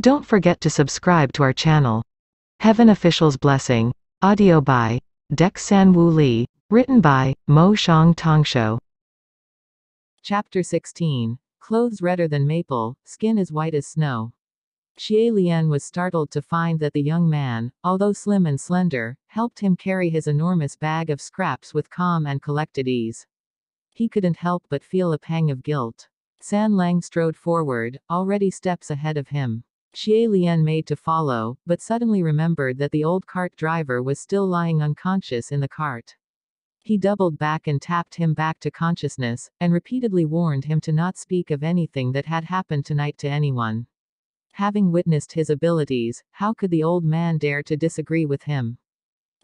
Don't forget to subscribe to our channel. Heaven Officials Blessing. Audio by San Wu Li. Written by Mo Xiang Tongxiu. Chapter 16. Clothes redder than maple, skin as white as snow. Xie Lian was startled to find that the young man, although slim and slender, helped him carry his enormous bag of scraps with calm and collected ease. He couldn't help but feel a pang of guilt. San Lang strode forward, already steps ahead of him. Xie Lian made to follow, but suddenly remembered that the old cart driver was still lying unconscious in the cart. He doubled back and tapped him back to consciousness, and repeatedly warned him to not speak of anything that had happened tonight to anyone. Having witnessed his abilities, how could the old man dare to disagree with him?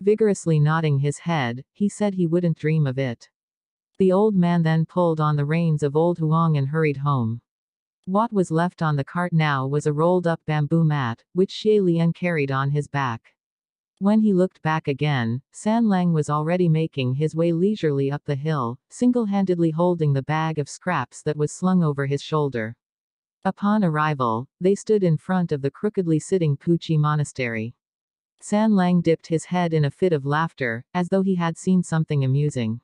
Vigorously nodding his head, he said he wouldn't dream of it. The old man then pulled on the reins of old Huang and hurried home. What was left on the cart now was a rolled up bamboo mat, which Xie Lian carried on his back. When he looked back again, San Lang was already making his way leisurely up the hill, single-handedly holding the bag of scraps that was slung over his shoulder. Upon arrival, they stood in front of the crookedly sitting Puqi monastery. San Lang dipped his head in a fit of laughter, as though he had seen something amusing.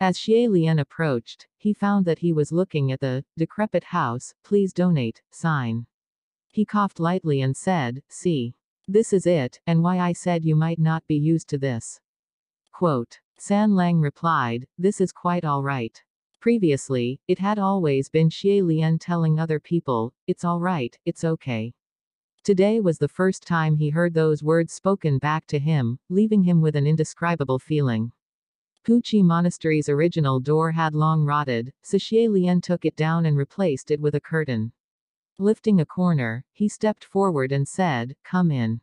As Xie Lian approached, he found that he was looking at the decrepit house, please donate sign. He coughed lightly and said, See. This is it, and why I said you might not be used to this. Quote. San Lang replied, This is quite all right. Previously, it had always been Xie Lian telling other people, It's all right, it's okay. Today was the first time he heard those words spoken back to him, leaving him with an indescribable feeling. Puqi Monastery's original door had long rotted, so Xie Lian took it down and replaced it with a curtain. Lifting a corner, he stepped forward and said, Come in.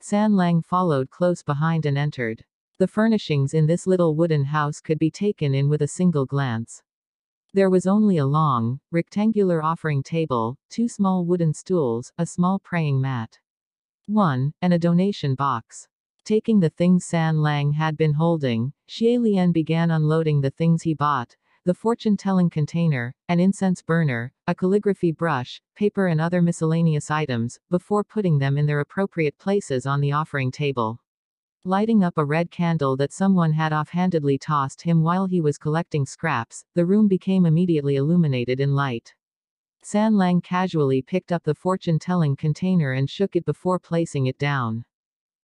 San Lang followed close behind and entered. The furnishings in this little wooden house could be taken in with a single glance. There was only a long, rectangular offering table, two small wooden stools, a small praying mat. One, and a donation box. Taking the things San Lang had been holding, Xie Lian began unloading the things he bought, the fortune-telling container, an incense burner, a calligraphy brush, paper and other miscellaneous items, before putting them in their appropriate places on the offering table. Lighting up a red candle that someone had offhandedly tossed him while he was collecting scraps, the room became immediately illuminated in light. San Lang casually picked up the fortune-telling container and shook it before placing it down.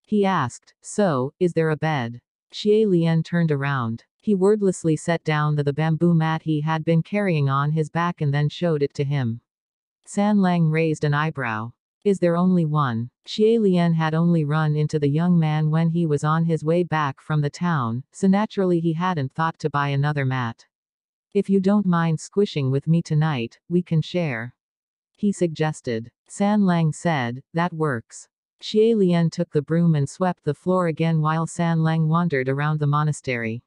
He asked, So, is there a bed? Xie Lian turned around. He wordlessly set down the, the bamboo mat he had been carrying on his back and then showed it to him. San Lang raised an eyebrow. Is there only one? Xie Lian had only run into the young man when he was on his way back from the town, so naturally he hadn't thought to buy another mat. If you don't mind squishing with me tonight, we can share. He suggested. San Lang said, that works. Xie Lian took the broom and swept the floor again while San Lang wandered around the monastery.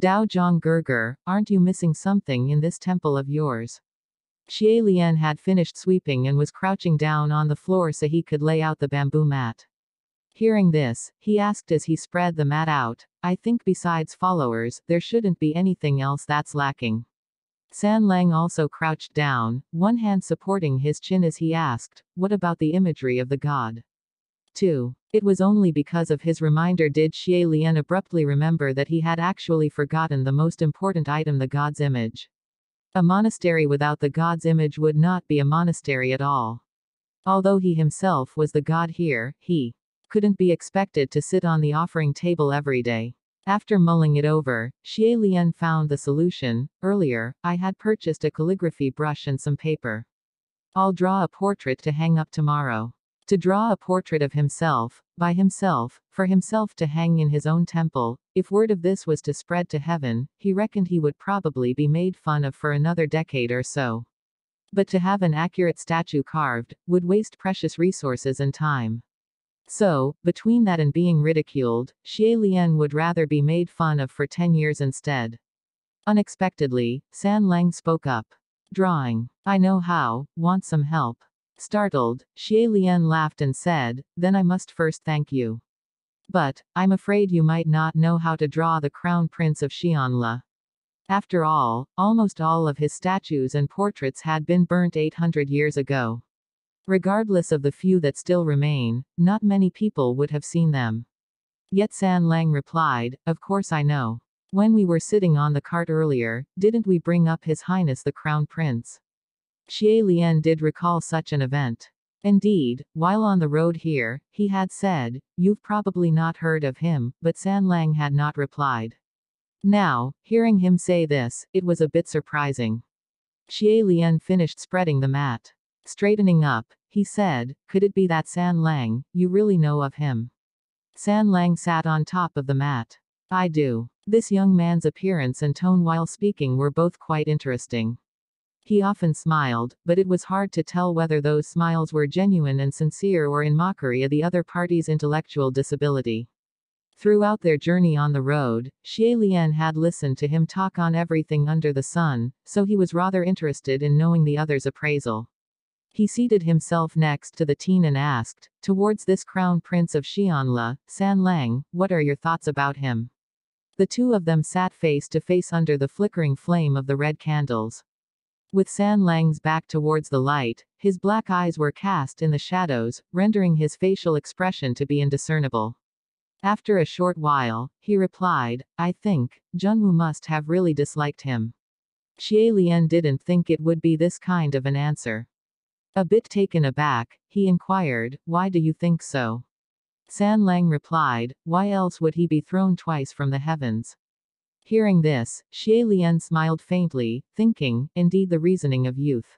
Dao Zhang Gerger, aren't you missing something in this temple of yours? Xie Lian had finished sweeping and was crouching down on the floor so he could lay out the bamboo mat. Hearing this, he asked as he spread the mat out, I think besides followers, there shouldn't be anything else that's lacking. San Lang also crouched down, one hand supporting his chin as he asked, What about the imagery of the god? 2. It was only because of his reminder did Xie Lian abruptly remember that he had actually forgotten the most important item the god's image. A monastery without the god's image would not be a monastery at all. Although he himself was the god here, he couldn't be expected to sit on the offering table every day. After mulling it over, Xie Lian found the solution. Earlier, I had purchased a calligraphy brush and some paper. I'll draw a portrait to hang up tomorrow. To draw a portrait of himself, by himself, for himself to hang in his own temple, if word of this was to spread to heaven, he reckoned he would probably be made fun of for another decade or so. But to have an accurate statue carved, would waste precious resources and time. So, between that and being ridiculed, Xie Lian would rather be made fun of for 10 years instead. Unexpectedly, San Lang spoke up. Drawing. I know how, want some help. Startled, Xie Lian laughed and said, Then I must first thank you. But, I'm afraid you might not know how to draw the Crown Prince of Xianle. After all, almost all of his statues and portraits had been burnt 800 years ago. Regardless of the few that still remain, not many people would have seen them. Yet San Lang replied, Of course I know. When we were sitting on the cart earlier, didn't we bring up His Highness the Crown Prince? Xie Lian did recall such an event. Indeed, while on the road here, he had said, You've probably not heard of him, but San Lang had not replied. Now, hearing him say this, it was a bit surprising. Xie Lian finished spreading the mat. Straightening up, he said, Could it be that San Lang, you really know of him? San Lang sat on top of the mat. I do. This young man's appearance and tone while speaking were both quite interesting. He often smiled, but it was hard to tell whether those smiles were genuine and sincere or in mockery of the other party's intellectual disability. Throughout their journey on the road, Xie Lian had listened to him talk on everything under the sun, so he was rather interested in knowing the other's appraisal. He seated himself next to the teen and asked, towards this crown prince of Xianle, San Lang, what are your thoughts about him? The two of them sat face to face under the flickering flame of the red candles. With San Lang's back towards the light, his black eyes were cast in the shadows, rendering his facial expression to be indiscernible. After a short while, he replied, I think, Junwu must have really disliked him. Xie Lian didn't think it would be this kind of an answer. A bit taken aback, he inquired, Why do you think so? San Lang replied, Why else would he be thrown twice from the heavens? Hearing this, Xie Lian smiled faintly, thinking, indeed the reasoning of youth.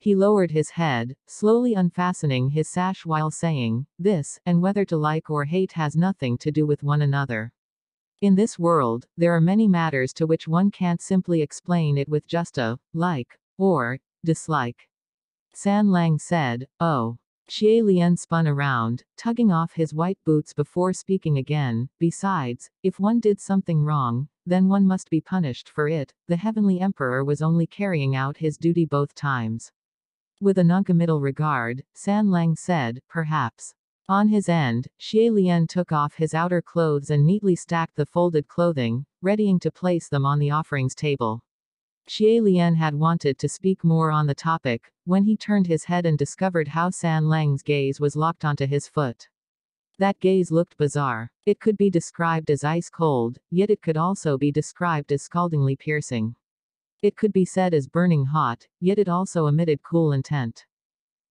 He lowered his head, slowly unfastening his sash while saying, This, and whether to like or hate has nothing to do with one another. In this world, there are many matters to which one can't simply explain it with just a, like, or, dislike. San Lang said, Oh. Xie Lian spun around, tugging off his white boots before speaking again. Besides, if one did something wrong, then one must be punished for it. The heavenly emperor was only carrying out his duty both times. With a noncommittal regard, San Lang said, perhaps. On his end, Xie Lian took off his outer clothes and neatly stacked the folded clothing, readying to place them on the offerings table. Xie Lian had wanted to speak more on the topic, when he turned his head and discovered how San Lang's gaze was locked onto his foot. That gaze looked bizarre. It could be described as ice cold, yet it could also be described as scaldingly piercing. It could be said as burning hot, yet it also emitted cool intent.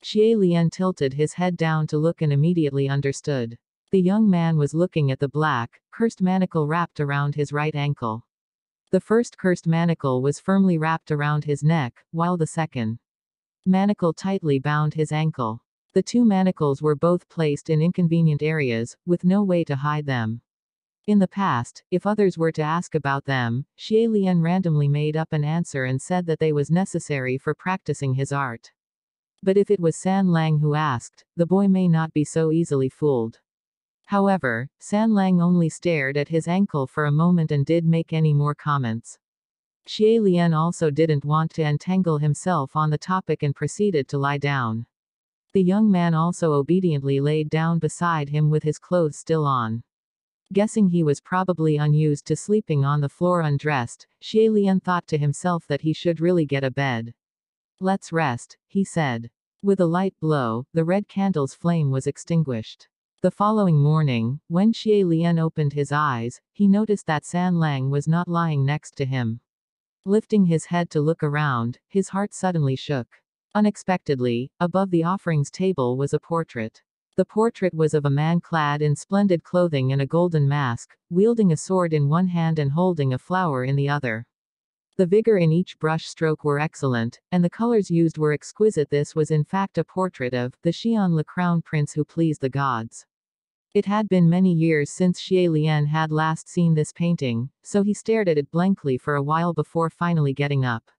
Xie Lian tilted his head down to look and immediately understood. The young man was looking at the black, cursed manacle wrapped around his right ankle. The first cursed manacle was firmly wrapped around his neck, while the second manacle tightly bound his ankle. The two manacles were both placed in inconvenient areas, with no way to hide them. In the past, if others were to ask about them, Xie Lian randomly made up an answer and said that they was necessary for practicing his art. But if it was San Lang who asked, the boy may not be so easily fooled. However, San Lang only stared at his ankle for a moment and did make any more comments. Xie Lian also didn't want to entangle himself on the topic and proceeded to lie down. The young man also obediently laid down beside him with his clothes still on. Guessing he was probably unused to sleeping on the floor undressed, Xie Lian thought to himself that he should really get a bed. Let's rest, he said. With a light blow, the red candle's flame was extinguished. The following morning, when Xie Lian opened his eyes, he noticed that San Lang was not lying next to him. Lifting his head to look around, his heart suddenly shook. Unexpectedly, above the offerings table was a portrait. The portrait was of a man clad in splendid clothing and a golden mask, wielding a sword in one hand and holding a flower in the other. The vigor in each brush stroke were excellent, and the colors used were exquisite. This was in fact a portrait of the Xianle crown prince who pleased the gods. It had been many years since Xie Lian had last seen this painting, so he stared at it blankly for a while before finally getting up.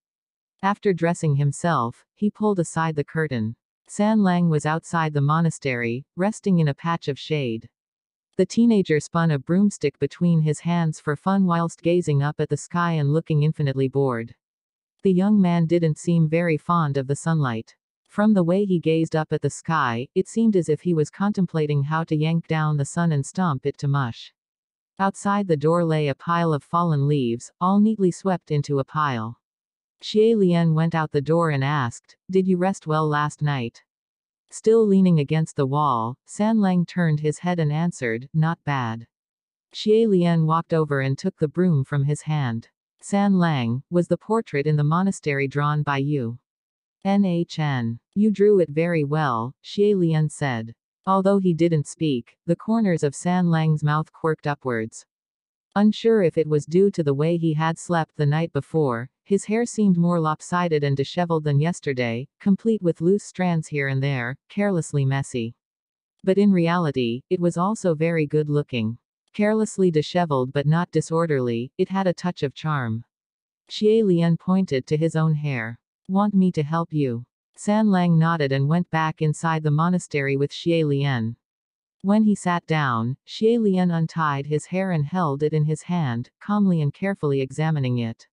After dressing himself, he pulled aside the curtain. San Lang was outside the monastery, resting in a patch of shade. The teenager spun a broomstick between his hands for fun whilst gazing up at the sky and looking infinitely bored. The young man didn't seem very fond of the sunlight. From the way he gazed up at the sky, it seemed as if he was contemplating how to yank down the sun and stomp it to mush. Outside the door lay a pile of fallen leaves, all neatly swept into a pile. Xie Lian went out the door and asked, Did you rest well last night? Still leaning against the wall, San Lang turned his head and answered, Not bad. Xie Lian walked over and took the broom from his hand. San Lang, was the portrait in the monastery drawn by you? NHN. You drew it very well, Xie Lian said. Although he didn't speak, the corners of San Lang's mouth quirked upwards. Unsure if it was due to the way he had slept the night before, his hair seemed more lopsided and disheveled than yesterday, complete with loose strands here and there, carelessly messy. But in reality, it was also very good looking. Carelessly disheveled but not disorderly, it had a touch of charm. Xie Lian pointed to his own hair. Want me to help you? San Lang nodded and went back inside the monastery with Xie Lian. When he sat down, Xie Lian untied his hair and held it in his hand, calmly and carefully examining it.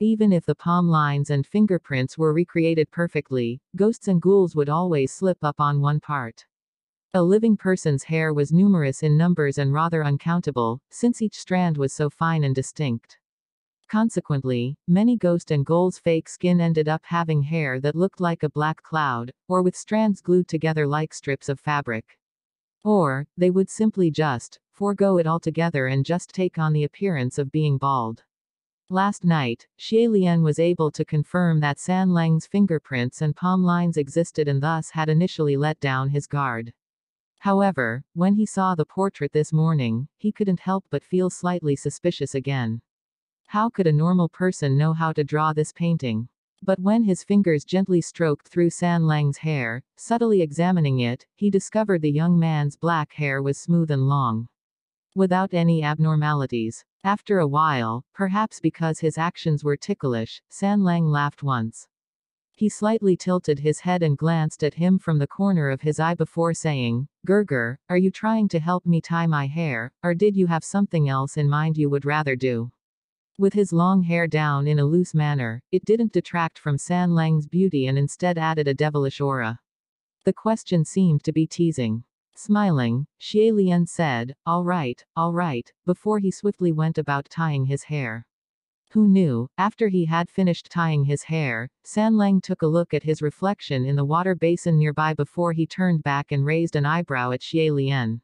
Even if the palm lines and fingerprints were recreated perfectly, ghosts and ghouls would always slip up on one part. A living person's hair was numerous in numbers and rather uncountable, since each strand was so fine and distinct. Consequently, many ghost and ghouls' fake skin ended up having hair that looked like a black cloud, or with strands glued together like strips of fabric. Or, they would simply just forego it altogether and just take on the appearance of being bald. Last night, Xie Lian was able to confirm that San Lang's fingerprints and palm lines existed and thus had initially let down his guard. However, when he saw the portrait this morning, he couldn't help but feel slightly suspicious again. How could a normal person know how to draw this painting? But when his fingers gently stroked through San Lang's hair, subtly examining it, he discovered the young man's black hair was smooth and long. Without any abnormalities. After a while, perhaps because his actions were ticklish, San Lang laughed once. He slightly tilted his head and glanced at him from the corner of his eye before saying, Gerger, are you trying to help me tie my hair, or did you have something else in mind you would rather do? With his long hair down in a loose manner, it didn't detract from San Lang's beauty and instead added a devilish aura. The question seemed to be teasing. Smiling, Xie Lian said, All right, all right, before he swiftly went about tying his hair. Who knew, after he had finished tying his hair, San Lang took a look at his reflection in the water basin nearby before he turned back and raised an eyebrow at Xie Lian.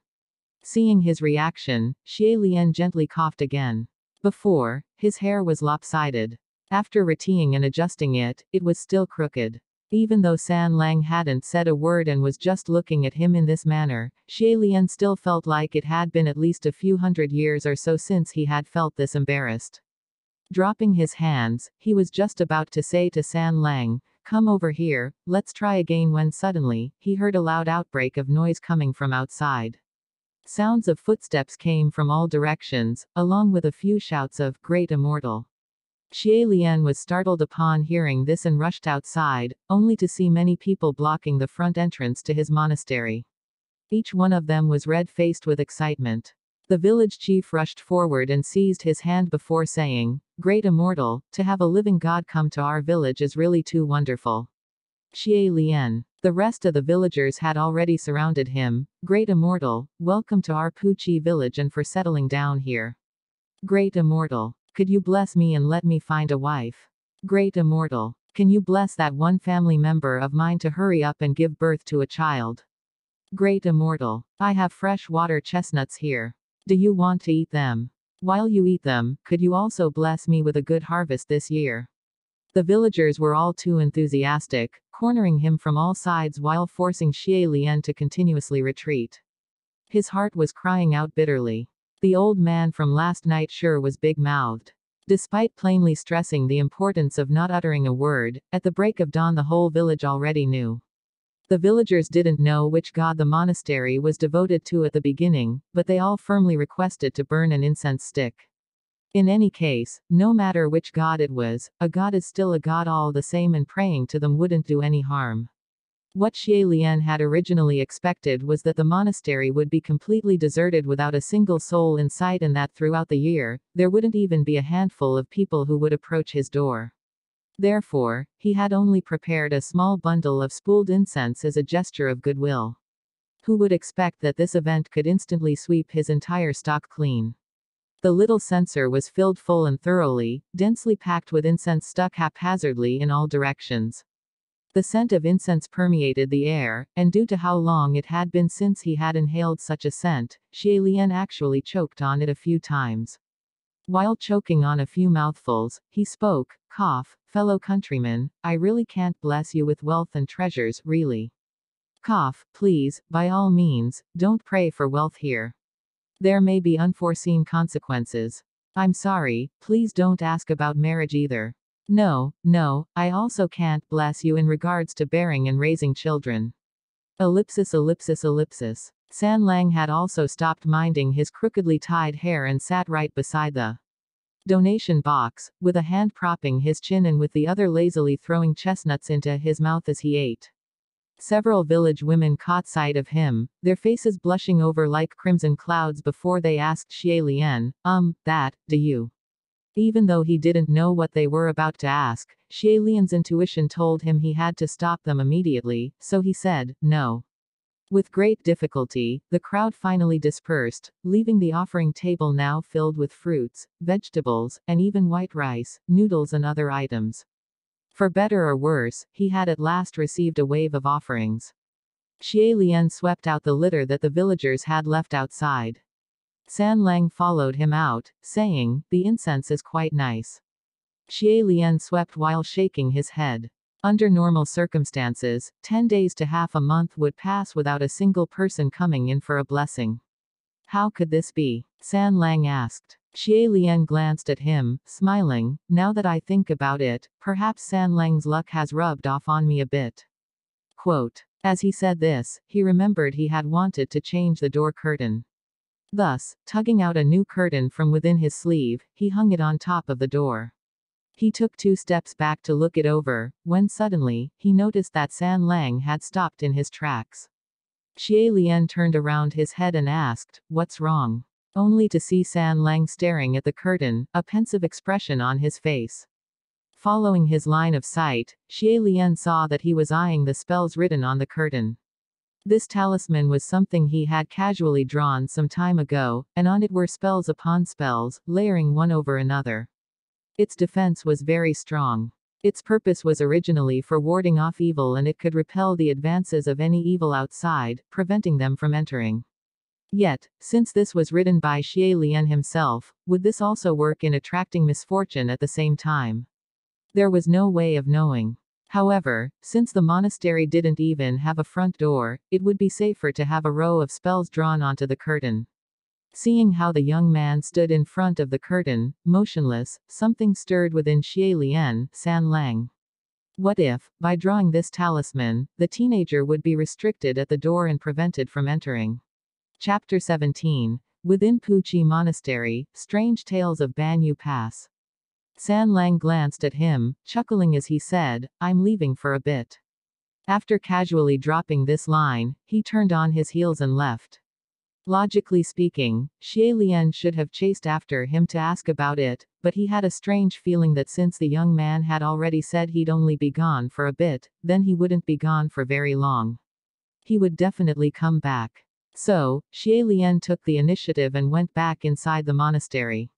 Seeing his reaction, Xie Lian gently coughed again. Before, his hair was lopsided. After reteeing and adjusting it, it was still crooked. Even though San Lang hadn't said a word and was just looking at him in this manner, Xie Lian still felt like it had been at least a few hundred years or so since he had felt this embarrassed. Dropping his hands, he was just about to say to San Lang, Come over here, let's try again when suddenly, he heard a loud outbreak of noise coming from outside. Sounds of footsteps came from all directions, along with a few shouts of, Great Immortal. Xie Lian was startled upon hearing this and rushed outside, only to see many people blocking the front entrance to his monastery. Each one of them was red-faced with excitement. The village chief rushed forward and seized his hand before saying, Great Immortal, to have a living god come to our village is really too wonderful. Xie Lian. The rest of the villagers had already surrounded him. Great Immortal, welcome to our Puqi village and for settling down here. Great Immortal, could you bless me and let me find a wife? Great Immortal, can you bless that one family member of mine to hurry up and give birth to a child? Great Immortal, I have fresh water chestnuts here. Do you want to eat them? While you eat them, could you also bless me with a good harvest this year? The villagers were all too enthusiastic, cornering him from all sides while forcing Xie Lian to continuously retreat. His heart was crying out bitterly. The old man from last night sure was big-mouthed. Despite plainly stressing the importance of not uttering a word, at the break of dawn the whole village already knew. The villagers didn't know which god the monastery was devoted to at the beginning, but they all firmly requested to burn an incense stick. In any case, no matter which god it was, a god is still a god all the same and praying to them wouldn't do any harm. What Xie Lian had originally expected was that the monastery would be completely deserted without a single soul in sight and that throughout the year, there wouldn't even be a handful of people who would approach his door. Therefore, he had only prepared a small bundle of spooled incense as a gesture of goodwill. Who would expect that this event could instantly sweep his entire stock clean? The little censer was filled full and thoroughly, densely packed with incense stuck haphazardly in all directions. The scent of incense permeated the air, and due to how long it had been since he had inhaled such a scent, Xie Lian actually choked on it a few times. While choking on a few mouthfuls, he spoke, cough, fellow countrymen, I really can't bless you with wealth and treasures, really. Cough, please, by all means, don't pray for wealth here. There may be unforeseen consequences. I'm sorry, please don't ask about marriage either. No, no, I also can't bless you in regards to bearing and raising children. Ellipsis ellipsis ellipsis. San Lang had also stopped minding his crookedly tied hair and sat right beside the donation box, with a hand propping his chin and with the other lazily throwing chestnuts into his mouth as he ate. Several village women caught sight of him, their faces blushing over like crimson clouds before they asked Xie Lian, um, that, do you? Even though he didn't know what they were about to ask, Xie Lian's intuition told him he had to stop them immediately, so he said, no. With great difficulty, the crowd finally dispersed, leaving the offering table now filled with fruits, vegetables, and even white rice, noodles and other items. For better or worse, he had at last received a wave of offerings. Xie Lian swept out the litter that the villagers had left outside. San Lang followed him out, saying, The incense is quite nice. Xie Lian swept while shaking his head. Under normal circumstances, 10 days to half a month would pass without a single person coming in for a blessing. How could this be? San Lang asked. Xie Lian glanced at him, smiling, now that I think about it, perhaps San Lang's luck has rubbed off on me a bit. Quote. As he said this, he remembered he had wanted to change the door curtain. Thus, tugging out a new curtain from within his sleeve, he hung it on top of the door. He took two steps back to look it over, when suddenly, he noticed that San Lang had stopped in his tracks. Xie Lian turned around his head and asked, What's wrong? Only to see San Lang staring at the curtain, a pensive expression on his face. Following his line of sight, Xie Lian saw that he was eyeing the spells written on the curtain. This talisman was something he had casually drawn some time ago, and on it were spells upon spells, layering one over another. Its defense was very strong. Its purpose was originally for warding off evil and it could repel the advances of any evil outside, preventing them from entering. Yet, since this was written by Xie Lian himself, would this also work in attracting misfortune at the same time? There was no way of knowing. However, since the monastery didn't even have a front door, it would be safer to have a row of spells drawn onto the curtain. Seeing how the young man stood in front of the curtain, motionless, something stirred within Xie Lian, San Lang. What if, by drawing this talisman, the teenager would be restricted at the door and prevented from entering? Chapter 17 Within Puqi Monastery, Strange Tales of Banyu Pass. San Lang glanced at him, chuckling as he said, I'm leaving for a bit. After casually dropping this line, he turned on his heels and left. Logically speaking, Xie Lian should have chased after him to ask about it, but he had a strange feeling that since the young man had already said he'd only be gone for a bit, then he wouldn't be gone for very long. He would definitely come back. So, Xie Lian took the initiative and went back inside the monastery.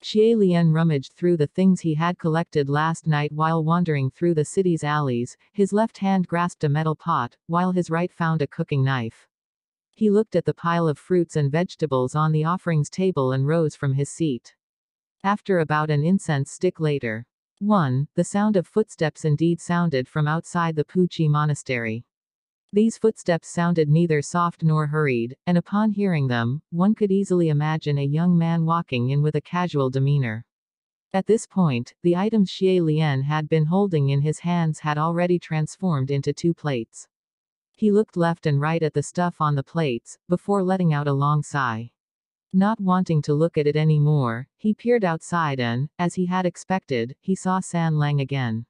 Xie Lian rummaged through the things he had collected last night while wandering through the city's alleys, his left hand grasped a metal pot, while his right found a cooking knife. He looked at the pile of fruits and vegetables on the offerings table and rose from his seat. After about an incense stick later. 1. The sound of footsteps indeed sounded from outside the Puqi monastery. These footsteps sounded neither soft nor hurried, and upon hearing them, one could easily imagine a young man walking in with a casual demeanor. At this point, the items Xie Lian had been holding in his hands had already transformed into two plates. He looked left and right at the stuff on the plates, before letting out a long sigh. Not wanting to look at it anymore, he peered outside and, as he had expected, he saw San Lang again.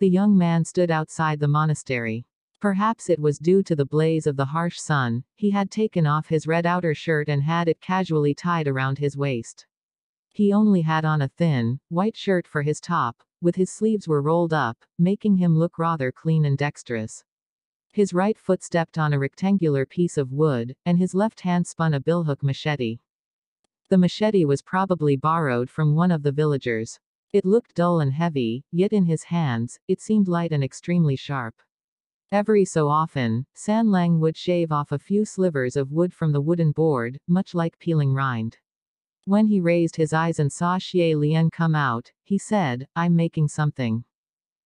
The young man stood outside the monastery. Perhaps it was due to the blaze of the harsh sun, he had taken off his red outer shirt and had it casually tied around his waist. He only had on a thin, white shirt for his top, with his sleeves were rolled up, making him look rather clean and dexterous. His right foot stepped on a rectangular piece of wood, and his left hand spun a billhook machete. The machete was probably borrowed from one of the villagers. It looked dull and heavy, yet in his hands, it seemed light and extremely sharp. Every so often, San Lang would shave off a few slivers of wood from the wooden board, much like peeling rind. When he raised his eyes and saw Xie Lian come out, he said, I'm making something.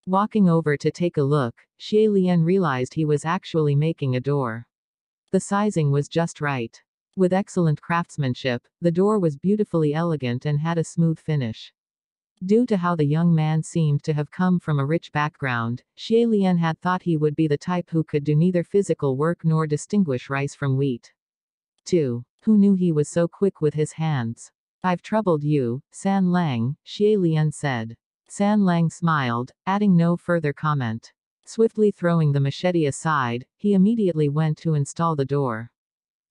Walking over to take a look, Xie Lian realized he was actually making a door. The sizing was just right. With excellent craftsmanship, the door was beautifully elegant and had a smooth finish. Due to how the young man seemed to have come from a rich background, Xie Lian had thought he would be the type who could do neither physical work nor distinguish rice from wheat. 2. Who knew he was so quick with his hands? I've troubled you, San Lang, Xie Lian said. San Lang smiled, adding no further comment. Swiftly throwing the machete aside, he immediately went to install the door.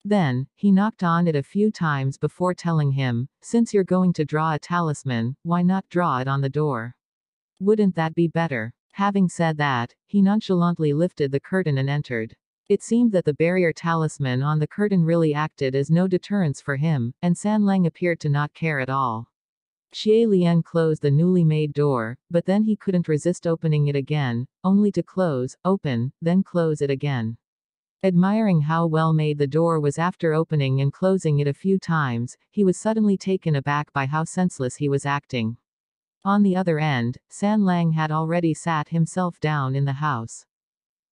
Then, he knocked on it a few times before telling him, since you're going to draw a talisman, why not draw it on the door? Wouldn't that be better? Having said that, he nonchalantly lifted the curtain and entered. It seemed that the barrier talisman on the curtain really acted as no deterrence for him, and San Lang appeared to not care at all. Xie Lian closed the newly made door, but then he couldn't resist opening it again, only to close, open, then close it again. Admiring how well made the door was after opening and closing it a few times, he was suddenly taken aback by how senseless he was acting. On the other end, San Lang had already sat himself down in the house.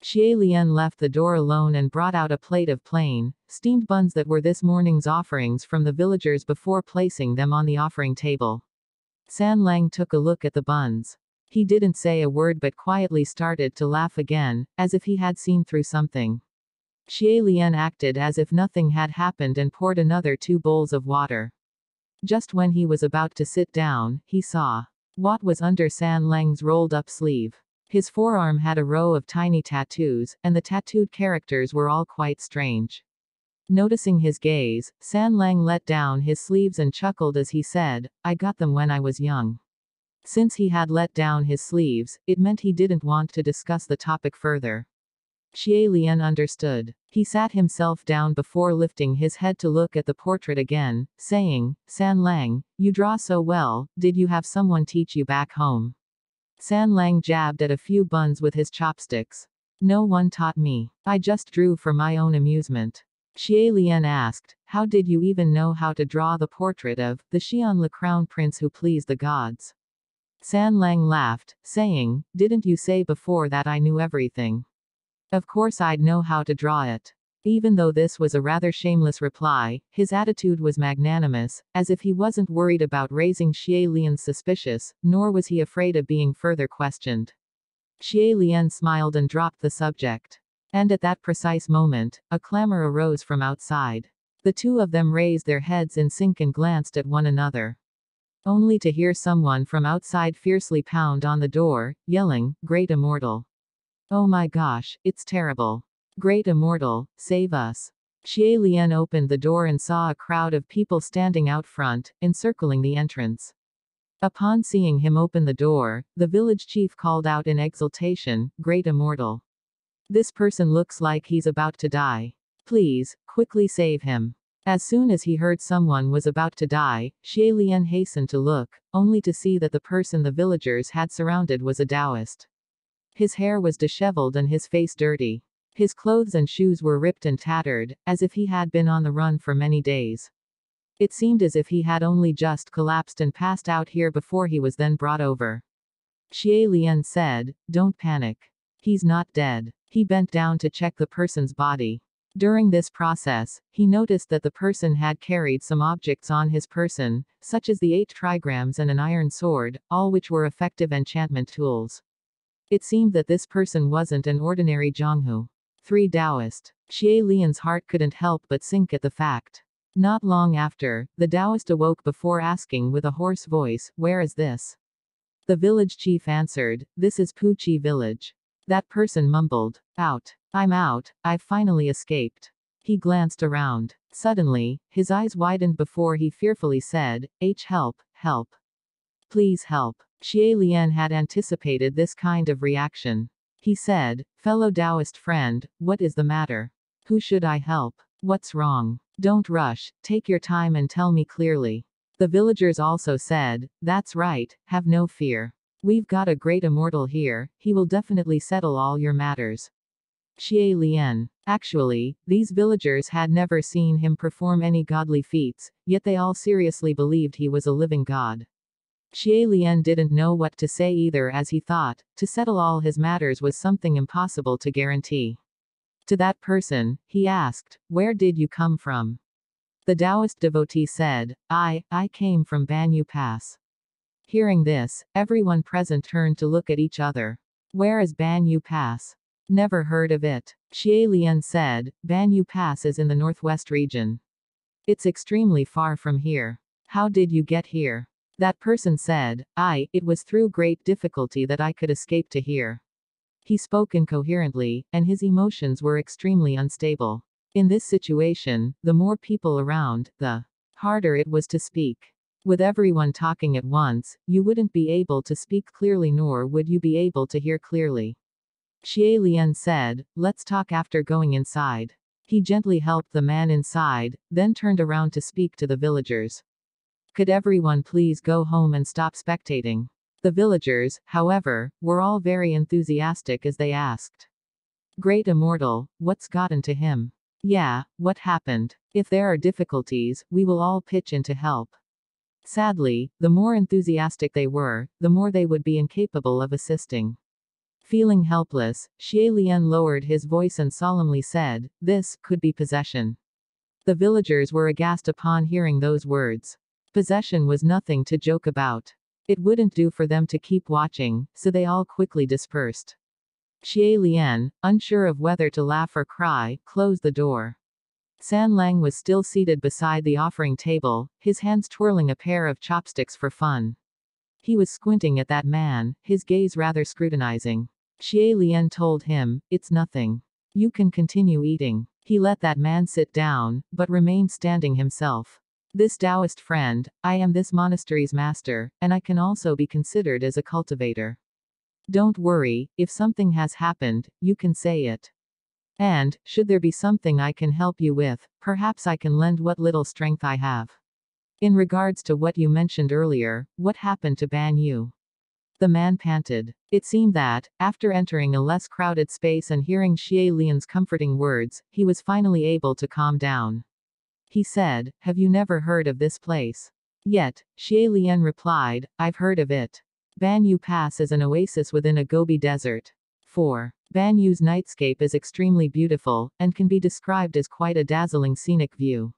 Xie Lian left the door alone and brought out a plate of plain, steamed buns that were this morning's offerings from the villagers before placing them on the offering table. San Lang took a look at the buns. He didn't say a word but quietly started to laugh again, as if he had seen through something. Xie Lian acted as if nothing had happened and poured another two bowls of water. Just when he was about to sit down, he saw what was under San Lang's rolled up sleeve. His forearm had a row of tiny tattoos, and the tattooed characters were all quite strange. Noticing his gaze, San Lang let down his sleeves and chuckled as he said, I got them when I was young. Since he had let down his sleeves, it meant he didn't want to discuss the topic further. Xie Lian understood. He sat himself down before lifting his head to look at the portrait again, saying, San Lang, you draw so well, did you have someone teach you back home? San Lang jabbed at a few buns with his chopsticks. No one taught me. I just drew for my own amusement. Xie Lian asked, How did you even know how to draw the portrait of the Xian Le Crown Prince who pleased the gods? San Lang laughed, saying, Didn't you say before that I knew everything? Of course I'd know how to draw it. Even though this was a rather shameless reply, his attitude was magnanimous, as if he wasn't worried about raising Xie Lian's suspicious, nor was he afraid of being further questioned. Xie Lian smiled and dropped the subject. And at that precise moment, a clamor arose from outside. The two of them raised their heads in sync and glanced at one another. Only to hear someone from outside fiercely pound on the door, yelling, Great Immortal. Oh my gosh, it's terrible. Great Immortal, save us. Xie Lian opened the door and saw a crowd of people standing out front, encircling the entrance. Upon seeing him open the door, the village chief called out in exultation, Great Immortal. This person looks like he's about to die. Please, quickly save him. As soon as he heard someone was about to die, Xie Lian hastened to look, only to see that the person the villagers had surrounded was a Taoist. His hair was disheveled and his face dirty. His clothes and shoes were ripped and tattered, as if he had been on the run for many days. It seemed as if he had only just collapsed and passed out here before he was then brought over. Xie Lian said, Don't panic. He's not dead. He bent down to check the person's body. During this process, he noticed that the person had carried some objects on his person, such as the eight trigrams and an iron sword, all which were effective enchantment tools. It seemed that this person wasn't an ordinary Zhonghu. 3 Taoist. Xie Lian's heart couldn't help but sink at the fact. Not long after, the Taoist awoke before asking with a hoarse voice, Where is this? The village chief answered, This is Puqi village. That person mumbled, Out. I'm out, I've finally escaped. He glanced around. Suddenly, his eyes widened before he fearfully said, H help, help. Please help. Xie Lian had anticipated this kind of reaction. He said, Fellow Taoist friend, what is the matter? Who should I help? What's wrong? Don't rush, take your time and tell me clearly. The villagers also said, That's right, have no fear. We've got a great immortal here, he will definitely settle all your matters. Xie Lian. Actually, these villagers had never seen him perform any godly feats, yet they all seriously believed he was a living god. Xie Lian didn't know what to say either as he thought, to settle all his matters was something impossible to guarantee. To that person, he asked, Where did you come from? The Taoist devotee said, I, I came from Banyu Pass. Hearing this, everyone present turned to look at each other. Where is Banyu Pass? Never heard of it. Xie Lian said, Banyu Pass is in the northwest region. It's extremely far from here. How did you get here? That person said, I, it was through great difficulty that I could escape to here. He spoke incoherently, and his emotions were extremely unstable. In this situation, the more people around, the harder it was to speak. With everyone talking at once, you wouldn't be able to speak clearly nor would you be able to hear clearly. Xie Lian said, Let's talk after going inside. He gently helped the man inside, then turned around to speak to the villagers. Could everyone please go home and stop spectating? The villagers, however, were all very enthusiastic as they asked. Great Immortal, what's gotten to him? Yeah, what happened? If there are difficulties, we will all pitch in to help. Sadly, the more enthusiastic they were, the more they would be incapable of assisting. Feeling helpless, Xie Lian lowered his voice and solemnly said, This could be possession. The villagers were aghast upon hearing those words. Possession was nothing to joke about. It wouldn't do for them to keep watching, so they all quickly dispersed. Xie Lian, unsure of whether to laugh or cry, closed the door. San Lang was still seated beside the offering table, his hands twirling a pair of chopsticks for fun. He was squinting at that man, his gaze rather scrutinizing. Xie Lian told him, It's nothing. You can continue eating. He let that man sit down, but remained standing himself. This Taoist friend, I am this monastery's master, and I can also be considered as a cultivator. Don't worry, if something has happened, you can say it. And, should there be something I can help you with, perhaps I can lend what little strength I have. In regards to what you mentioned earlier, what happened to Ban Yu? The man panted. It seemed that, after entering a less crowded space and hearing Xie Lian's comforting words, he was finally able to calm down. He said, Have you never heard of this place? Yet, Xie Lian replied, I've heard of it. Banyu Pass is an oasis within a Gobi desert. 4. Banyu's nightscape is extremely beautiful, and can be described as quite a dazzling scenic view.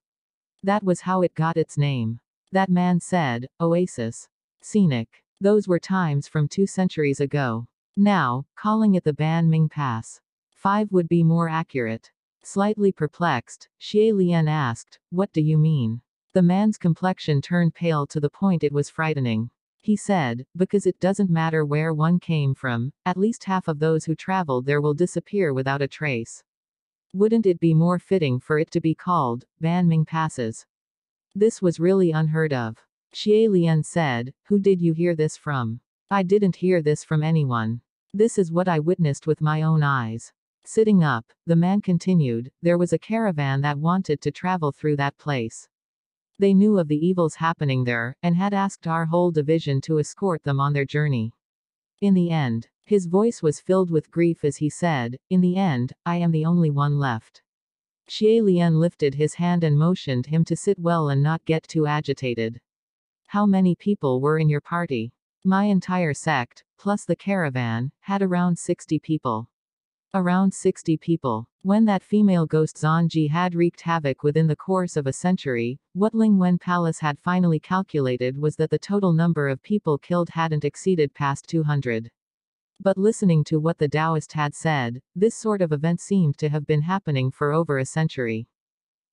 That was how it got its name. That man said, Oasis. Scenic. Those were times from two centuries ago. Now, calling it the Ban Ming Pass. 5 would be more accurate. Slightly perplexed, Xie Lian asked, What do you mean? The man's complexion turned pale to the point it was frightening. He said, Because it doesn't matter where one came from, at least half of those who traveled there will disappear without a trace. Wouldn't it be more fitting for it to be called, Ban Ming Passes? This was really unheard of. Xie Lian said, Who did you hear this from? I didn't hear this from anyone. This is what I witnessed with my own eyes. Sitting up, the man continued, there was a caravan that wanted to travel through that place. They knew of the evils happening there, and had asked our whole division to escort them on their journey. In the end, his voice was filled with grief as he said, In the end, I am the only one left. Xie Lian lifted his hand and motioned him to sit well and not get too agitated. How many people were in your party? My entire sect, plus the caravan, had around 60 people. Around 60 people. When that female ghost Xuanji had wreaked havoc within the course of a century, what Lingwen Palace had finally calculated was that the total number of people killed hadn't exceeded past 200. But listening to what the Taoist had said, this sort of event seemed to have been happening for over a century.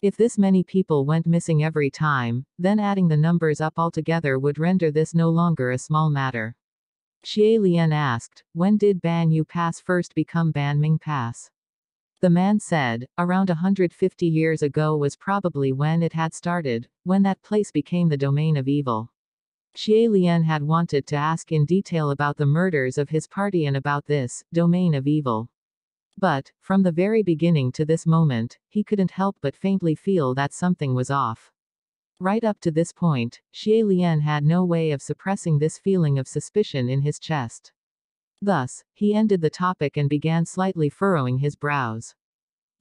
If this many people went missing every time, then adding the numbers up altogether would render this no longer a small matter. Xie Lian asked, When did Ban Yu Pass first become Ban Ming Pass? The man said, around 150 years ago was probably when it had started, when that place became the domain of evil. Xie Lian had wanted to ask in detail about the murders of his party and about this, domain of evil. But, from the very beginning to this moment, he couldn't help but faintly feel that something was off. Right up to this point, Xie Lian had no way of suppressing this feeling of suspicion in his chest. Thus, he ended the topic and began slightly furrowing his brows.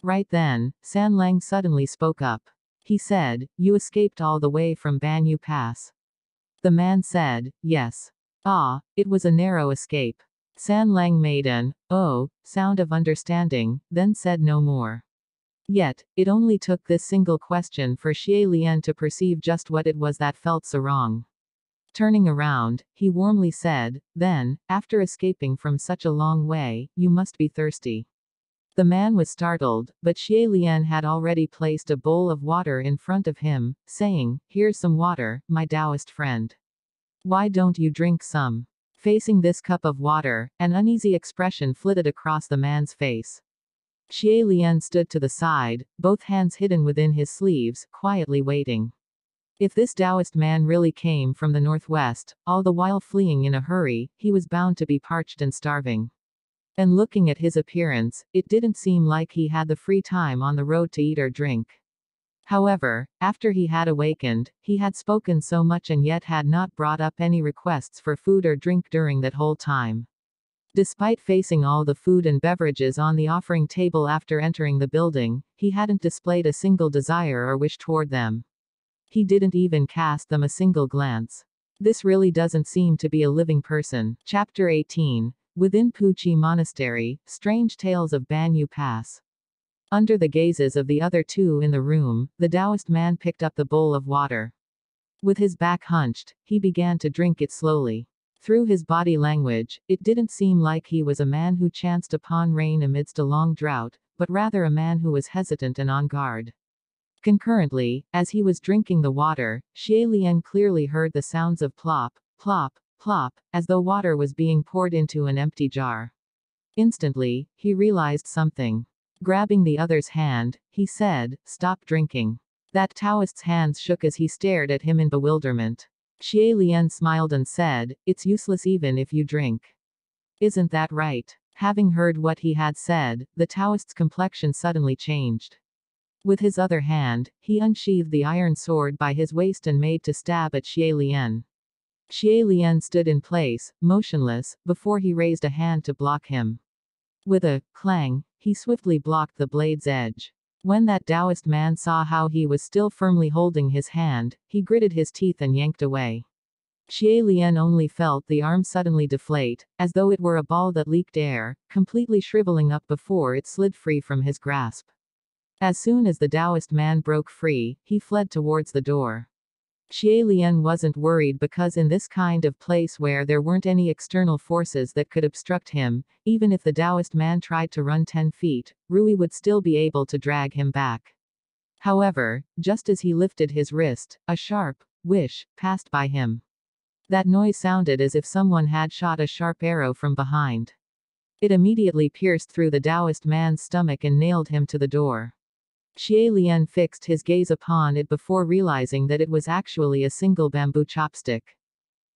Right then, San Lang suddenly spoke up. He said, You escaped all the way from Banyu Pass. The man said, Yes. Ah, it was a narrow escape. San Lang made an, oh, sound of understanding, then said no more. Yet, it only took this single question for Xie Lian to perceive just what it was that felt so wrong. Turning around, he warmly said, Then, after escaping from such a long way, you must be thirsty. The man was startled, but Xie Lian had already placed a bowl of water in front of him, saying, Here's some water, my Taoist friend. Why don't you drink some? Facing this cup of water, an uneasy expression flitted across the man's face. Xie Lian stood to the side, both hands hidden within his sleeves, quietly waiting. If this Taoist man really came from the northwest, all the while fleeing in a hurry, he was bound to be parched and starving. And looking at his appearance, it didn't seem like he had the free time on the road to eat or drink. However, after he had awakened, he had spoken so much and yet had not brought up any requests for food or drink during that whole time. Despite facing all the food and beverages on the offering table after entering the building, he hadn't displayed a single desire or wish toward them. He didn't even cast them a single glance. This really doesn't seem to be a living person. Chapter 18. Within Puqi Monastery, Strange Tales of Banyu Pass. Under the gazes of the other two in the room, the Taoist man picked up the bowl of water. With his back hunched, he began to drink it slowly. Through his body language, it didn't seem like he was a man who chanced upon rain amidst a long drought, but rather a man who was hesitant and on guard. Concurrently, as he was drinking the water, Xie clearly heard the sounds of plop, plop, plop, as though water was being poured into an empty jar. Instantly, he realized something. Grabbing the other's hand, he said, Stop drinking. That Taoist's hands shook as he stared at him in bewilderment. Xie Lian smiled and said, It's useless even if you drink. Isn't that right? Having heard what he had said, the Taoist's complexion suddenly changed. With his other hand, he unsheathed the iron sword by his waist and made to stab at Xie Lian. Xie Lian stood in place, motionless, before he raised a hand to block him. With a clang, he swiftly blocked the blade's edge. When that Taoist man saw how he was still firmly holding his hand, he gritted his teeth and yanked away. Xie Lian only felt the arm suddenly deflate, as though it were a ball that leaked air, completely shriveling up before it slid free from his grasp. As soon as the Taoist man broke free, he fled towards the door. Xie Lian wasn't worried because in this kind of place where there weren't any external forces that could obstruct him, even if the Taoist man tried to run 10 feet, Ruoye would still be able to drag him back. However, just as he lifted his wrist, a sharp wish passed by him. That noise sounded as if someone had shot a sharp arrow from behind. It immediately pierced through the Taoist man's stomach and nailed him to the door. Xie Lian fixed his gaze upon it before realizing that it was actually a single bamboo chopstick.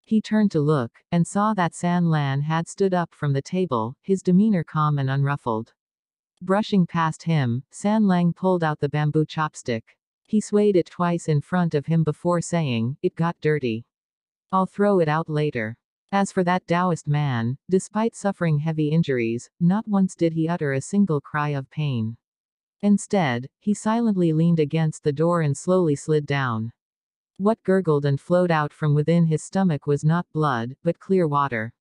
He turned to look, and saw that San Lang had stood up from the table, his demeanor calm and unruffled. Brushing past him, San Lang pulled out the bamboo chopstick. He swayed it twice in front of him before saying, It got dirty. I'll throw it out later. As for that Taoist man, despite suffering heavy injuries, not once did he utter a single cry of pain. Instead, he silently leaned against the door and slowly slid down. What gurgled and flowed out from within his stomach was not blood, but clear water.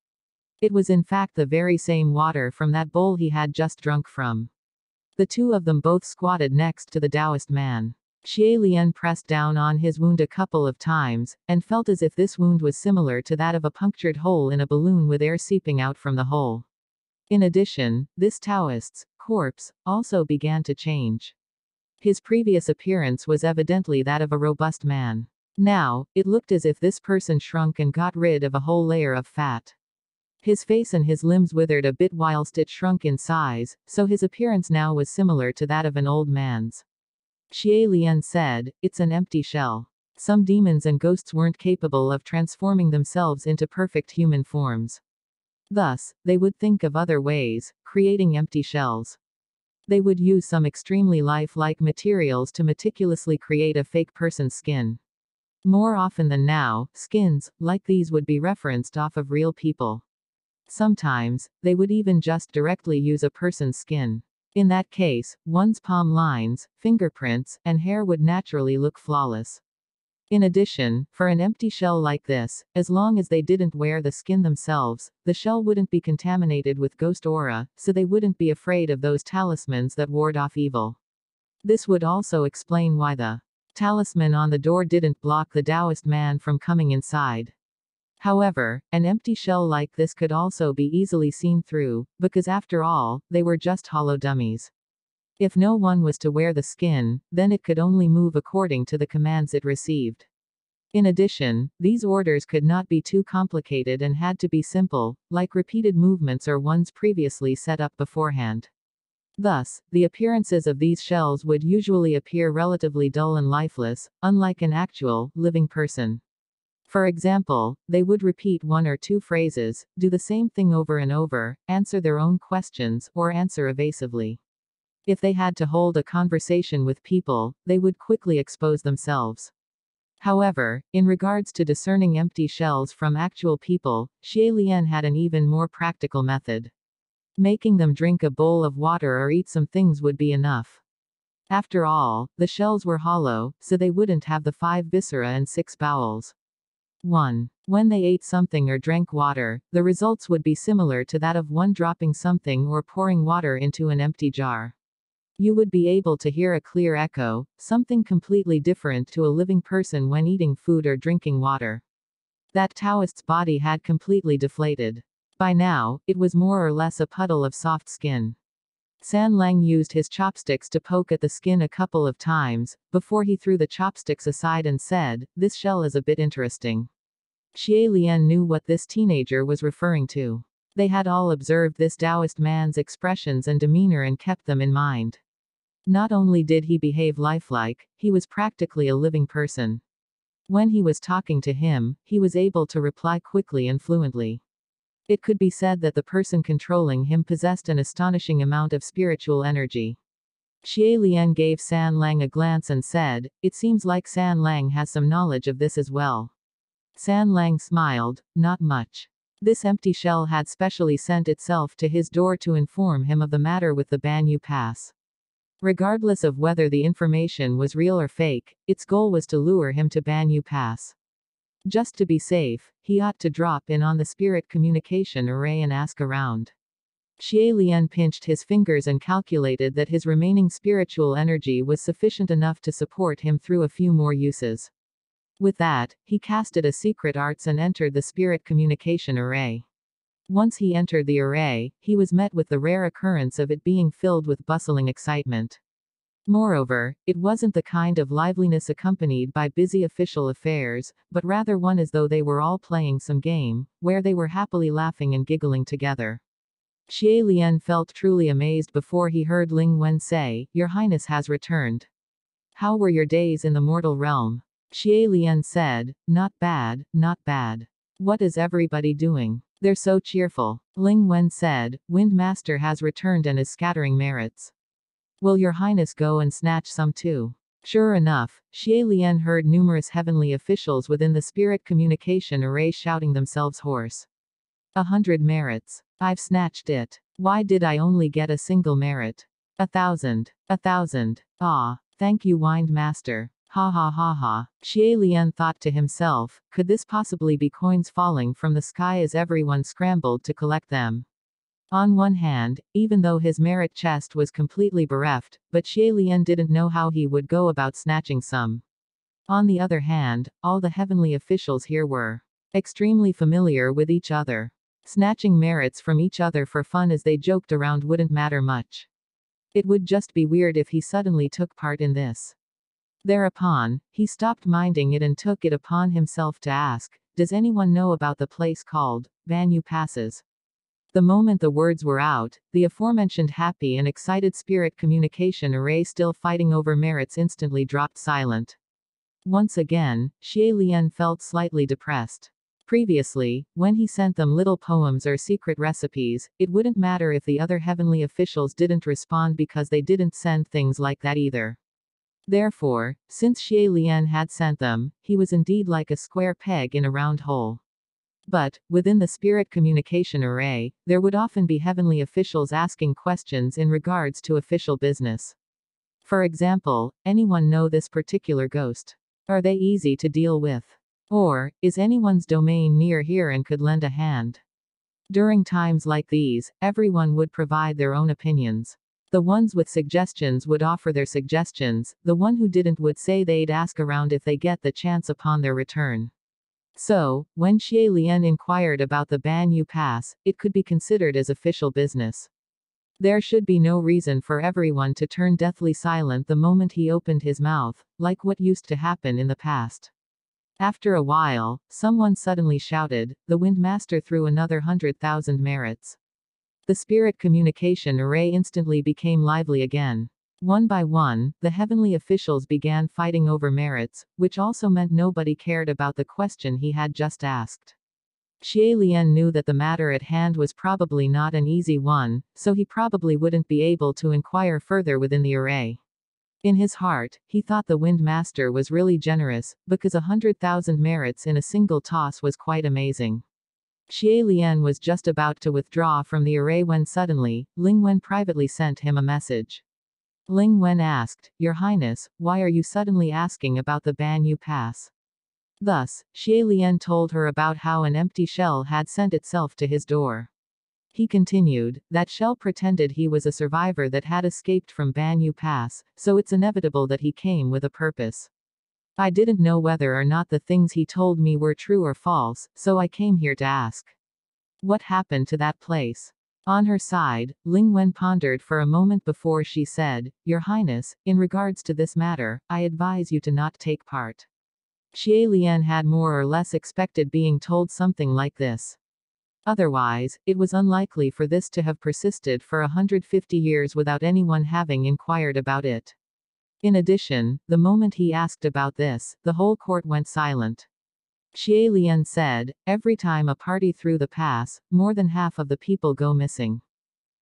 It was in fact the very same water from that bowl he had just drunk from. The two of them both squatted next to the Taoist man. Xie Lian pressed down on his wound a couple of times, and felt as if this wound was similar to that of a punctured hole in a balloon with air seeping out from the hole. In addition, this Taoist's corpse also began to change. His previous appearance was evidently that of a robust man. Now, it looked as if this person shrunk and got rid of a whole layer of fat. His face and his limbs withered a bit whilst it shrunk in size, so his appearance now was similar to that of an old man's. Xie Lian said, It's an empty shell. Some demons and ghosts weren't capable of transforming themselves into perfect human forms. Thus, they would think of other ways, creating empty shells. They would use some extremely lifelike materials to meticulously create a fake person's skin. More often than now, skins, like these would be referenced off of real people. Sometimes, they would even just directly use a person's skin. In that case, one's palm lines, fingerprints, and hair would naturally look flawless. In addition, for an empty shell like this, as long as they didn't wear the skin themselves, the shell wouldn't be contaminated with ghost aura, so they wouldn't be afraid of those talismans that ward off evil. This would also explain why the talisman on the door didn't block the Taoist man from coming inside. However, an empty shell like this could also be easily seen through, because after all, they were just hollow dummies. If no one was to wear the skin, then it could only move according to the commands it received. In addition, these orders could not be too complicated and had to be simple, like repeated movements or ones previously set up beforehand. Thus, the appearances of these shells would usually appear relatively dull and lifeless, unlike an actual, living person. For example, they would repeat one or two phrases, do the same thing over and over, answer their own questions, or answer evasively. If they had to hold a conversation with people, they would quickly expose themselves. However, in regards to discerning empty shells from actual people, Xie Lian had an even more practical method. Making them drink a bowl of water or eat some things would be enough. After all, the shells were hollow, so they wouldn't have the five viscera and six bowels. 1. When they ate something or drank water, the results would be similar to that of one dropping something or pouring water into an empty jar. You would be able to hear a clear echo, something completely different to a living person when eating food or drinking water. That Taoist's body had completely deflated. By now, it was more or less a puddle of soft skin. San Lang used his chopsticks to poke at the skin a couple of times, before he threw the chopsticks aside and said, This shell is a bit interesting. Xie Lian knew what this teenager was referring to. They had all observed this Taoist man's expressions and demeanor and kept them in mind. Not only did he behave lifelike, he was practically a living person. When he was talking to him, he was able to reply quickly and fluently. It could be said that the person controlling him possessed an astonishing amount of spiritual energy. Xie Lian gave San Lang a glance and said, It seems like San Lang has some knowledge of this as well. San Lang smiled, not much. This empty shell had specially sent itself to his door to inform him of the matter with the Banyu Pass. Regardless of whether the information was real or fake, its goal was to lure him to Banyu Pass. Just to be safe, he ought to drop in on the spirit communication array and ask around. Xie Lian pinched his fingers and calculated that his remaining spiritual energy was sufficient enough to support him through a few more uses. With that, he casted a secret arts and entered the spirit communication array. Once he entered the array, he was met with the rare occurrence of it being filled with bustling excitement. Moreover, it wasn't the kind of liveliness accompanied by busy official affairs, but rather one as though they were all playing some game, where they were happily laughing and giggling together. Xie Lian felt truly amazed before he heard Ling Wen say, Your Highness has returned. How were your days in the mortal realm? Xie Lian said, Not bad, not bad. What is everybody doing? They're so cheerful. Ling Wen said, Wind Master has returned and is scattering merits. Will your highness go and snatch some too? Sure enough, Xie Lian heard numerous heavenly officials within the spirit communication array shouting themselves hoarse. A hundred merits. I've snatched it. Why did I only get a single merit? A thousand. A thousand. Ah. Thank you Wind Master. Ha ha ha ha. Xie Lian thought to himself, could this possibly be coins falling from the sky as everyone scrambled to collect them? On one hand, even though his merit chest was completely bereft, but Xie Lian didn't know how he would go about snatching some. On the other hand, all the heavenly officials here were extremely familiar with each other. Snatching merits from each other for fun as they joked around wouldn't matter much. It would just be weird if he suddenly took part in this. Thereupon, he stopped minding it and took it upon himself to ask, Does anyone know about the place called Banyu Passes? The moment the words were out, the aforementioned happy and excited spirit communication array still fighting over merits instantly dropped silent. Once again, Xie Lian felt slightly depressed. Previously, when he sent them little poems or secret recipes, it wouldn't matter if the other heavenly officials didn't respond because they didn't send things like that either. Therefore, since Xie Lian had sent them, he was indeed like a square peg in a round hole. But, within the spirit communication array, there would often be heavenly officials asking questions in regards to official business. For example, anyone know this particular ghost? Are they easy to deal with? Or, is anyone's domain near here and could lend a hand? During times like these, everyone would provide their own opinions. The ones with suggestions would offer their suggestions, the one who didn't would say they'd ask around if they get the chance upon their return. So, when Xie Lian inquired about the Ban Yu Pass, it could be considered as official business. There should be no reason for everyone to turn deathly silent the moment he opened his mouth, like what used to happen in the past. After a while, someone suddenly shouted, the Windmaster threw another hundred thousand merits. The spirit communication array instantly became lively again. One by one, the heavenly officials began fighting over merits, which also meant nobody cared about the question he had just asked. Xie Lian knew that the matter at hand was probably not an easy one, so he probably wouldn't be able to inquire further within the array. In his heart, he thought the Wind Master was really generous, because a hundred thousand merits in a single toss was quite amazing. Xie Lian was just about to withdraw from the array when suddenly, Ling Wen privately sent him a message. Ling Wen asked, Your Highness, why are you suddenly asking about the Banyu Pass? Thus, Xie Lian told her about how an empty shell had sent itself to his door. He continued, that shell pretended he was a survivor that had escaped from Banyu Pass, so it's inevitable that he came with a purpose. I didn't know whether or not the things he told me were true or false, so I came here to ask. What happened to that place? On her side, Ling Wen pondered for a moment before she said, Your Highness, in regards to this matter, I advise you to not take part. Xie Lian had more or less expected being told something like this. Otherwise, it was unlikely for this to have persisted for 150 years without anyone having inquired about it. In addition, the moment he asked about this, the whole court went silent. Xie Lian said, Every time a party through the pass, more than half of the people go missing.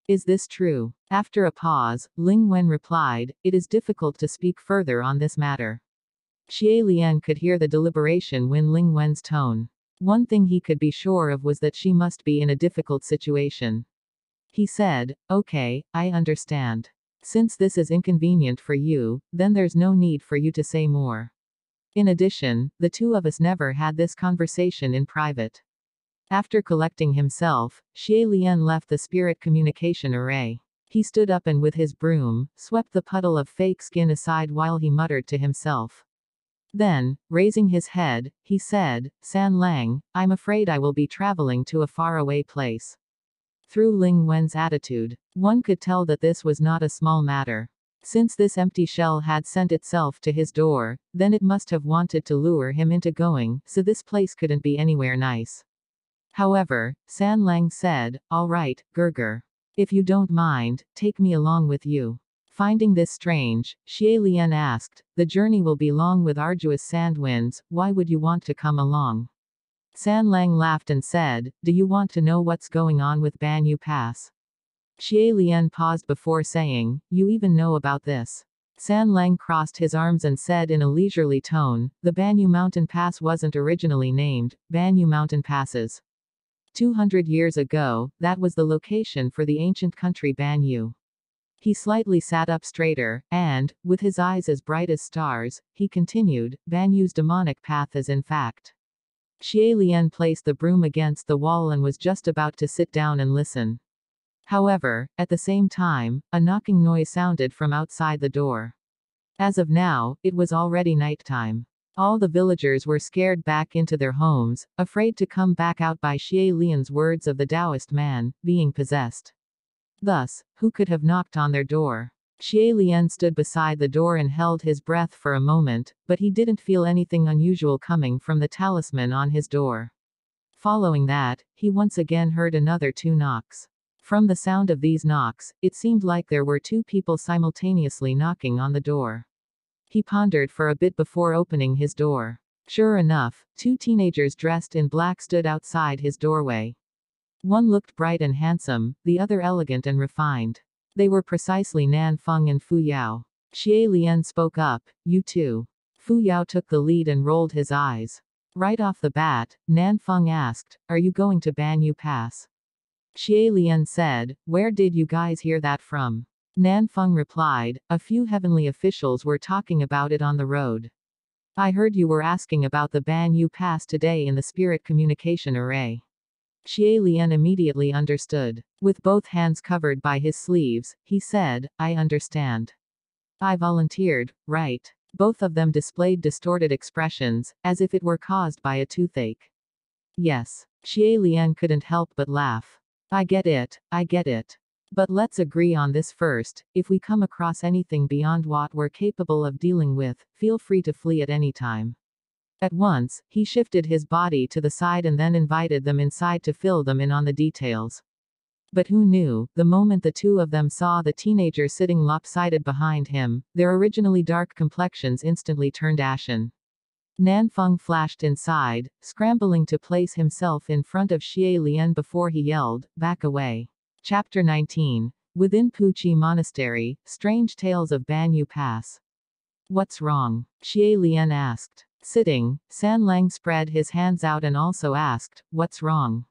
Is this true? After a pause, Ling Wen replied, It is difficult to speak further on this matter. Xie Lian could hear the deliberation in Ling Wen's tone. One thing he could be sure of was that she must be in a difficult situation. He said, Okay, I understand. Since this is inconvenient for you, then there's no need for you to say more. In addition, the two of us never had this conversation in private. After collecting himself, Xie Lian left the spirit communication array. He stood up and with his broom, swept the puddle of fake skin aside while he muttered to himself. Then, raising his head, he said, San Lang, I'm afraid I will be traveling to a faraway place. Through Ling Wen's attitude, one could tell that this was not a small matter. Since this empty shell had sent itself to his door, then it must have wanted to lure him into going, so this place couldn't be anywhere nice. However, San Lang said, All right, Gerger. If you don't mind, take me along with you. Finding this strange, Xie Lian asked, The journey will be long with arduous sand winds, why would you want to come along? San Lang laughed and said, Do you want to know what's going on with Banyu Pass? Xie Lian paused before saying, You even know about this. San Lang crossed his arms and said in a leisurely tone, The Banyu Mountain Pass wasn't originally named, Banyu Mountain Passes. 200 years ago, that was the location for the ancient country Banyu. He slightly sat up straighter, and, with his eyes as bright as stars, he continued, Banyu's demonic path is in fact. Xie Lian placed the broom against the wall and was just about to sit down and listen. However, at the same time, a knocking noise sounded from outside the door. As of now, it was already nighttime. All the villagers were scared back into their homes, afraid to come back out by Xie Lian's words of the Taoist man, being possessed. Thus, who could have knocked on their door? Xie Lian stood beside the door and held his breath for a moment, but he didn't feel anything unusual coming from the talisman on his door. Following that, he once again heard another two knocks. From the sound of these knocks, it seemed like there were two people simultaneously knocking on the door. He pondered for a bit before opening his door. Sure enough, two teenagers dressed in black stood outside his doorway. One looked bright and handsome, the other elegant and refined. They were precisely Nan Feng and Fu Yao. Xie Lian spoke up, you too. Fu Yao took the lead and rolled his eyes. Right off the bat, Nan Feng asked, Are you going to Banyu Pass? Xie Lian said, Where did you guys hear that from? Nan Feng replied, A few heavenly officials were talking about it on the road. I heard you were asking about the Banyu Pass today in the spirit communication array. Xie Lian immediately understood. With both hands covered by his sleeves, he said, I understand. I volunteered, right. Both of them displayed distorted expressions, as if it were caused by a toothache. Yes. Xie Lian couldn't help but laugh. I get it, I get it. But let's agree on this first, if we come across anything beyond what we're capable of dealing with, feel free to flee at any time. At once, he shifted his body to the side and then invited them inside to fill them in on the details. But who knew, the moment the two of them saw the teenager sitting lopsided behind him, their originally dark complexions instantly turned ashen. Nan Feng flashed inside, scrambling to place himself in front of Xie Lian before he yelled, Back away. Chapter 19. Within Puqi Monastery, Strange Tales of Banyu Pass. What's wrong? Xie Lian asked. Sitting, San Lang spread his hands out and also asked, What's wrong?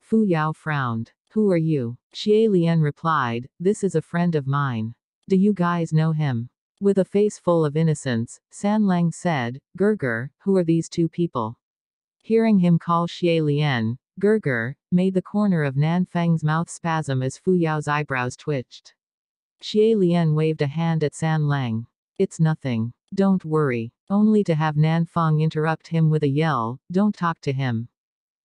Fu Yao frowned. Who are you? Xie Lian replied, This is a friend of mine. Do you guys know him? With a face full of innocence, San Lang said, Gerger, who are these two people? Hearing him call Xie Lian, Gerger, made the corner of Nan Feng's mouth spasm as Fu Yao's eyebrows twitched. Xie Lian waved a hand at San Lang. It's nothing. Don't worry. Only to have Nan Feng interrupt him with a yell, don't talk to him.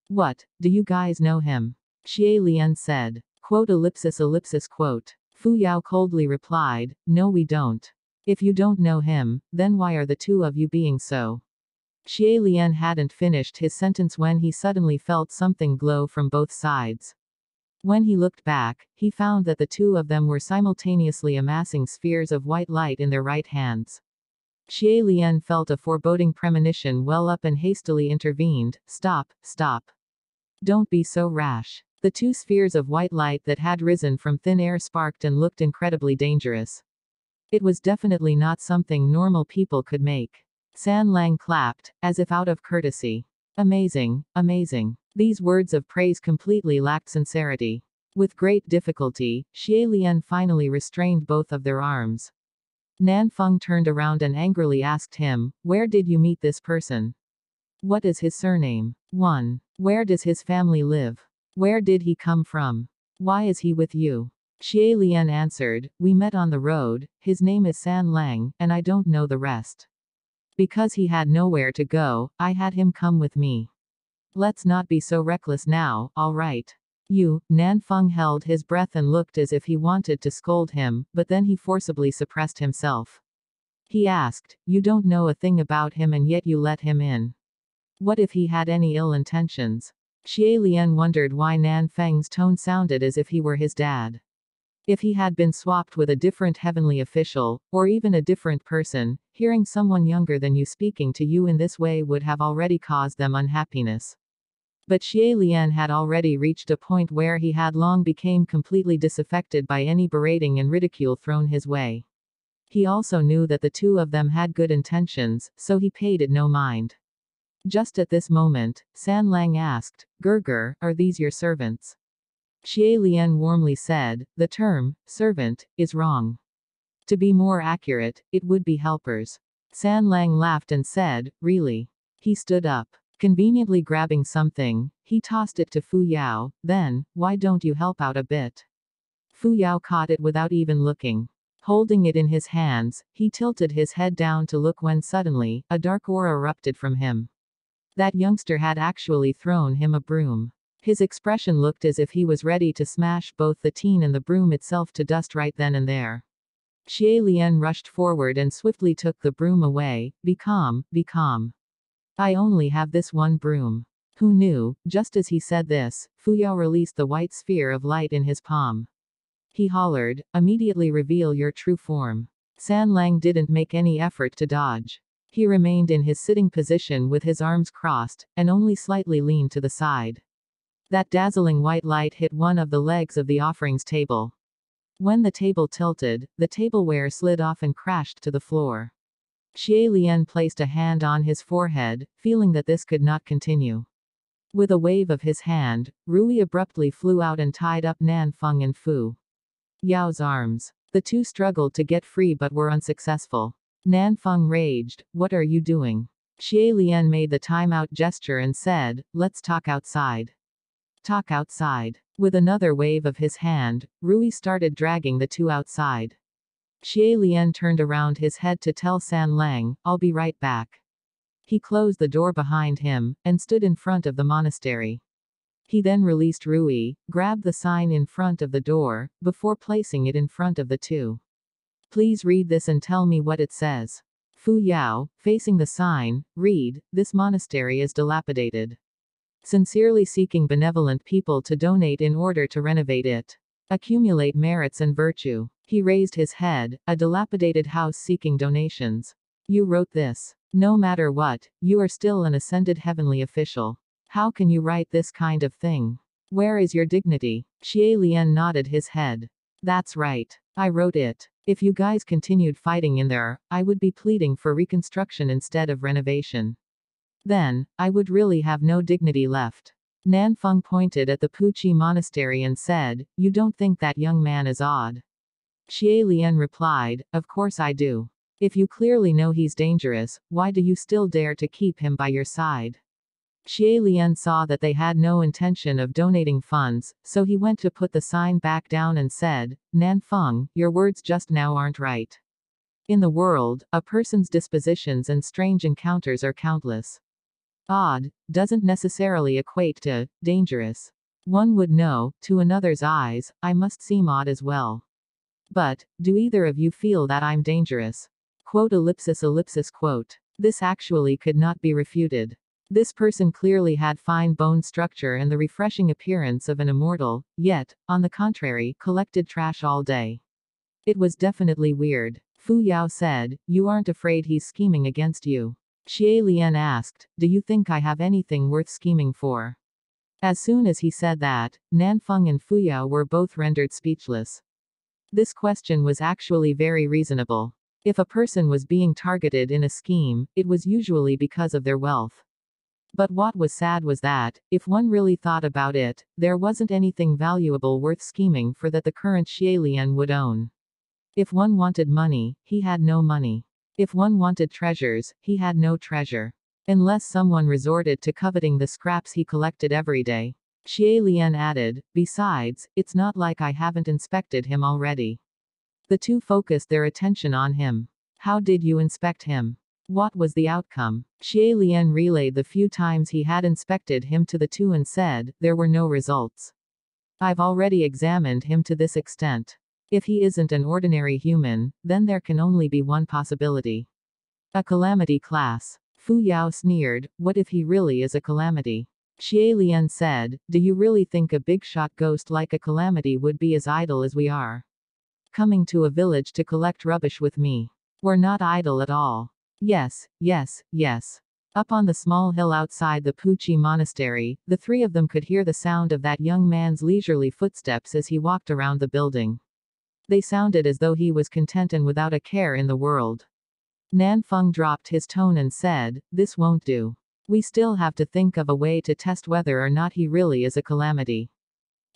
What, do you guys know him? Xie Lian said. Quote ellipsis ellipsis quote. Fu Yao coldly replied, No we don't. If you don't know him, then why are the two of you being so? Xie Lian hadn't finished his sentence when he suddenly felt something glow from both sides. When he looked back, he found that the two of them were simultaneously amassing spheres of white light in their right hands. Xie Lian felt a foreboding premonition well up and hastily intervened, Stop, stop. Don't be so rash. The two spheres of white light that had risen from thin air sparked and looked incredibly dangerous. It was definitely not something normal people could make. San Lang clapped, as if out of courtesy. Amazing, amazing. These words of praise completely lacked sincerity. With great difficulty, Xie Lian finally restrained both of their arms. Nan Feng turned around and angrily asked him, Where did you meet this person? What is his surname? 1. Where does his family live? Where did he come from? Why is he with you? Xie Lian answered, We met on the road, his name is San Lang, and I don't know the rest. Because he had nowhere to go, I had him come with me. Let's not be so reckless now, alright. You, Nanfeng held his breath and looked as if he wanted to scold him, but then he forcibly suppressed himself. He asked, You don't know a thing about him and yet you let him in. What if he had any ill intentions? Xie Lian wondered why Nan Feng's tone sounded as if he were his dad. If he had been swapped with a different heavenly official, or even a different person, hearing someone younger than you speaking to you in this way would have already caused them unhappiness. But Xie Lian had already reached a point where he had long became completely disaffected by any berating and ridicule thrown his way. He also knew that the two of them had good intentions, so he paid it no mind. Just at this moment, San Lang asked, Gerger, are these your servants? Xie Lian warmly said, the term, servant, is wrong. To be more accurate, it would be helpers. San Lang laughed and said, really? He stood up. Conveniently grabbing something, he tossed it to Fu Yao, then, why don't you help out a bit? Fu Yao caught it without even looking. Holding it in his hands, he tilted his head down to look when suddenly, a dark aura erupted from him. That youngster had actually thrown him a broom. His expression looked as if he was ready to smash both the teen and the broom itself to dust right then and there. Xie Lian rushed forward and swiftly took the broom away. Be calm, be calm. I only have this one broom. Who knew? Just as he said this, Fuyao released the white sphere of light in his palm. He hollered, immediately reveal your true form. San Lang didn't make any effort to dodge. He remained in his sitting position with his arms crossed, and only slightly leaned to the side. That dazzling white light hit one of the legs of the offerings table. When the table tilted, the tableware slid off and crashed to the floor. Xie Lian placed a hand on his forehead, feeling that this could not continue. With a wave of his hand, Ruoye abruptly flew out and tied up Nan Feng and Fu Yao's arms. The two struggled to get free but were unsuccessful. Nan Feng raged, What are you doing? Xie Lian made the timeout gesture and said, Let's talk outside. Talk outside. With another wave of his hand, Ruoye started dragging the two outside. Xie Lian turned around his head to tell San Lang, I'll be right back. He closed the door behind him, and stood in front of the monastery. He then released Ruoye, grabbed the sign in front of the door, before placing it in front of the two. Please read this and tell me what it says. Fu Yao, facing the sign, read, This monastery is dilapidated. Sincerely seeking benevolent people to donate in order to renovate it. Accumulate merits and virtue. He raised his head, a dilapidated house seeking donations. You wrote this. No matter what, you are still an ascended heavenly official. How can you write this kind of thing? Where is your dignity? Xie Lian nodded his head. That's right. I wrote it. If you guys continued fighting in there, I would be pleading for reconstruction instead of renovation. Then, I would really have no dignity left. Nan Feng pointed at the Puqi monastery and said, You don't think that young man is odd? Xie Lian replied, Of course I do. If you clearly know he's dangerous, why do you still dare to keep him by your side? Xie Lian saw that they had no intention of donating funds, so he went to put the sign back down and said, Nan Feng, your words just now aren't right. In the world, a person's dispositions and strange encounters are countless. Odd doesn't necessarily equate to dangerous. One would know, to another's eyes, I must seem odd as well. But, do either of you feel that I'm dangerous? Quote ellipsis ellipsis quote. This actually could not be refuted. This person clearly had fine bone structure and the refreshing appearance of an immortal, yet, on the contrary, collected trash all day. It was definitely weird. Fu Yao said, You aren't afraid he's scheming against you. Xie Lian asked, Do you think I have anything worth scheming for? As soon as he said that, Nanfeng and Fu Yao were both rendered speechless. This question was actually very reasonable. If a person was being targeted in a scheme, it was usually because of their wealth. But what was sad was that, if one really thought about it, there wasn't anything valuable worth scheming for that the current Xie Lian would own. If one wanted money, he had no money. If one wanted treasures, he had no treasure. Unless someone resorted to coveting the scraps he collected every day. Xie Lian added, Besides, it's not like I haven't inspected him already. The two focused their attention on him. How did you inspect him? What was the outcome? Xie Lian relayed the few times he had inspected him to the two and said, there were no results. I've already examined him to this extent. If he isn't an ordinary human, then there can only be one possibility. A calamity class. Fu Yao sneered, what if he really is a calamity? Xie Lian said, do you really think a big shot ghost like a calamity would be as idle as we are? coming to a village to collect rubbish with me. We're not idle at all. Yes, yes, yes. Up on the small hill outside the Puqi monastery, the three of them could hear the sound of that young man's leisurely footsteps as he walked around the building. They sounded as though he was content and without a care in the world. Nan Feng dropped his tone and said, This won't do. We still have to think of a way to test whether or not he really is a calamity.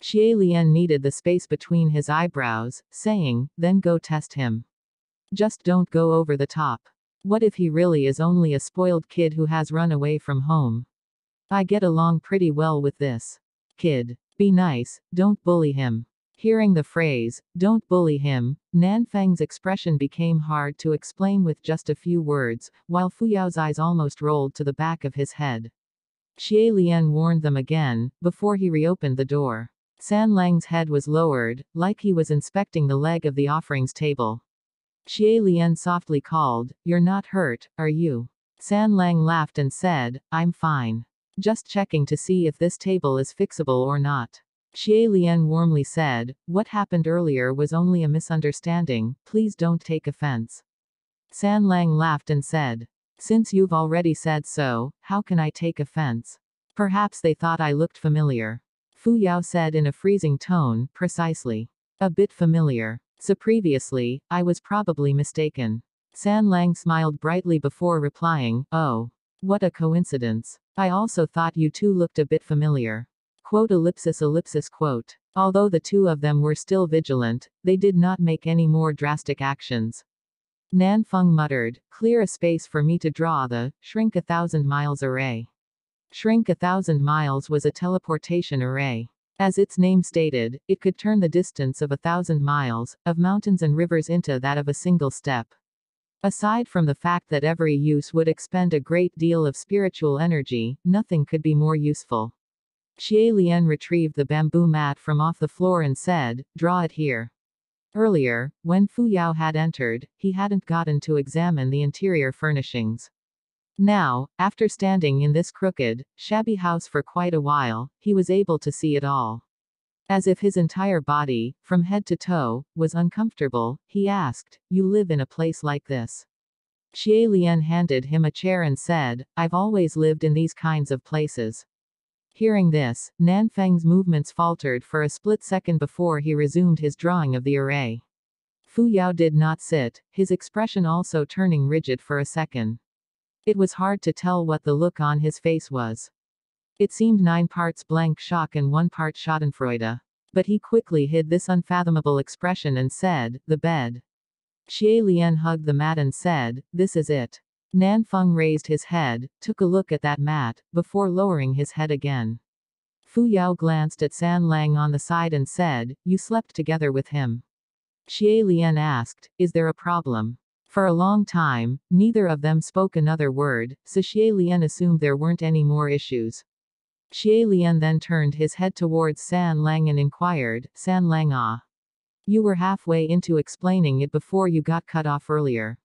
Xie Lian kneaded the space between his eyebrows, saying, then go test him. Just don't go over the top. What if he really is only a spoiled kid who has run away from home? I get along pretty well with this. Kid. Be nice, don't bully him. Hearing the phrase, don't bully him, Nan Feng's expression became hard to explain with just a few words, while Fu Yao's eyes almost rolled to the back of his head. Xie Lian warned them again, before he reopened the door. San Lang's head was lowered, like he was inspecting the leg of the offerings table. Xie Lian softly called, You're not hurt, are you? San Lang laughed and said, I'm fine. Just checking to see if this table is fixable or not. Xie Lian warmly said, What happened earlier was only a misunderstanding, please don't take offense. San Lang laughed and said, Since you've already said so, how can I take offense? Perhaps they thought I looked familiar. Fu Yao said in a freezing tone, precisely. A bit familiar. So previously, I was probably mistaken. San Lang smiled brightly before replying, Oh. What a coincidence. I also thought you two looked a bit familiar. Quote ellipsis ellipsis quote. Although the two of them were still vigilant, they did not make any more drastic actions. Nan Feng muttered, Clear a space for me to draw the shrink a thousand miles array. Shrink a thousand miles was a teleportation array. As its name stated, it could turn the distance of a thousand miles, of mountains and rivers into that of a single step. Aside from the fact that every use would expend a great deal of spiritual energy, nothing could be more useful. Xie Lian retrieved the bamboo mat from off the floor and said, Draw it here. Earlier, when Fu Yao had entered, he hadn't gotten to examine the interior furnishings. Now, after standing in this crooked, shabby house for quite a while, he was able to see it all. As if his entire body, from head to toe, was uncomfortable, he asked, You live in a place like this? Xie Lian handed him a chair and said, I've always lived in these kinds of places. Hearing this, Nanfeng's movements faltered for a split second before he resumed his drawing of the array. Fu Yao did not sit, his expression also turning rigid for a second. It was hard to tell what the look on his face was. It seemed nine parts blank shock and one part schadenfreude. But he quickly hid this unfathomable expression and said, The bed. Xie Lian hugged the mat and said, This is it. Nan Feng raised his head, took a look at that mat, before lowering his head again. Fu Yao glanced at San Lang on the side and said, You slept together with him. Xie Lian asked, Is there a problem? For a long time, neither of them spoke another word, so Xie Lian assumed there weren't any more issues. Xie Lian then turned his head towards San Lang and inquired, San Lang ah. You were halfway into explaining it before you got cut off earlier.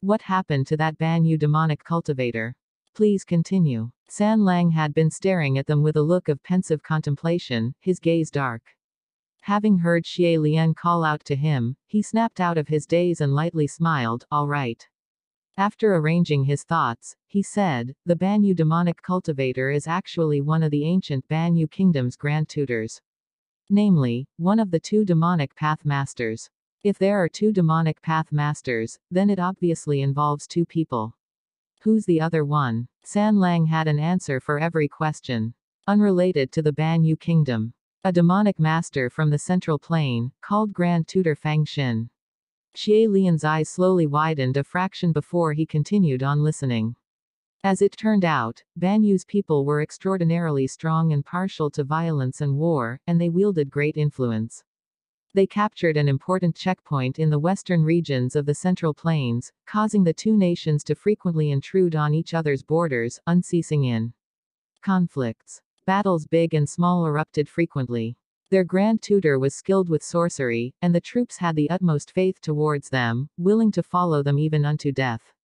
What happened to that Banyu demonic cultivator? Please continue. San Lang had been staring at them with a look of pensive contemplation, his gaze dark. Having heard Xie Lian call out to him, he snapped out of his daze and lightly smiled, all right. After arranging his thoughts, he said, the Banyu demonic cultivator is actually one of the ancient Banyu kingdom's grand tutors. Namely, one of the two demonic path masters. If there are two demonic path masters, then it obviously involves two people. Who's the other one? San Lang had an answer for every question. Unrelated to the Banyu kingdom. A demonic master from the central plain, called Grand Tutor Fang Xin. Xie Lian's eyes slowly widened a fraction before he continued on listening. As it turned out, Banyu's people were extraordinarily strong and partial to violence and war, and they wielded great influence. They captured an important checkpoint in the western regions of the Central Plains, causing the two nations to frequently intrude on each other's borders, unceasing in conflicts. Battles big and small erupted frequently. Their grand tutor was skilled with sorcery, and the troops had the utmost faith towards them, willing to follow them even unto death.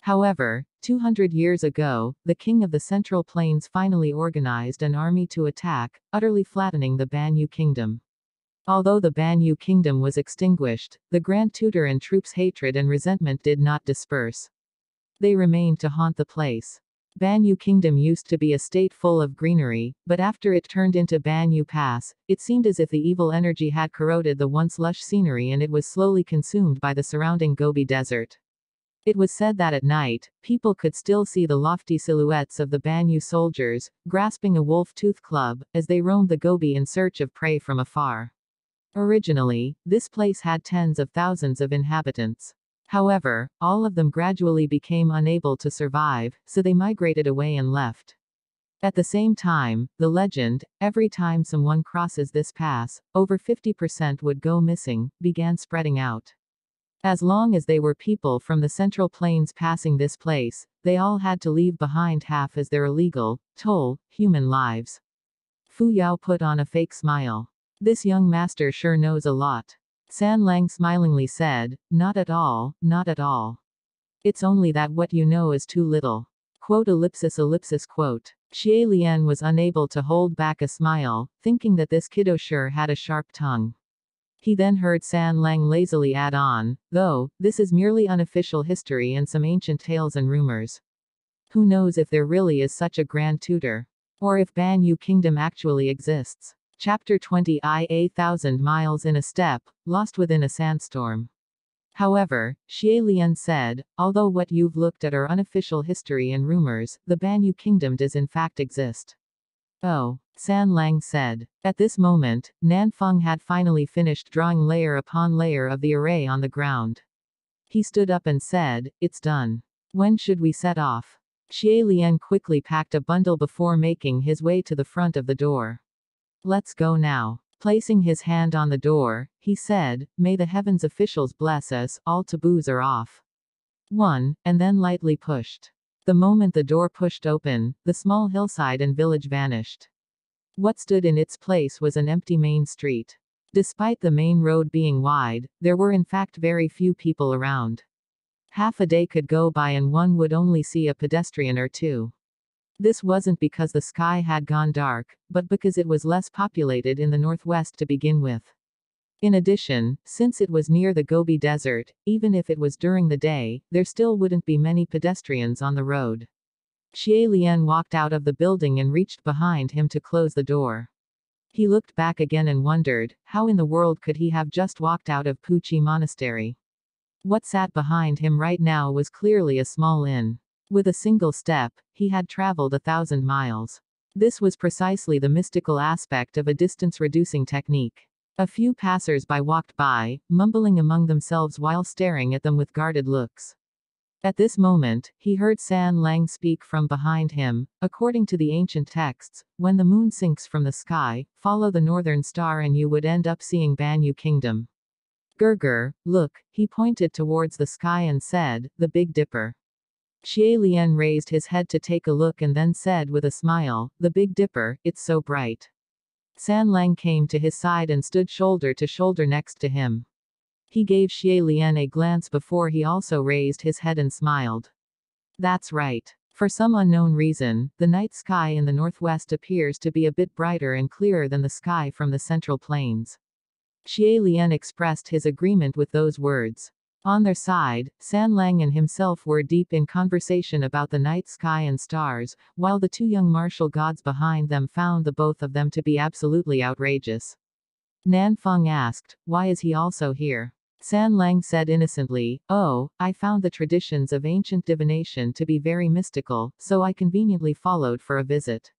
However, 200 years ago, the king of the Central Plains finally organized an army to attack, utterly flattening the Banyu kingdom. Although the Banyu kingdom was extinguished, the Grand Tutor and troops' hatred and resentment did not disperse. They remained to haunt the place. Banyu Kingdom used to be a state full of greenery, but after it turned into Banyu Pass, it seemed as if the evil energy had corroded the once lush scenery and it was slowly consumed by the surrounding Gobi Desert. It was said that at night, people could still see the lofty silhouettes of the Banyu soldiers, grasping a wolf tooth club, as they roamed the Gobi in search of prey from afar. Originally, this place had tens of thousands of inhabitants. However, all of them gradually became unable to survive, so they migrated away and left. At the same time, the legend, every time someone crosses this pass, over 50% would go missing, began spreading out. As long as they were people from the Central Plains passing this place, they all had to leave behind half as their illegal, toll, human lives. Fu Yao put on a fake smile. This young master sure knows a lot. San Lang smilingly said, Not at all, not at all. It's only that what you know is too little. Quote ellipsis ellipsis quote. Xie Lian was unable to hold back a smile, thinking that this kiddo sure had a sharp tongue. He then heard San Lang lazily add on, though, this is merely unofficial history and some ancient tales and rumors. Who knows if there really is such a grand tutor? Or if Banyu Kingdom actually exists? Chapter 20 I A thousand miles in a step, lost within a sandstorm. However, Xie Lian said, although what you've looked at are unofficial history and rumors, the Banyu kingdom does in fact exist. Oh, San Lang said. At this moment, Nan Feng had finally finished drawing layer upon layer of the array on the ground. He stood up and said, It's done. When should we set off? Xie Lian quickly packed a bundle before making his way to the front of the door. Let's go now. Placing his hand on the door, he said, May the heavens officials bless us, all taboos are off. 1. And then lightly pushed. The moment the door pushed open, the small hillside and village vanished. What stood in its place was an empty main street. Despite the main road being wide, there were in fact very few people around. Half a day could go by and one would only see a pedestrian or two. This wasn't because the sky had gone dark, but because it was less populated in the northwest to begin with. In addition, since it was near the Gobi Desert, even if it was during the day, there still wouldn't be many pedestrians on the road. Xie Lian walked out of the building and reached behind him to close the door. He looked back again and wondered, how in the world could he have just walked out of Puqi Monastery? What sat behind him right now was clearly a small inn. With a single step, he had traveled a thousand miles. This was precisely the mystical aspect of a distance reducing technique. A few passers-by walked by, mumbling among themselves while staring at them with guarded looks. At this moment, he heard San Lang speak from behind him. According to the ancient texts, when the moon sinks from the sky, follow the northern star and you would end up seeing Banyue Kingdom. Gerger, look, he pointed towards the sky and said, the Big Dipper. Xie Lian raised his head to take a look and then said with a smile, The Big Dipper, it's so bright. San Lang came to his side and stood shoulder to shoulder next to him. He gave Xie Lian a glance before he also raised his head and smiled. That's right. For some unknown reason, the night sky in the northwest appears to be a bit brighter and clearer than the sky from the central plains. Xie Lian expressed his agreement with those words. On their side, San Lang and himself were deep in conversation about the night sky and stars, while the two young martial gods behind them found the both of them to be absolutely outrageous. Nan Feng asked, Why is he also here? San Lang said innocently, Oh, I found the traditions of ancient divination to be very mystical, so I conveniently followed for a visit.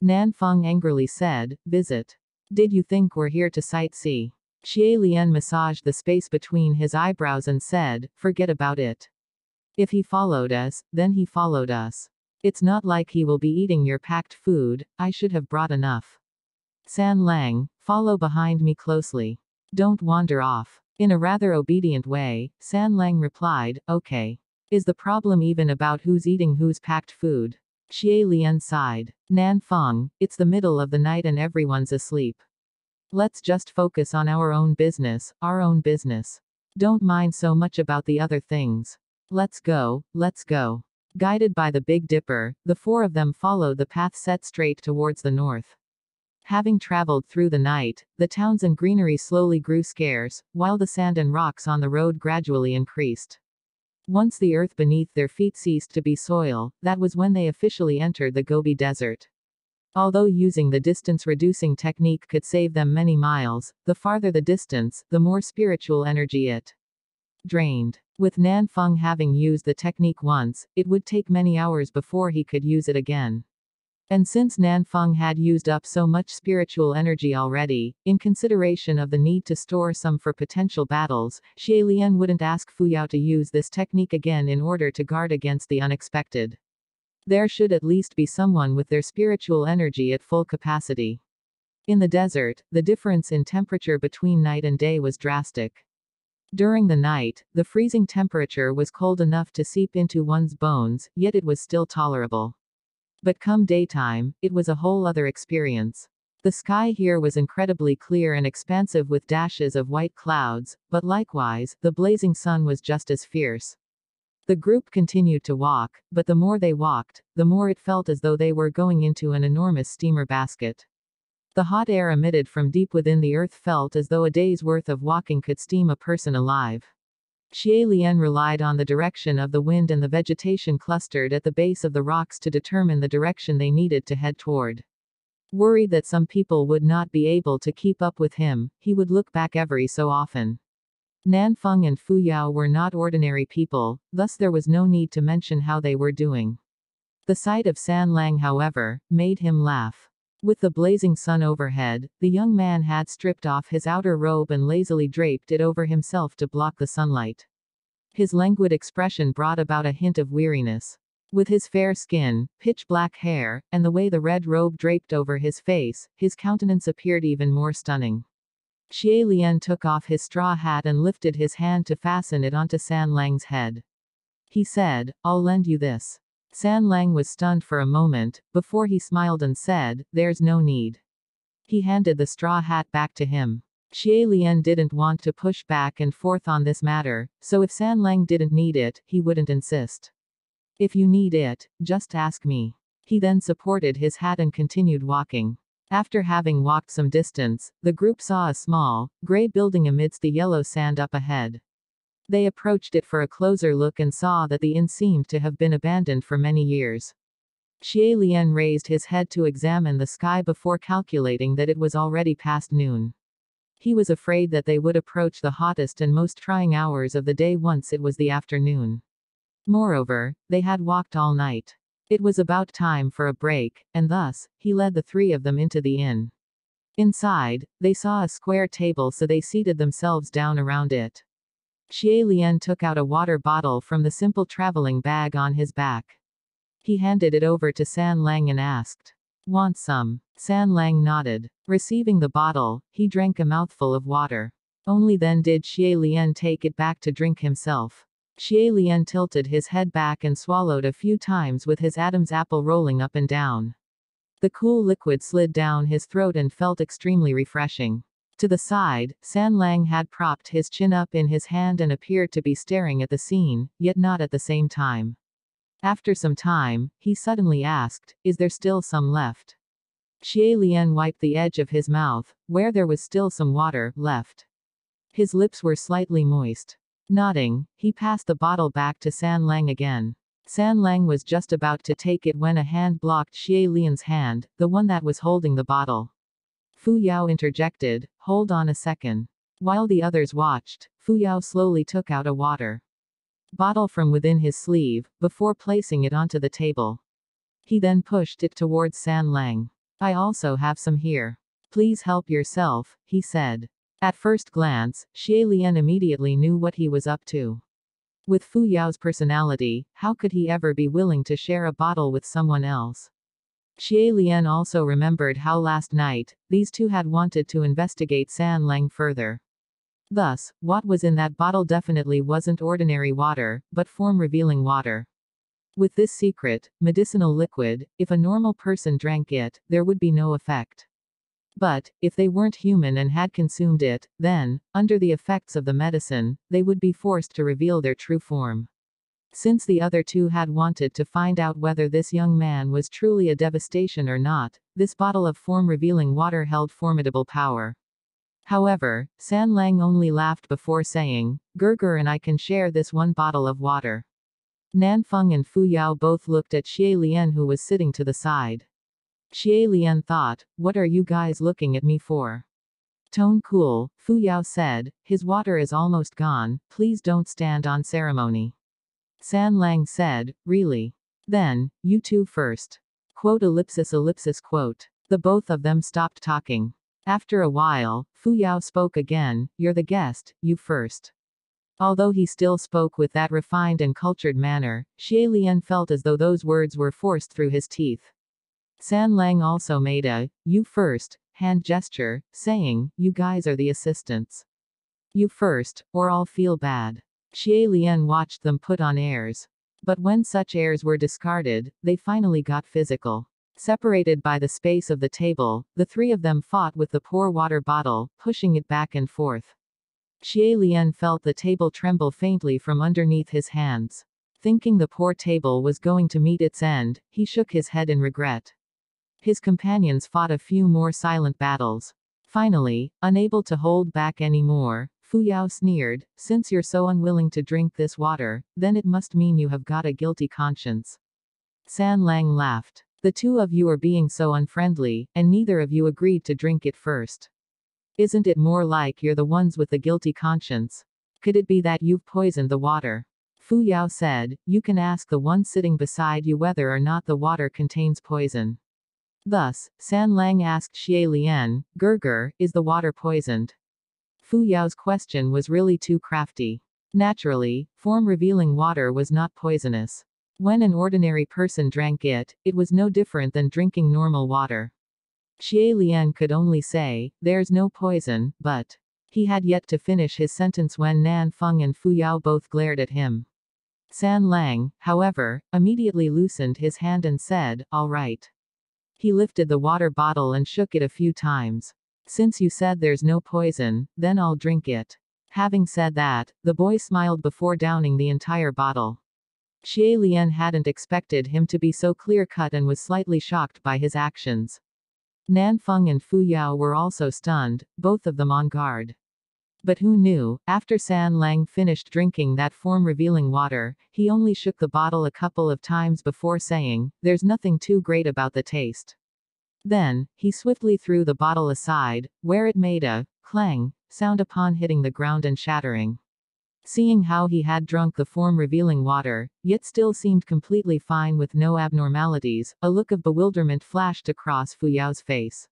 Nan Feng angrily said, Visit. Did you think we're here to sightsee? Xie Lian massaged the space between his eyebrows and said, Forget about it. If he followed us, then he followed us. It's not like he will be eating your packed food, I should have brought enough. San Lang, follow behind me closely. Don't wander off. In a rather obedient way, San Lang replied, Okay. Is the problem even about who's eating whose packed food? Xie Lian sighed. Nan Feng, it's the middle of the night and everyone's asleep. Let's just focus on our own business, our own business. Don't mind so much about the other things. Let's go, let's go. Guided by the Big Dipper, the four of them followed the path set straight towards the north. Having traveled through the night, the towns and greenery slowly grew scarce, while the sand and rocks on the road gradually increased. Once the earth beneath their feet ceased to be soil, that was when they officially entered the Gobi Desert. Although using the distance reducing technique could save them many miles, the farther the distance, the more spiritual energy it drained. With Nan Feng having used the technique once, it would take many hours before he could use it again. And since Nan Feng had used up so much spiritual energy already, in consideration of the need to store some for potential battles, Xie Lian wouldn't ask Fu Yao to use this technique again in order to guard against the unexpected. There should at least be someone with their spiritual energy at full capacity. In the desert, the difference in temperature between night and day was drastic. During the night, the freezing temperature was cold enough to seep into one's bones, yet it was still tolerable. But come daytime, it was a whole other experience. The sky here was incredibly clear and expansive with dashes of white clouds, but likewise, the blazing sun was just as fierce. The group continued to walk, but the more they walked, the more it felt as though they were going into an enormous steamer basket. The hot air emitted from deep within the earth felt as though a day's worth of walking could steam a person alive. Xie Lian relied on the direction of the wind and the vegetation clustered at the base of the rocks to determine the direction they needed to head toward. Worried that some people would not be able to keep up with him, he would look back every so often. Nanfeng and Fu Yao were not ordinary people, thus there was no need to mention how they were doing. The sight of San Lang, however, made him laugh. With the blazing sun overhead, the young man had stripped off his outer robe and lazily draped it over himself to block the sunlight. His languid expression brought about a hint of weariness. With his fair skin, pitch black hair, and the way the red robe draped over his face, his countenance appeared even more stunning. Xie Lian took off his straw hat and lifted his hand to fasten it onto San Lang's head. He said, I'll lend you this. San Lang was stunned for a moment, before he smiled and said, There's no need. He handed the straw hat back to him. Xie Lian didn't want to push back and forth on this matter, so if San Lang didn't need it, he wouldn't insist. If you need it, just ask me. He then supported his hat and continued walking. After having walked some distance, the group saw a small, gray building amidst the yellow sand up ahead. They approached it for a closer look and saw that the inn seemed to have been abandoned for many years. Xie Lian raised his head to examine the sky before calculating that it was already past noon. He was afraid that they would approach the hottest and most trying hours of the day once it was the afternoon. Moreover, they had walked all night. It was about time for a break, and thus, he led the three of them into the inn. Inside, they saw a square table so they seated themselves down around it. Xie Lian took out a water bottle from the simple traveling bag on his back. He handed it over to San Lang and asked, Want some? San Lang nodded. Receiving the bottle, he drank a mouthful of water. Only then did Xie Lian take it back to drink himself. Xie Lian tilted his head back and swallowed a few times with his Adam's apple rolling up and down. The cool liquid slid down his throat and felt extremely refreshing. To the side, San Lang had propped his chin up in his hand and appeared to be staring at the scene, yet not at the same time. After some time, he suddenly asked, Is there still some left? Xie Lian wiped the edge of his mouth, where there was still some water left. His lips were slightly moist. Nodding, he passed the bottle back to San Lang again. San Lang was just about to take it when a hand blocked Xie Lian's hand, the one that was holding the bottle. Fu Yao interjected, hold on a second. While the others watched, Fu Yao slowly took out a water bottle from within his sleeve, before placing it onto the table. He then pushed it towards San Lang. I also have some here. Please help yourself, he said. At first glance, Xie Lian immediately knew what he was up to. With Fu Yao's personality, how could he ever be willing to share a bottle with someone else? Xie Lian also remembered how last night, these two had wanted to investigate San Lang further. Thus, what was in that bottle definitely wasn't ordinary water, but form-revealing water. With this secret, medicinal liquid, if a normal person drank it, there would be no effect. But, if they weren't human and had consumed it, then, under the effects of the medicine, they would be forced to reveal their true form. Since the other two had wanted to find out whether this young man was truly a devastation or not, this bottle of form-revealing water held formidable power. However, San Lang only laughed before saying, Gerger and I can share this one bottle of water. Nanfeng and Fu Yao both looked at Xie Lian who was sitting to the side. Xie Lian thought, what are you guys looking at me for? Tone cool, Fu Yao said, his water is almost gone, please don't stand on ceremony. San Lang said, really? Then, you two first. Quote ellipsis ellipsis quote. The both of them stopped talking. After a while, Fu Yao spoke again, you're the guest, you first. Although he still spoke with that refined and cultured manner, Xie Lian felt as though those words were forced through his teeth. San Lang also made a, you first, hand gesture, saying, you guys are the assistants. You first, or I'll feel bad. Xie Lian watched them put on airs. But when such airs were discarded, they finally got physical. Separated by the space of the table, the three of them fought with the poor water bottle, pushing it back and forth. Xie Lian felt the table tremble faintly from underneath his hands. Thinking the poor table was going to meet its end, he shook his head in regret. His companions fought a few more silent battles. Finally, unable to hold back any more, Fu Yao sneered, Since you're so unwilling to drink this water, then it must mean you have got a guilty conscience. San Lang laughed. The two of you are being so unfriendly, and neither of you agreed to drink it first. Isn't it more like you're the ones with the guilty conscience? Could it be that you've poisoned the water? Fu Yao said, You can ask the one sitting beside you whether or not the water contains poison. Thus, San Lang asked Xie Lian, Gerger, is the water poisoned? Fu Yao's question was really too crafty. Naturally, form-revealing water was not poisonous. When an ordinary person drank it, it was no different than drinking normal water. Xie Lian could only say, there's no poison, but. He had yet to finish his sentence when Nan Feng and Fu Yao both glared at him. San Lang, however, immediately loosened his hand and said, all right. He lifted the water bottle and shook it a few times. Since you said there's no poison, then I'll drink it. Having said that, the boy smiled before downing the entire bottle. Xie Lian hadn't expected him to be so clear-cut and was slightly shocked by his actions. Nan Feng and Fu Yao were also stunned, both of them on guard. But who knew, after San Lang finished drinking that form-revealing water, he only shook the bottle a couple of times before saying, there's nothing too great about the taste. Then, he swiftly threw the bottle aside, where it made a clang sound upon hitting the ground and shattering. Seeing how he had drunk the form-revealing water, yet still seemed completely fine with no abnormalities, a look of bewilderment flashed across Fu Yao's face.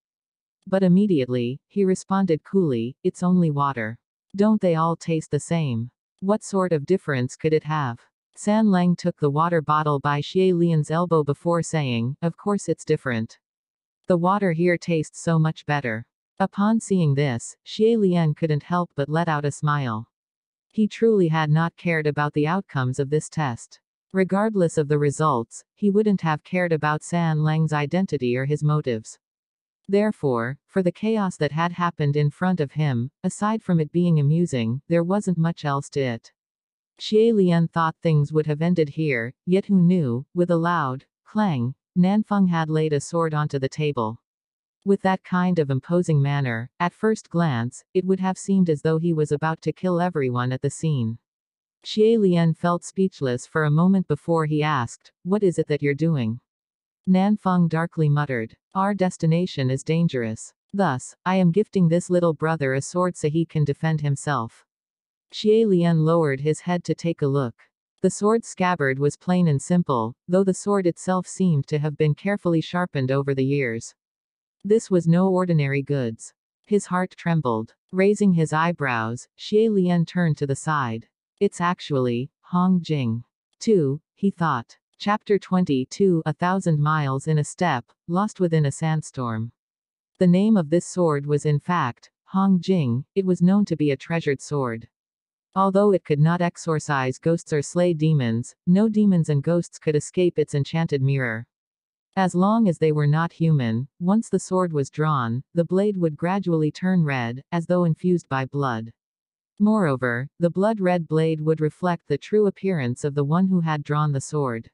But immediately, he responded coolly, it's only water. Don't they all taste the same? What sort of difference could it have? San Lang took the water bottle by Xie Lian's elbow before saying, of course it's different. The water here tastes so much better. Upon seeing this, Xie Lian couldn't help but let out a smile. He truly had not cared about the outcomes of this test. Regardless of the results, he wouldn't have cared about San Lang's identity or his motives. Therefore, for the chaos that had happened in front of him, aside from it being amusing, there wasn't much else to it. Xie Lian thought things would have ended here, yet who knew, with a loud clang, Nanfeng had laid a sword onto the table. With that kind of imposing manner, at first glance, it would have seemed as though he was about to kill everyone at the scene. Xie Lian felt speechless for a moment before he asked, What is it that you're doing? Nanfeng darkly muttered, Our destination is dangerous. Thus, I am gifting this little brother a sword so he can defend himself. Xie Lian lowered his head to take a look. The sword's scabbard was plain and simple, though the sword itself seemed to have been carefully sharpened over the years. This was no ordinary goods. His heart trembled. Raising his eyebrows, Xie Lian turned to the side. It's actually, Hong Jing. 2, he thought. Chapter 22 A Thousand Miles in a Step, Lost Within a Sandstorm. The name of this sword was in fact, Hong Jing, it was known to be a treasured sword. Although it could not exorcise ghosts or slay demons, no demons and ghosts could escape its enchanted mirror. As long as they were not human, once the sword was drawn, the blade would gradually turn red, as though infused by blood. Moreover, the blood-red blade would reflect the true appearance of the one who had drawn the sword.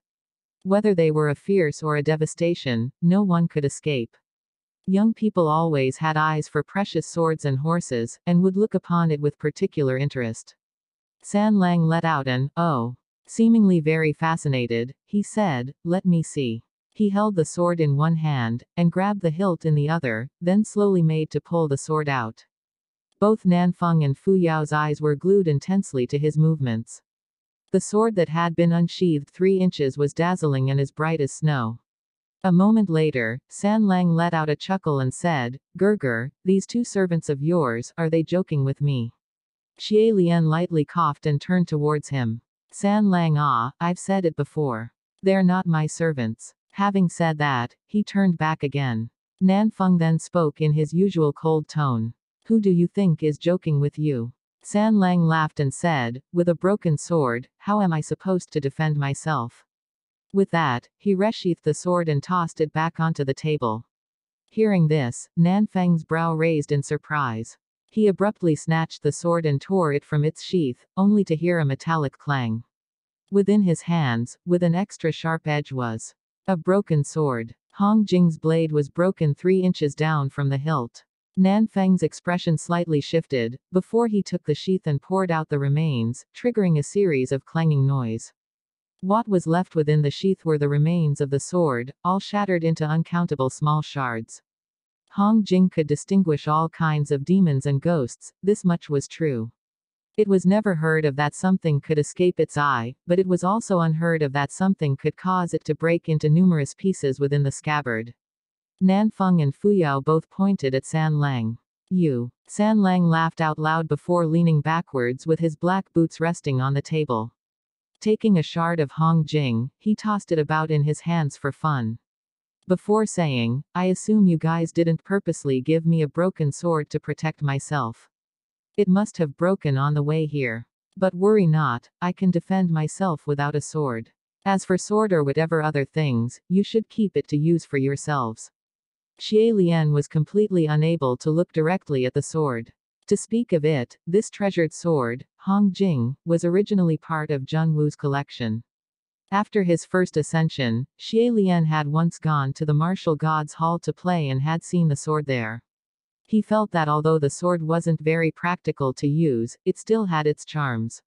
Whether they were a fierce or a devastation, no one could escape. Young people always had eyes for precious swords and horses, and would look upon it with particular interest. San Lang let out an, oh. Seemingly very fascinated, he said, let me see. He held the sword in one hand, and grabbed the hilt in the other, then slowly made to pull the sword out. Both Nanfeng and Fu Yao's eyes were glued intensely to his movements. The sword that had been unsheathed three inches was dazzling and as bright as snow. A moment later, San Lang let out a chuckle and said, Gerger, these two servants of yours, are they joking with me? Xie Lian lightly coughed and turned towards him. San Lang ah, I've said it before. They're not my servants. Having said that, he turned back again. Nanfeng then spoke in his usual cold tone. Who do you think is joking with you? San Lang laughed and said, With a broken sword, how am I supposed to defend myself? With that, he resheathed the sword and tossed it back onto the table. Hearing this, Nanfeng's brow raised in surprise. He abruptly snatched the sword and tore it from its sheath, only to hear a metallic clang. Within his hands, with an extra sharp edge was a broken sword. Hong Jing's blade was broken three inches down from the hilt. Nan Feng's expression slightly shifted, before he took the sheath and poured out the remains, triggering a series of clanging noise. What was left within the sheath were the remains of the sword, all shattered into uncountable small shards. Hong Jing could distinguish all kinds of demons and ghosts, this much was true. It was never heard of that something could escape its eye, but it was also unheard of that something could cause it to break into numerous pieces within the scabbard. Nan Feng and Fuyao both pointed at San Lang. You. San Lang laughed out loud before leaning backwards with his black boots resting on the table. Taking a shard of Hong Jing, he tossed it about in his hands for fun. Before saying, I assume you guys didn't purposely give me a broken sword to protect myself. It must have broken on the way here. But worry not, I can defend myself without a sword. As for sword or whatever other things, you should keep it to use for yourselves. Xie Lian was completely unable to look directly at the sword. To speak of it, this treasured sword, Hong Jing, was originally part of Zheng Wu's collection. After his first ascension, Xie Lian had once gone to the martial gods hall to play and had seen the sword there. He felt that although the sword wasn't very practical to use, it still had its charms.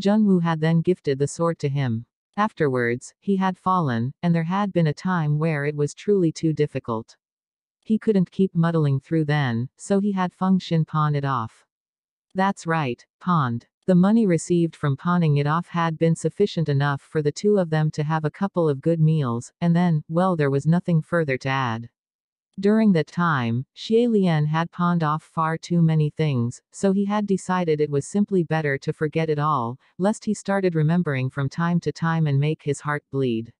Zheng Wu had then gifted the sword to him. Afterwards, he had fallen, and there had been a time where it was truly too difficult. He couldn't keep muddling through then, so he had Feng Xin pawn it off. That's right, pawned. The money received from pawning it off had been sufficient enough for the two of them to have a couple of good meals, and then, well, there was nothing further to add. During that time, Xie Lian had pawned off far too many things, so he had decided it was simply better to forget it all, lest he started remembering from time to time and make his heart bleed.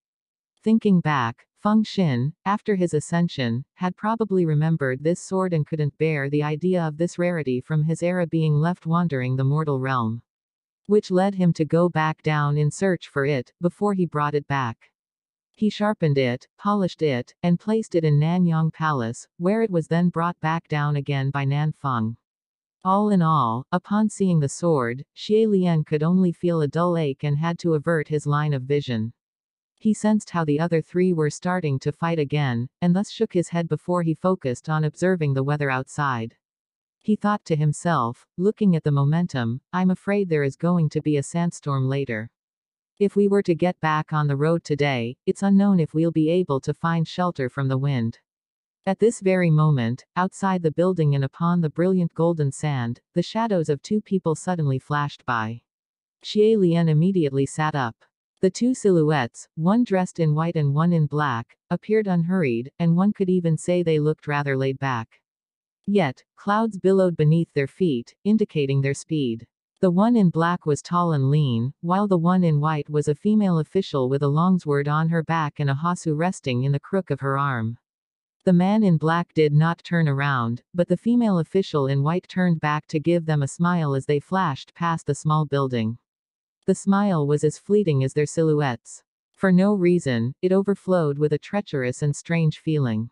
Thinking back, Feng Xin, after his ascension, had probably remembered this sword and couldn't bear the idea of this rarity from his era being left wandering the mortal realm. Which led him to go back down in search for it, before he brought it back. He sharpened it, polished it, and placed it in Nanyang Palace, where it was then brought back down again by Nan Feng. All in all, upon seeing the sword, Xie Lian could only feel a dull ache and had to avert his line of vision. He sensed how the other three were starting to fight again, and thus shook his head before he focused on observing the weather outside. He thought to himself, looking at the momentum, I'm afraid there is going to be a sandstorm later. If we were to get back on the road today, it's unknown if we'll be able to find shelter from the wind. At this very moment, outside the building and upon the brilliant golden sand, the shadows of two people suddenly flashed by. Xie Lian immediately sat up. The two silhouettes, one dressed in white and one in black, appeared unhurried, and one could even say they looked rather laid back. Yet, clouds billowed beneath their feet, indicating their speed. The one in black was tall and lean, while the one in white was a female official with a longsword on her back and a hasu resting in the crook of her arm. The man in black did not turn around, but the female official in white turned back to give them a smile as they flashed past the small building. The smile was as fleeting as their silhouettes. For no reason, it overflowed with a treacherous and strange feeling.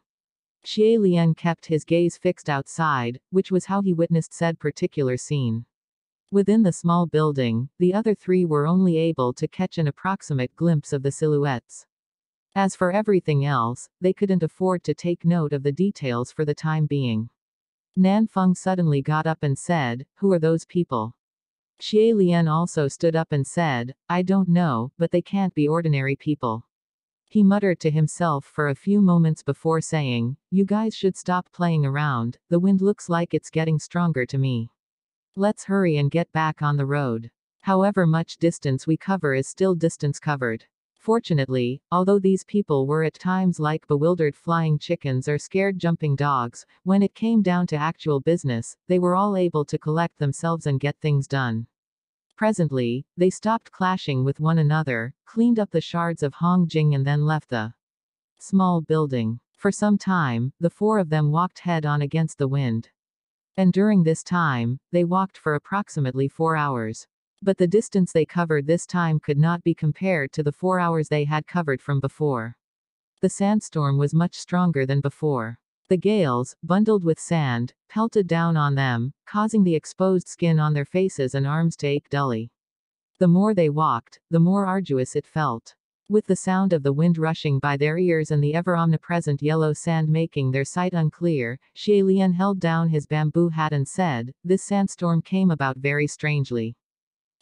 Xie Lian kept his gaze fixed outside, which was how he witnessed said particular scene. Within the small building, the other three were only able to catch an approximate glimpse of the silhouettes. As for everything else, they couldn't afford to take note of the details for the time being. Nan Feng suddenly got up and said, Who are those people? Xie Lian also stood up and said, I don't know, but they can't be ordinary people. He muttered to himself for a few moments before saying, You guys should stop playing around, the wind looks like it's getting stronger to me. Let's hurry and get back on the road. However much distance we cover is still distance covered. Fortunately, although these people were at times like bewildered flying chickens or scared jumping dogs, when it came down to actual business, they were all able to collect themselves and get things done. Presently, they stopped clashing with one another, cleaned up the shards of Hong Jing and then left the small building. For some time, the four of them walked head on against the wind. And during this time, they walked for approximately four hours. But the distance they covered this time could not be compared to the four hours they had covered from before. The sandstorm was much stronger than before. The gales, bundled with sand, pelted down on them, causing the exposed skin on their faces and arms to ache dully. The more they walked, the more arduous it felt. With the sound of the wind rushing by their ears and the ever omnipresent yellow sand making their sight unclear, Xie Lian held down his bamboo hat and said, This sandstorm came about very strangely.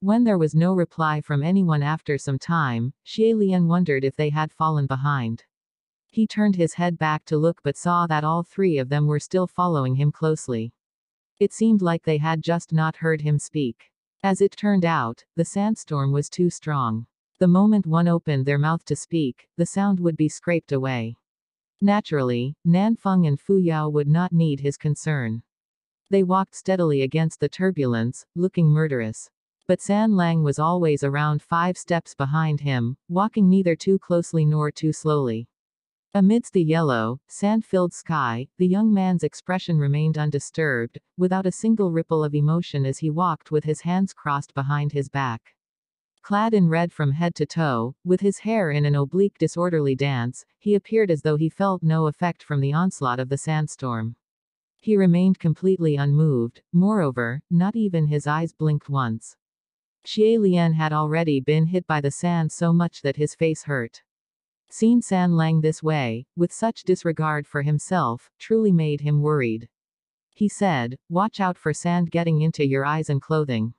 When there was no reply from anyone after some time, Xie Lian wondered if they had fallen behind. He turned his head back to look but saw that all three of them were still following him closely. It seemed like they had just not heard him speak. As it turned out, the sandstorm was too strong. The moment one opened their mouth to speak, the sound would be scraped away. Naturally, Nanfeng and Fu Yao would not need his concern. They walked steadily against the turbulence, looking murderous. But San Lang was always around five steps behind him, walking neither too closely nor too slowly. Amidst the yellow, sand-filled sky, the young man's expression remained undisturbed, without a single ripple of emotion as he walked with his hands crossed behind his back. Clad in red from head to toe, with his hair in an oblique disorderly dance, he appeared as though he felt no effect from the onslaught of the sandstorm. He remained completely unmoved, moreover, not even his eyes blinked once. Xie Lian had already been hit by the sand so much that his face hurt. Seeing San Lang this way, with such disregard for himself, truly made him worried. He said, Watch out for sand getting into your eyes and clothing.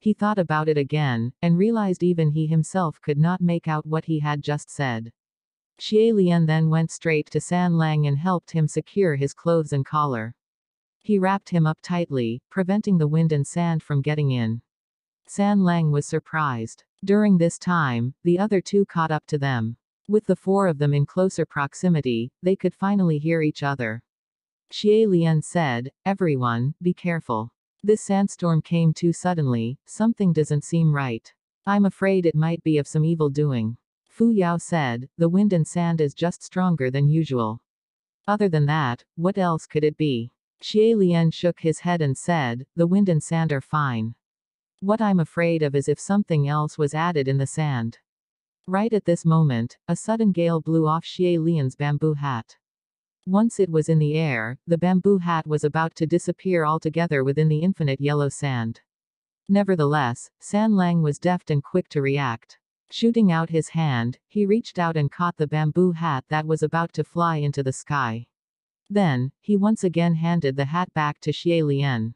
He thought about it again, and realized even he himself could not make out what he had just said. Xie Lian then went straight to San Lang and helped him secure his clothes and collar. He wrapped him up tightly, preventing the wind and sand from getting in. San Lang was surprised. During this time, the other two caught up to them. With the four of them in closer proximity, they could finally hear each other. Xie Lian said, Everyone, be careful. This sandstorm came too suddenly, something doesn't seem right. I'm afraid it might be of some evil doing. Fu Yao said, The wind and sand is just stronger than usual. Other than that, what else could it be? Xie Lian shook his head and said, The wind and sand are fine. What I'm afraid of is if something else was added in the sand. Right at this moment, a sudden gale blew off Xie Lian's bamboo hat. Once it was in the air, the bamboo hat was about to disappear altogether within the infinite yellow sand. Nevertheless, San Lang was deft and quick to react. Shooting out his hand, he reached out and caught the bamboo hat that was about to fly into the sky. Then, he once again handed the hat back to Xie Lian.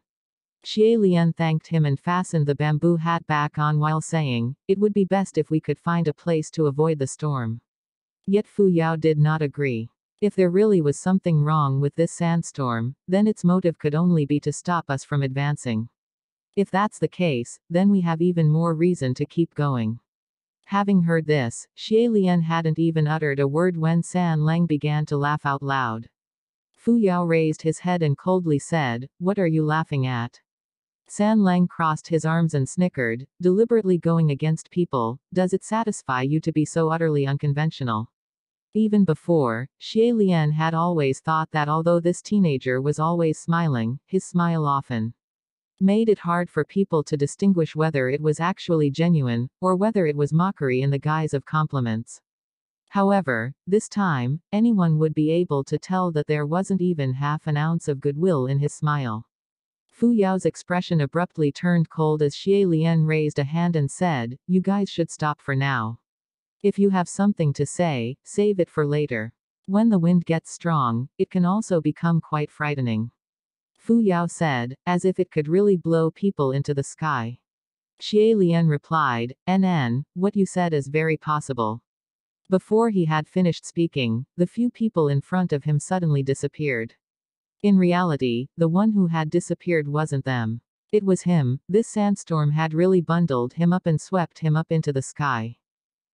Xie Lian thanked him and fastened the bamboo hat back on while saying, It would be best if we could find a place to avoid the storm. Yet Fu Yao did not agree. If there really was something wrong with this sandstorm, then its motive could only be to stop us from advancing. If that's the case, then we have even more reason to keep going. Having heard this, Xie Lian hadn't even uttered a word when San Lang began to laugh out loud. Fu Yao raised his head and coldly said, What are you laughing at? San Lang crossed his arms and snickered, deliberately going against people, does it satisfy you to be so utterly unconventional? Even before, Xie Lian had always thought that although this teenager was always smiling, his smile often made it hard for people to distinguish whether it was actually genuine, or whether it was mockery in the guise of compliments. However, this time, anyone would be able to tell that there wasn't even half an ounce of goodwill in his smile. Fu Yao's expression abruptly turned cold as Xie Lian raised a hand and said, You guys should stop for now. If you have something to say, save it for later. When the wind gets strong, it can also become quite frightening. Fu Yao said, as if it could really blow people into the sky. Xie Lian replied, NN, what you said is very possible. Before he had finished speaking, the few people in front of him suddenly disappeared. In reality, the one who had disappeared wasn't them. It was him, this sandstorm had really bundled him up and swept him up into the sky.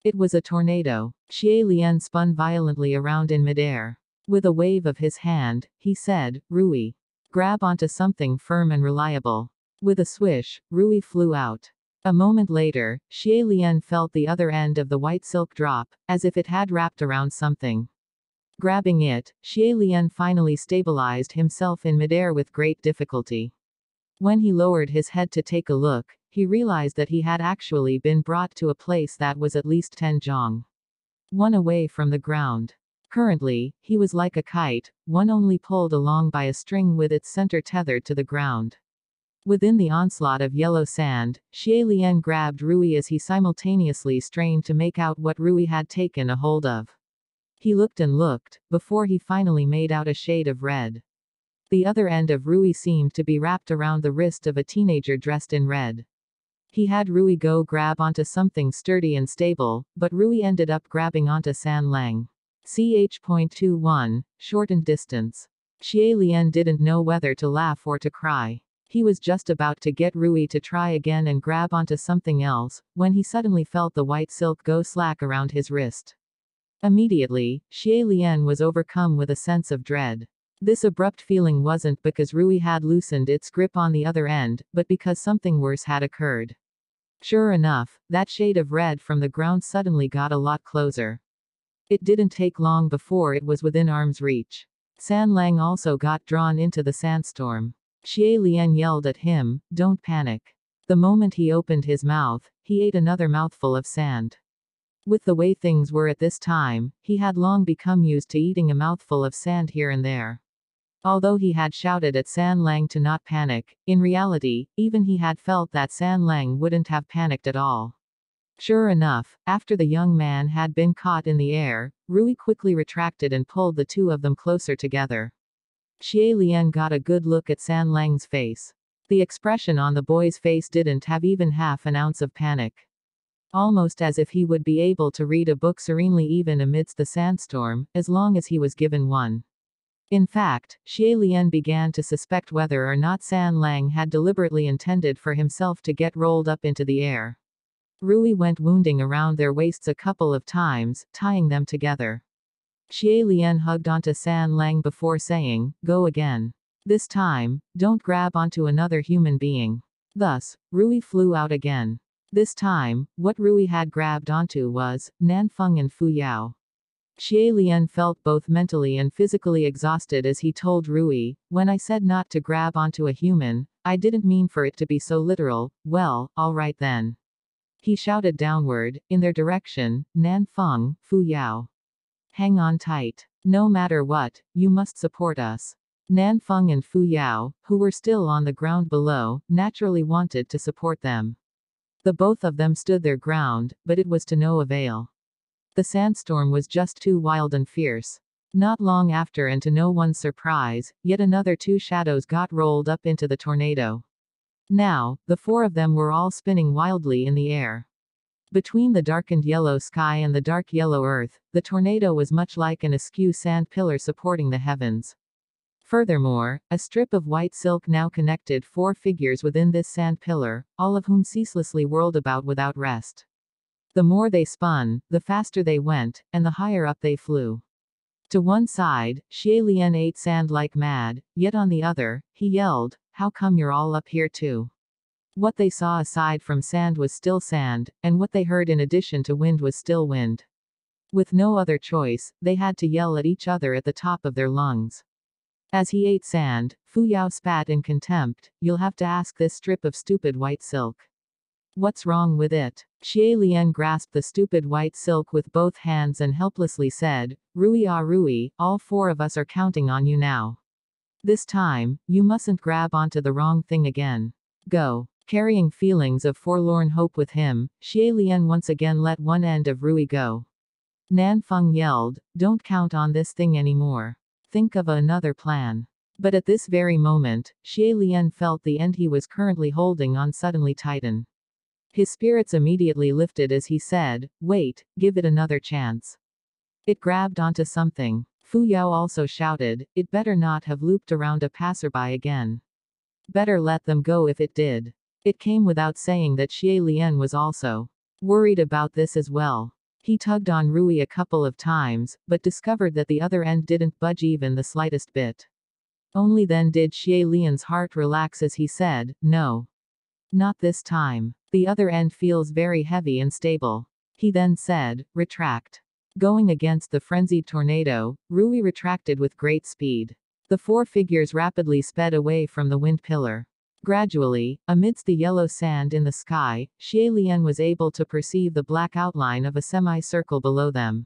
It was a tornado. Xie Lian spun violently around in midair. With a wave of his hand, he said, Ruoye. Grab onto something firm and reliable. With a swish, Ruoye flew out. A moment later, Xie Lian felt the other end of the white silk drop, as if it had wrapped around something. Grabbing it, Xie Lian finally stabilized himself in midair with great difficulty. When he lowered his head to take a look, he realized that he had actually been brought to a place that was at least 10 zhang. One away from the ground. Currently, he was like a kite, one only pulled along by a string with its center tethered to the ground. Within the onslaught of yellow sand, Xie Lian grabbed Ruoye as he simultaneously strained to make out what Ruoye had taken a hold of. He looked and looked, before he finally made out a shade of red. The other end of Ruoye seemed to be wrapped around the wrist of a teenager dressed in red. He had Ruoye go grab onto something sturdy and stable, but Ruoye ended up grabbing onto San Lang. CH.21, shortened distance. Xie Lian didn't know whether to laugh or to cry. He was just about to get Ruoye to try again and grab onto something else, when he suddenly felt the white silk go slack around his wrist. Immediately, Xie Lian was overcome with a sense of dread. This abrupt feeling wasn't because Ruoye had loosened its grip on the other end, but because something worse had occurred. Sure enough, that shade of red from the ground suddenly got a lot closer. It didn't take long before it was within arm's reach. San Lang also got drawn into the sandstorm. Xie Lian yelled at him, Don't panic. The moment he opened his mouth, he ate another mouthful of sand. With the way things were at this time, he had long become used to eating a mouthful of sand here and there. Although he had shouted at San Lang to not panic, in reality, even he had felt that San Lang wouldn't have panicked at all. Sure enough, after the young man had been caught in the air, Ruoye quickly retracted and pulled the two of them closer together. Xie Lian got a good look at San Lang's face. The expression on the boy's face didn't have even half an ounce of panic. Almost as if he would be able to read a book serenely even amidst the sandstorm, as long as he was given one. In fact, Xie Lian began to suspect whether or not San Lang had deliberately intended for himself to get rolled up into the air. Ruoye went wounding around their waists a couple of times, tying them together. Xie Lian hugged onto San Lang before saying, Go again. This time, don't grab onto another human being. Thus, Ruoye flew out again. This time, what Ruoye had grabbed onto was, Nanfeng and Fu Yao. Xie Lian felt both mentally and physically exhausted as he told Ruoye, When I said not to grab onto a human, I didn't mean for it to be so literal, well, alright then. He shouted downward, in their direction, Nan Feng, Fu Yao. Hang on tight. No matter what, you must support us. Nan Feng and Fu Yao, who were still on the ground below, naturally wanted to support them. The both of them stood their ground, but it was to no avail. The sandstorm was just too wild and fierce. Not long after and to no one's surprise, yet another two shadows got rolled up into the tornado. Now, the four of them were all spinning wildly in the air. Between the darkened yellow sky and the dark yellow earth, the tornado was much like an askew sand pillar supporting the heavens. Furthermore, a strip of white silk now connected four figures within this sand pillar, all of whom ceaselessly whirled about without rest. The more they spun, the faster they went, and the higher up they flew. To one side, Xie Lian ate sand like mad, yet on the other, he yelled, How come you're all up here too? What they saw aside from sand was still sand, and what they heard in addition to wind was still wind. With no other choice, they had to yell at each other at the top of their lungs. As he ate sand, Fu Yao spat in contempt, You'll have to ask this strip of stupid white silk. What's wrong with it? Xie Lian grasped the stupid white silk with both hands and helplessly said, Ruoye ah Ruoye, all four of us are counting on you now. This time, you mustn't grab onto the wrong thing again. Go. Carrying feelings of forlorn hope with him, Xie Lian once again let one end of Ruoye go. Nan Feng yelled, Don't count on this thing anymore. Think of another plan. But at this very moment, Xie Lian felt the end he was currently holding on suddenly tighten. His spirits immediately lifted as he said, Wait, give it another chance. It grabbed onto something. Fu Yao also shouted, It better not have looped around a passerby again. Better let them go if it did. It came without saying that Xie Lian was also worried about this as well. He tugged on Ruoye a couple of times, but discovered that the other end didn't budge even the slightest bit. Only then did Xie Lian's heart relax as he said, No. Not this time. The other end feels very heavy and stable. He then said, Retract. Going against the frenzied tornado, Ruoye retracted with great speed. The four figures rapidly sped away from the wind pillar. Gradually, amidst the yellow sand in the sky, Xie Lian was able to perceive the black outline of a semicircle below them.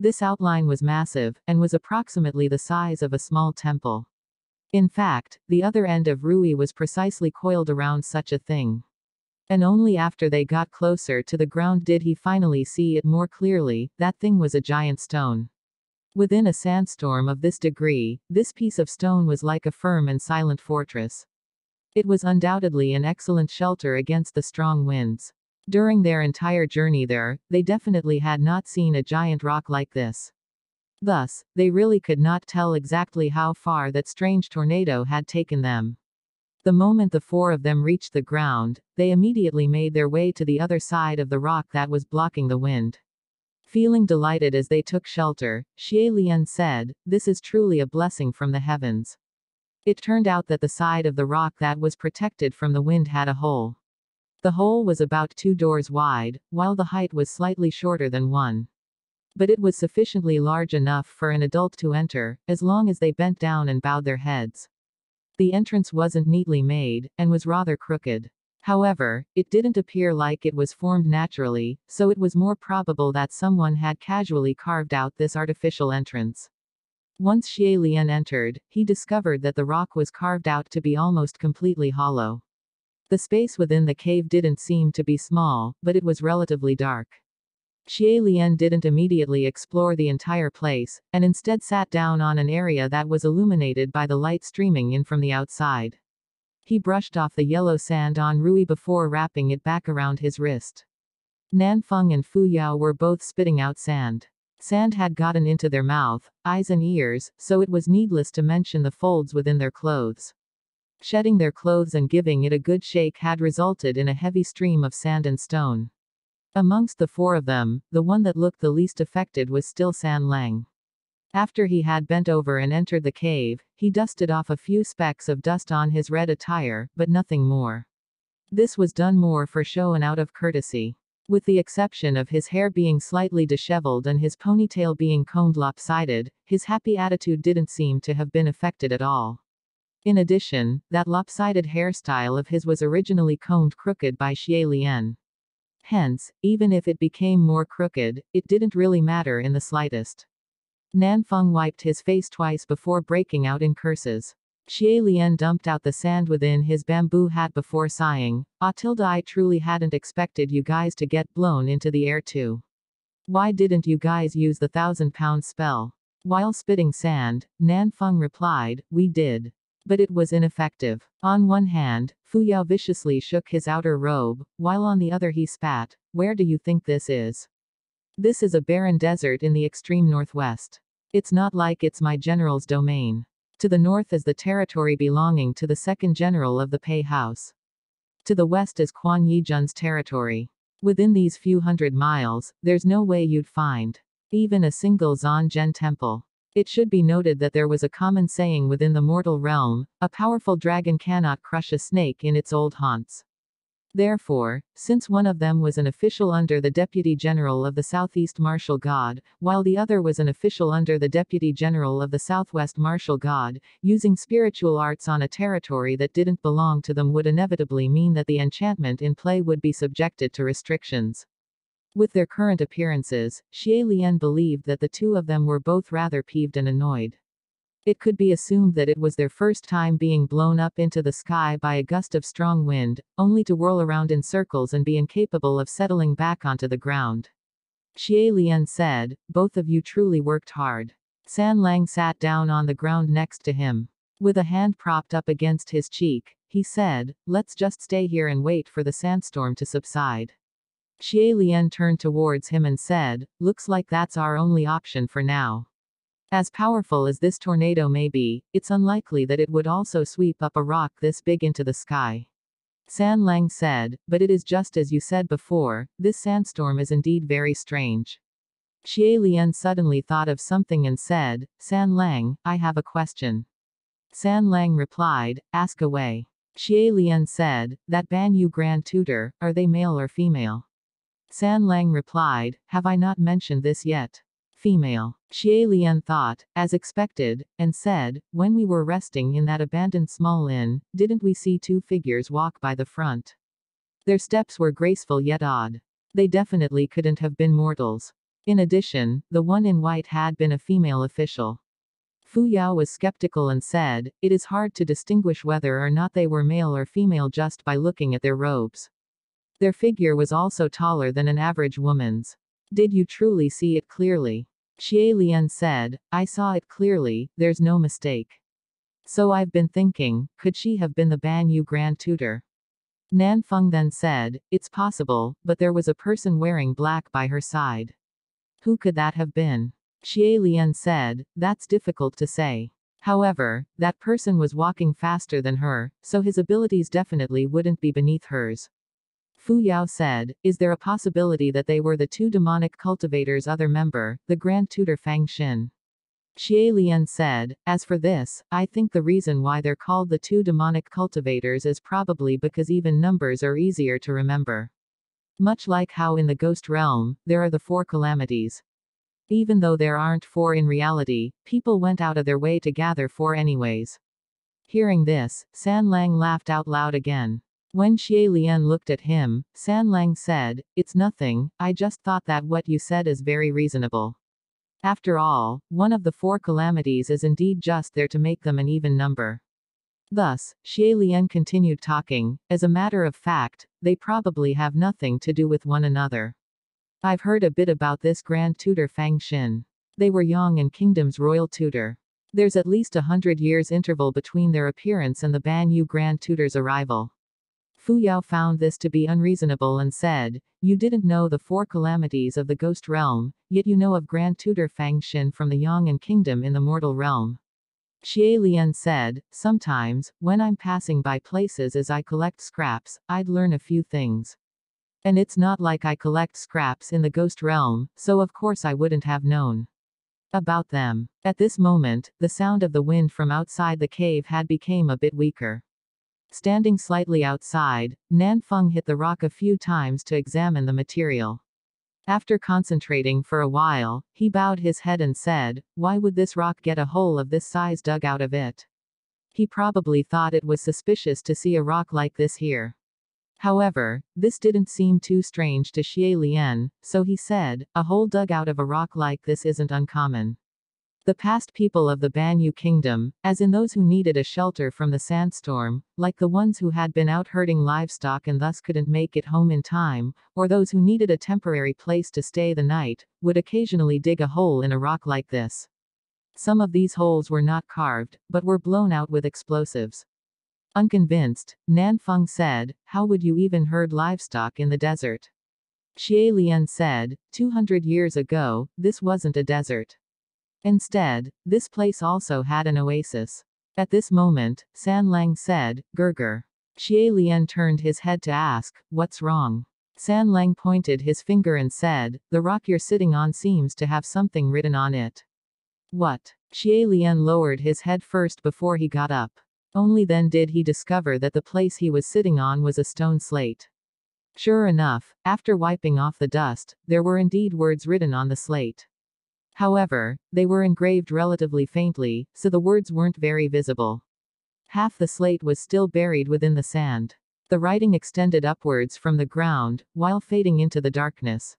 This outline was massive, and was approximately the size of a small temple. In fact, the other end of Ruoye was precisely coiled around such a thing. And only after they got closer to the ground did he finally see it more clearly, that thing was a giant stone. Within a sandstorm of this degree, this piece of stone was like a firm and silent fortress. It was undoubtedly an excellent shelter against the strong winds. During their entire journey there, they definitely had not seen a giant rock like this. Thus, they really could not tell exactly how far that strange tornado had taken them. The moment the four of them reached the ground, they immediately made their way to the other side of the rock that was blocking the wind. Feeling delighted as they took shelter, Xie Lian said, This is truly a blessing from the heavens. It turned out that the side of the rock that was protected from the wind had a hole. The hole was about two doors wide, while the height was slightly shorter than one. But it was sufficiently large enough for an adult to enter, as long as they bent down and bowed their heads. The entrance wasn't neatly made, and was rather crooked. However, it didn't appear like it was formed naturally, so it was more probable that someone had casually carved out this artificial entrance. Once Xie Lian entered, he discovered that the rock was carved out to be almost completely hollow. The space within the cave didn't seem to be small, but it was relatively dark. Xie Lian didn't immediately explore the entire place, and instead sat down on an area that was illuminated by the light streaming in from the outside. He brushed off the yellow sand on Ruoye before wrapping it back around his wrist. Nanfeng and Fu Yao were both spitting out sand. Sand had gotten into their mouth, eyes and ears, so it was needless to mention the folds within their clothes. Shedding their clothes and giving it a good shake had resulted in a heavy stream of sand and stone. Amongst the four of them, the one that looked the least affected was still San Lang. After he had bent over and entered the cave, he dusted off a few specks of dust on his red attire, but nothing more. This was done more for show and out of courtesy. With the exception of his hair being slightly disheveled and his ponytail being combed lopsided, his happy attitude didn't seem to have been affected at all. In addition, that lopsided hairstyle of his was originally combed crooked by Xie Lian. Hence, even if it became more crooked, it didn't really matter in the slightest. Nanfeng wiped his face twice before breaking out in curses. Xie Lian dumped out the sand within his bamboo hat before sighing, ah, Atilda I truly hadn't expected you guys to get blown into the air too. Why didn't you guys use the thousand pound spell? While spitting sand, Nanfeng replied, we did but it was ineffective. On one hand, Fu Yao viciously shook his outer robe, while on the other he spat, Where do you think this is? This is a barren desert in the extreme northwest. It's not like it's my general's domain. To the north is the territory belonging to the second general of the Pei House. To the west is Quan Yizhen's territory. Within these few hundred miles, there's no way you'd find even a single Xuan Zhen temple. It should be noted that there was a common saying within the mortal realm, a powerful dragon cannot crush a snake in its old haunts. Therefore, since one of them was an official under the Deputy General of the Southeast Martial God, while the other was an official under the Deputy General of the Southwest Martial God, using spiritual arts on a territory that didn't belong to them would inevitably mean that the enchantment in play would be subjected to restrictions. With their current appearances, Xie Lian believed that the two of them were both rather peeved and annoyed. It could be assumed that it was their first time being blown up into the sky by a gust of strong wind, only to whirl around in circles and be incapable of settling back onto the ground. Xie Lian said, Both of you truly worked hard. San Lang sat down on the ground next to him. With a hand propped up against his cheek, he said, Let's just stay here and wait for the sandstorm to subside. Xie Lian turned towards him and said, Looks like that's our only option for now. As powerful as this tornado may be, it's unlikely that it would also sweep up a rock this big into the sky. San Lang said, But it is just as you said before, this sandstorm is indeed very strange. Xie Lian suddenly thought of something and said, San Lang, I have a question. San Lang replied, Ask away. Xie Lian said, That Banyue Grand Tutor, are they male or female? San Lang replied, Have I not mentioned this yet? Female. Xie Lian thought, as expected, and said, When we were resting in that abandoned small inn, didn't we see two figures walk by the front? Their steps were graceful yet odd. They definitely couldn't have been mortals. In addition, the one in white had been a female official. Fu Yao was skeptical and said, It is hard to distinguish whether or not they were male or female just by looking at their robes. Their figure was also taller than an average woman's. Did you truly see it clearly? Xie Lian said, I saw it clearly, there's no mistake. So I've been thinking, could she have been the Banyue Grand Tutor? Nan Feng then said, It's possible, but there was a person wearing black by her side. Who could that have been? Xie Lian said, That's difficult to say. However, that person was walking faster than her, so his abilities definitely wouldn't be beneath hers. Fu Yao said, Is there a possibility that they were the two demonic cultivators' other member, the Grand Tutor Fang Xin? Xie Lian said, As for this, I think the reason why they're called the two demonic cultivators is probably because even numbers are easier to remember. Much like how in the ghost realm, there are the four calamities. Even though there aren't four in reality, people went out of their way to gather four anyways. Hearing this, San Lang laughed out loud again. When Xie Lian looked at him, San Lang said, It's nothing, I just thought that what you said is very reasonable. After all, one of the four calamities is indeed just there to make them an even number. Thus, Xie Lian continued talking, as a matter of fact, they probably have nothing to do with one another. I've heard a bit about this Grand Tutor Fang Xin. They were Yong'an Kingdom's royal tutor. There's at least a hundred years interval between their appearance and the Banyue Grand Tutor's arrival. Fu Yao found this to be unreasonable and said, You didn't know the four calamities of the ghost realm, yet you know of Grand Tutor Fang Xin from the Yong'an Kingdom in the mortal realm. Xie Lian said, Sometimes, when I'm passing by places as I collect scraps, I'd learn a few things. And it's not like I collect scraps in the ghost realm, so of course I wouldn't have known about them. At this moment, the sound of the wind from outside the cave had become a bit weaker. Standing slightly outside, Nan Feng hit the rock a few times to examine the material. After concentrating for a while, he bowed his head and said, Why would this rock get a hole of this size dug out of it? He probably thought it was suspicious to see a rock like this here. However, this didn't seem too strange to Xie Lian, so he said, A hole dug out of a rock like this isn't uncommon. The past people of the Banyue kingdom, as in those who needed a shelter from the sandstorm, like the ones who had been out herding livestock and thus couldn't make it home in time, or those who needed a temporary place to stay the night, would occasionally dig a hole in a rock like this. Some of these holes were not carved, but were blown out with explosives. Unconvinced, Nan Feng said, How would you even herd livestock in the desert? Xie Lian said, 200 years ago, this wasn't a desert. Instead, this place also had an oasis. At this moment, San Lang said, Gege. Xie Lian turned his head to ask, What's wrong? San Lang pointed his finger and said, The rock you're sitting on seems to have something written on it. What? Xie Lian lowered his head first before he got up. Only then did he discover that the place he was sitting on was a stone slate. Sure enough, after wiping off the dust, there were indeed words written on the slate. However, they were engraved relatively faintly, so the words weren't very visible. Half the slate was still buried within the sand. The writing extended upwards from the ground, while fading into the darkness.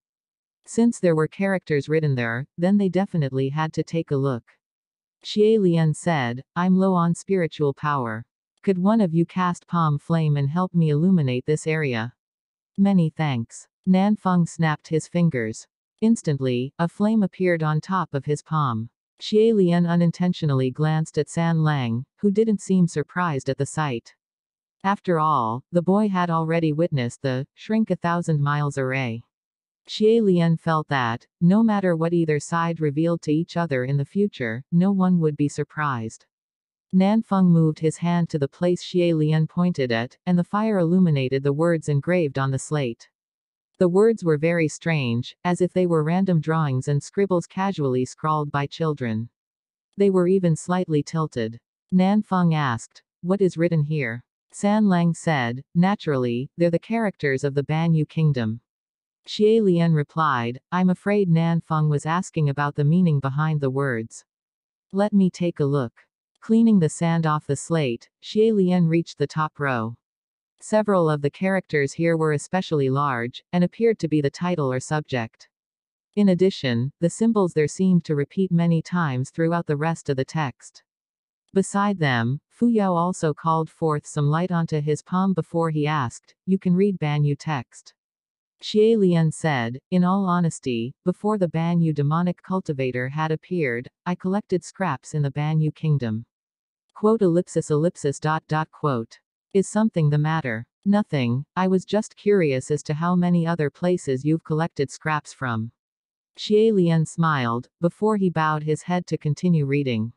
Since there were characters written there, then they definitely had to take a look. Xie Lian said, I'm low on spiritual power. Could one of you cast palm flame and help me illuminate this area? Many thanks. Nan Feng snapped his fingers. Instantly, a flame appeared on top of his palm. Xie Lian unintentionally glanced at San Lang, who didn't seem surprised at the sight. After all, the boy had already witnessed the shrink a thousand miles array. Xie Lian felt that, no matter what either side revealed to each other in the future, no one would be surprised. Nan Feng moved his hand to the place Xie Lian pointed at, and the fire illuminated the words engraved on the slate. The words were very strange, as if they were random drawings and scribbles casually scrawled by children. They were even slightly tilted. Nan Feng asked, What is written here? San Lang said, Naturally, they're the characters of the Banyue kingdom. Xie Lian replied, I'm afraid Nan Feng was asking about the meaning behind the words. Let me take a look. Cleaning the sand off the slate, Xie Lian reached the top row. Several of the characters here were especially large, and appeared to be the title or subject. In addition, the symbols there seemed to repeat many times throughout the rest of the text. Beside them, Fu Yao also called forth some light onto his palm before he asked, You can read Banyue text. Xie Lian said, In all honesty, before the Banyue demonic cultivator had appeared, I collected scraps in the Banyue kingdom. Quote ellipsis ellipsis dot dot quote. Is something the matter? Nothing, I was just curious as to how many other places you've collected scraps from. Xie Lian smiled, before he bowed his head to continue reading.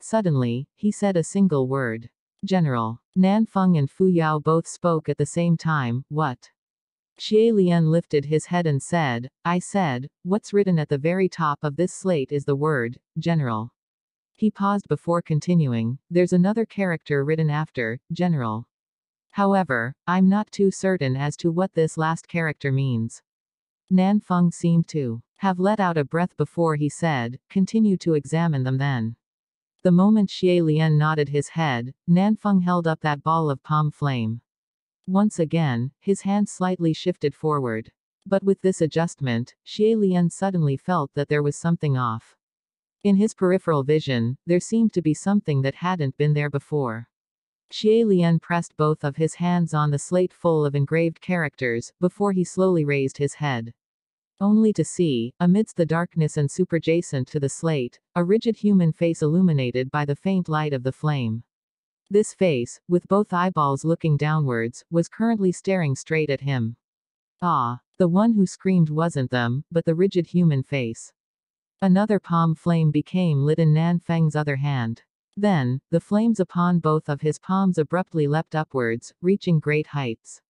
Suddenly, he said a single word. General. Nan Feng and Fu Yao both spoke at the same time, what? Xie Lian lifted his head and said, I said, what's written at the very top of this slate is the word, General. He paused before continuing, there's another character written after, General. However, I'm not too certain as to what this last character means. Nan Feng seemed to have let out a breath before he said, continue to examine them then. The moment Xie Lian nodded his head, Nanfeng held up that ball of palm flame. Once again, his hand slightly shifted forward. But with this adjustment, Xie Lian suddenly felt that there was something off. In his peripheral vision, there seemed to be something that hadn't been there before. Xie Lian pressed both of his hands on the slate full of engraved characters, before he slowly raised his head. Only to see, amidst the darkness and superjacent to the slate, a rigid human face illuminated by the faint light of the flame. This face, with both eyeballs looking downwards, was currently staring straight at him. Ah, the one who screamed wasn't them, but the rigid human face. Another palm flame became lit in Nan Feng's other hand. Then, the flames upon both of his palms abruptly leapt upwards, reaching great heights.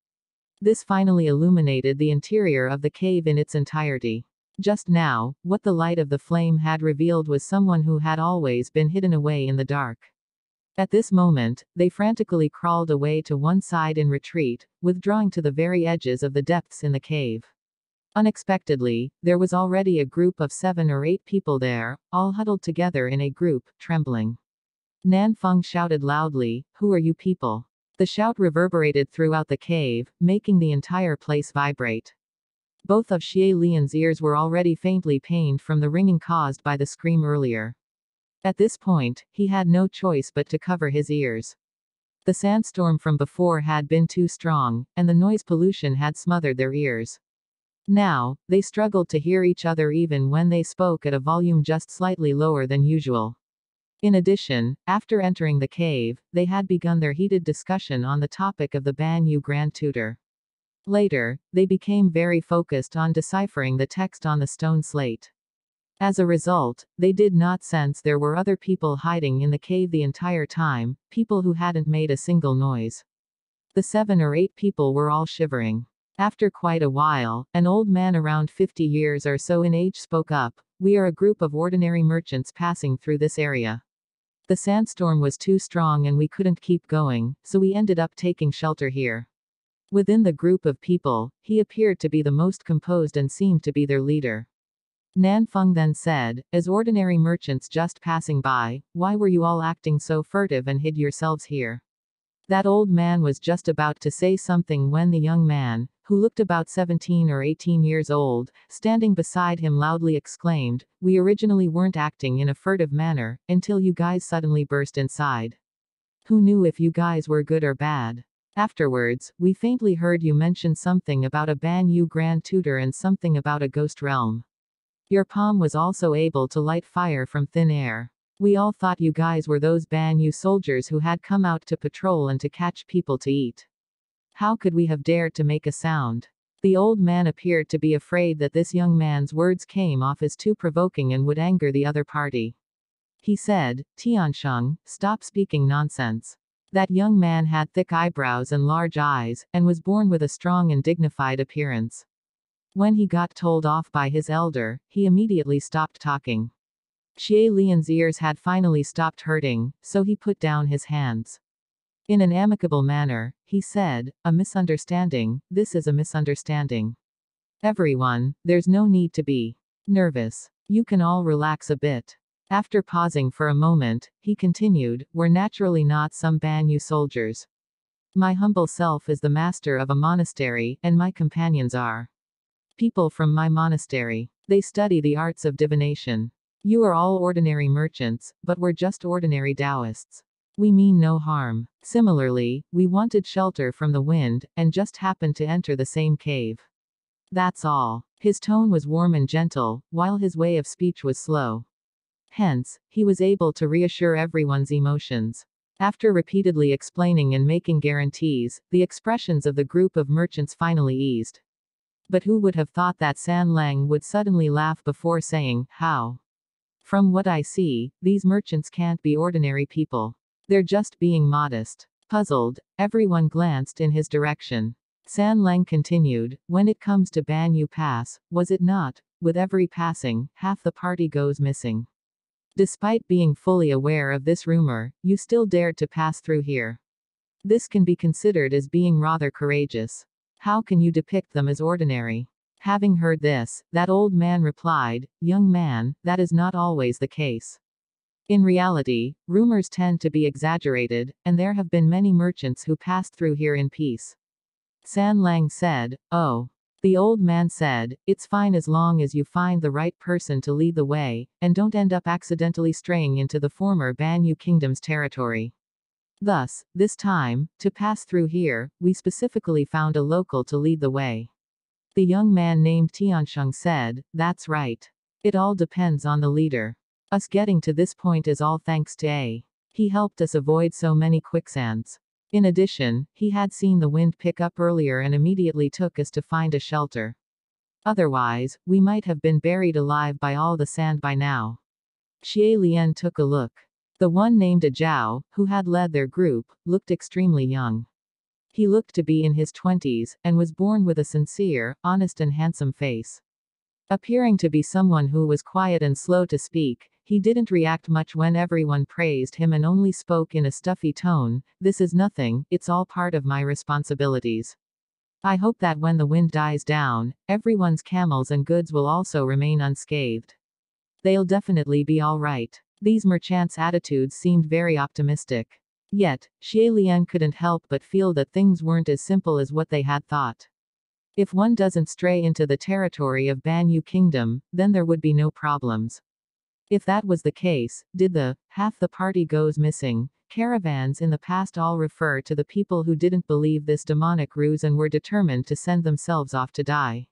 This finally illuminated the interior of the cave in its entirety. Just now, what the light of the flame had revealed was someone who had always been hidden away in the dark. At this moment, they frantically crawled away to one side in retreat, withdrawing to the very edges of the depths in the cave. Unexpectedly, there was already a group of seven or eight people there, all huddled together in a group, trembling. Nan Feng shouted loudly, Who are you people? The shout reverberated throughout the cave, making the entire place vibrate. Both of Xie Lian's ears were already faintly pained from the ringing caused by the scream earlier. At this point, he had no choice but to cover his ears. The sandstorm from before had been too strong, and the noise pollution had smothered their ears. Now, they struggled to hear each other even when they spoke at a volume just slightly lower than usual. In addition, after entering the cave, they had begun their heated discussion on the topic of the Banyue Grand Tutor. Later, they became very focused on deciphering the text on the stone slate. As a result, they did not sense there were other people hiding in the cave the entire time, people who hadn't made a single noise. The seven or eight people were all shivering. After quite a while, an old man around 50 years or so in age spoke up, We are a group of ordinary merchants passing through this area. The sandstorm was too strong and we couldn't keep going, so we ended up taking shelter here. Within the group of people, he appeared to be the most composed and seemed to be their leader. Nan Feng then said, As ordinary merchants just passing by, why were you all acting so furtive and hid yourselves here? That old man was just about to say something when the young man, who looked about 17 or 18 years old, standing beside him loudly exclaimed, We originally weren't acting in a furtive manner, until you guys suddenly burst inside. Who knew if you guys were good or bad? Afterwards, we faintly heard you mention something about a Banyue Grand Tutor and something about a ghost realm. Your palm was also able to light fire from thin air. We all thought you guys were those Banyue soldiers who had come out to patrol and to catch people to eat. How could we have dared to make a sound? The old man appeared to be afraid that this young man's words came off as too provoking and would anger the other party. He said, Tiansheng, stop speaking nonsense. That young man had thick eyebrows and large eyes, and was born with a strong and dignified appearance. When he got told off by his elder, he immediately stopped talking. Xie Lian's ears had finally stopped hurting, so he put down his hands. In an amicable manner, he said, A misunderstanding, this is a misunderstanding. Everyone, there's no need to be nervous. You can all relax a bit. After pausing for a moment, he continued, We're naturally not some Banyue soldiers. My humble self is the master of a monastery, and my companions are people from my monastery. They study the arts of divination. You are all ordinary merchants, but we're just ordinary Taoists. We mean no harm. Similarly, we wanted shelter from the wind, and just happened to enter the same cave. That's all. His tone was warm and gentle, while his way of speech was slow. Hence, he was able to reassure everyone's emotions. After repeatedly explaining and making guarantees, the expressions of the group of merchants finally eased. But who would have thought that San Lang would suddenly laugh before saying, How? From what I see, these merchants can't be ordinary people. They're just being modest. Puzzled, everyone glanced in his direction. San Lang continued, When it comes to Ban Banyue Pass, was it not? With every passing, half the party goes missing. Despite being fully aware of this rumor, you still dared to pass through here. This can be considered as being rather courageous. How can you depict them as ordinary? Having heard this, that old man replied, Young man, that is not always the case. In reality, rumors tend to be exaggerated, and there have been many merchants who passed through here in peace. San Lang said, Oh. The old man said, It's fine as long as you find the right person to lead the way, and don't end up accidentally straying into the former Banyue Kingdom's territory. Thus, this time, to pass through here, we specifically found a local to lead the way. The young man named Tiansheng said, That's right. It all depends on the leader. Us getting to this point is all thanks to A. He helped us avoid so many quicksands. In addition, he had seen the wind pick up earlier and immediately took us to find a shelter. Otherwise, we might have been buried alive by all the sand by now. Xie Lian took a look. The one named A Zhao, who had led their group, looked extremely young. He looked to be in his twenties, and was born with a sincere, honest and handsome face. Appearing to be someone who was quiet and slow to speak, he didn't react much when everyone praised him and only spoke in a stuffy tone, this is nothing, it's all part of my responsibilities. I hope that when the wind dies down, everyone's camels and goods will also remain unscathed. They'll definitely be alright. These merchants' attitudes seemed very optimistic. Yet, Xie Lian couldn't help but feel that things weren't as simple as what they had thought. If one doesn't stray into the territory of Banyue Kingdom, then there would be no problems. If that was the case, did the half the party goes missing caravans in the past all refer to the people who didn't believe this demonic ruse and were determined to send themselves off to die?